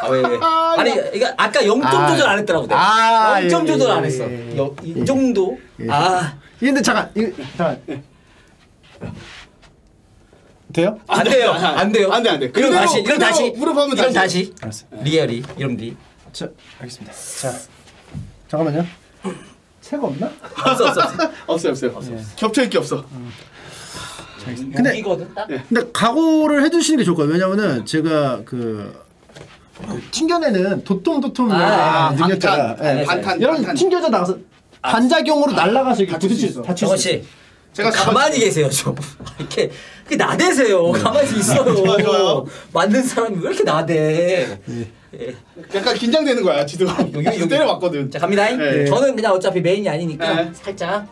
아, 왜, 왜? 아니, 이거 아까 0점 아. 조절 안 했더라고, 내가. 아, 0점 예, 조절 예, 안 예, 했어. 예, 여- 이 정도? 아, 이 근데 잠깐 이거 잠깐 돼요? 안 돼요. 안 돼요. 안 돼, 안 돼. 그럼 다시, 이럼 다시. 무릎 하면 이럼 다시. 다시. 알았어. 리얼이, 이름 리. 자 알겠습니다. 자 잠깐만요. 새가 없나? 없어, 없어. 없어. 없어요. 없어요. 겹쳐 있기 없어. 근데 무기거든, 딱. 근데 각오를 해두시는 게 좋을 거예요. 왜냐면은 제가 그 튕겨내는 도톰도톰 아, 능력자가 반탄, 예. 반탄, 이런. 튕겨져 나가서 반작용으로 날아가서 이렇게 다칠 수 있어. 다칠 수 있어. 씨. 제가 가만히 계세요 좀 이렇게 이렇게 나대세요 가만히 있어요 좋아, 좋아요. 맞는 사람이 왜 이렇게 나대 예. 약간 긴장되는 거야, 지도가. 여기, 여기. 때려봤거든. 자 갑니다 네. 저는 그냥 어차피 메인이 아니니까 네. 살짝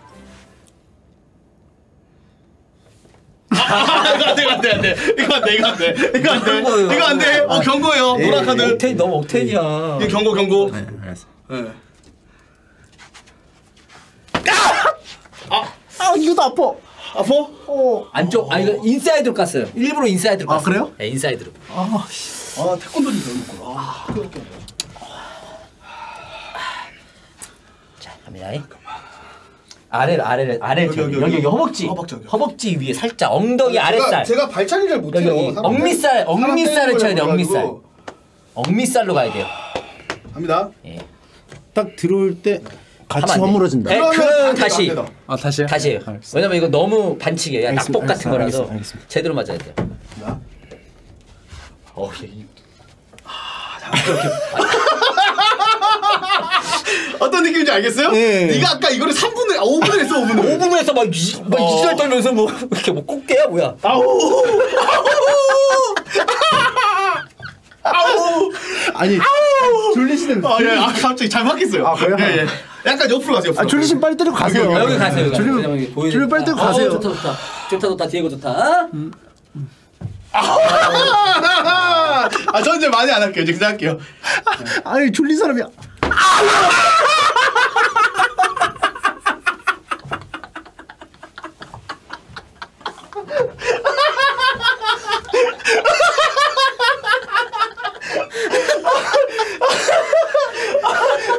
아, 이거 안 돼, 이거 안 돼, 안 돼. 이거 안 돼, 이거 안 돼. 이거 안 돼. 경고예요. 이거 안 돼. 어, 경고예요. 노란 카드. 옥테인 너무 이거 경고, 경고. 네, 알았어. 아 이거도 아파. 아파? 어. 안쪽 아 이거 inside로 깠어요 일부러 inside로 깠어요 아, 그래요? 네 inside로 아, 아, 태권도를 배워놓구나. 자 갑니다 아래를 아래를 아래 여기, 여기 여기, 여기. 허벅지 허벅지, 여기. 허벅지 위에 살짝 엉덩이 아랫살 제가, 제가 발차기 잘 못해요. 여기 억밑살을 걸 쳐야 돼 몰라가지고. 억밑살로 가야 돼요 갑니다. 예. 딱 들어올 때 같이 돼. 허물어진다. 네, 돼요, 다시. 아 다시요? 다시 해요. 알겠습니다. 왜냐면 이거 너무 반칙이에요. 낙복 같은 거라서 알겠습니다. 알겠습니다. 제대로 맞아야 돼요. 자. 어, 이- 어떤 느낌인지 알겠어요? 네. 네가 아까 이거를 3분을, 5분을 했어, 5분을. 5분에서 막, 이, 막 어. 이절 떨면서 뭐 이렇게 뭐 꽃게야 뭐야? 아 니 졸리시는. 아, 예, 아, 갑자기 잘 바뀌었어요. 아, 그래요? 예, 예. 약간 옆으로 가세요, 옆으로. 아 졸리신 빨리 때리고 가세요. 여기, 여기 가세요. 여기 졸리면 가세요. 여기 보여드릴게요. 졸리면 빨리 때리고 어, 가세요. 좋다 좋다 좋다 좋다 디에고 좋다. 아, 저는 이제 많이 안 할게요. 이제 그냥 할게요. 아니 졸린 사람이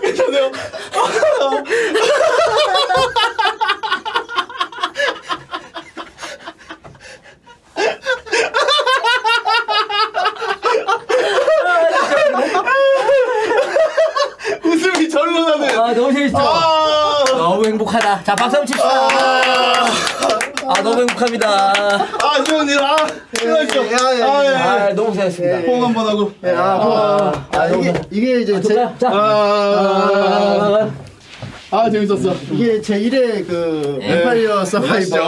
괜찮아요. 웃음이 절로 나는. 아 너무 재밌죠. 아, 너무 행복하다. 자 박수 한번 칩시다. 아 너무 행복합니다. 아, 수현님, 아, 수고하셨어. 아, 예. 아 너무 고생했습니다. 호응 한번 하고. 아, 아, 아, 이게 이게 이제 제. 자. 아, 아, 재밌었어. 이게 제 1회 그 뱀파이어 서바이벌?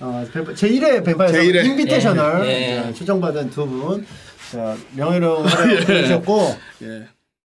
어, 제 1회 뱀파이어. 서바이벌 invitational 예, 예. 자, 초청받은 두 분. 자, 명예로운 활약 해주셨고 예.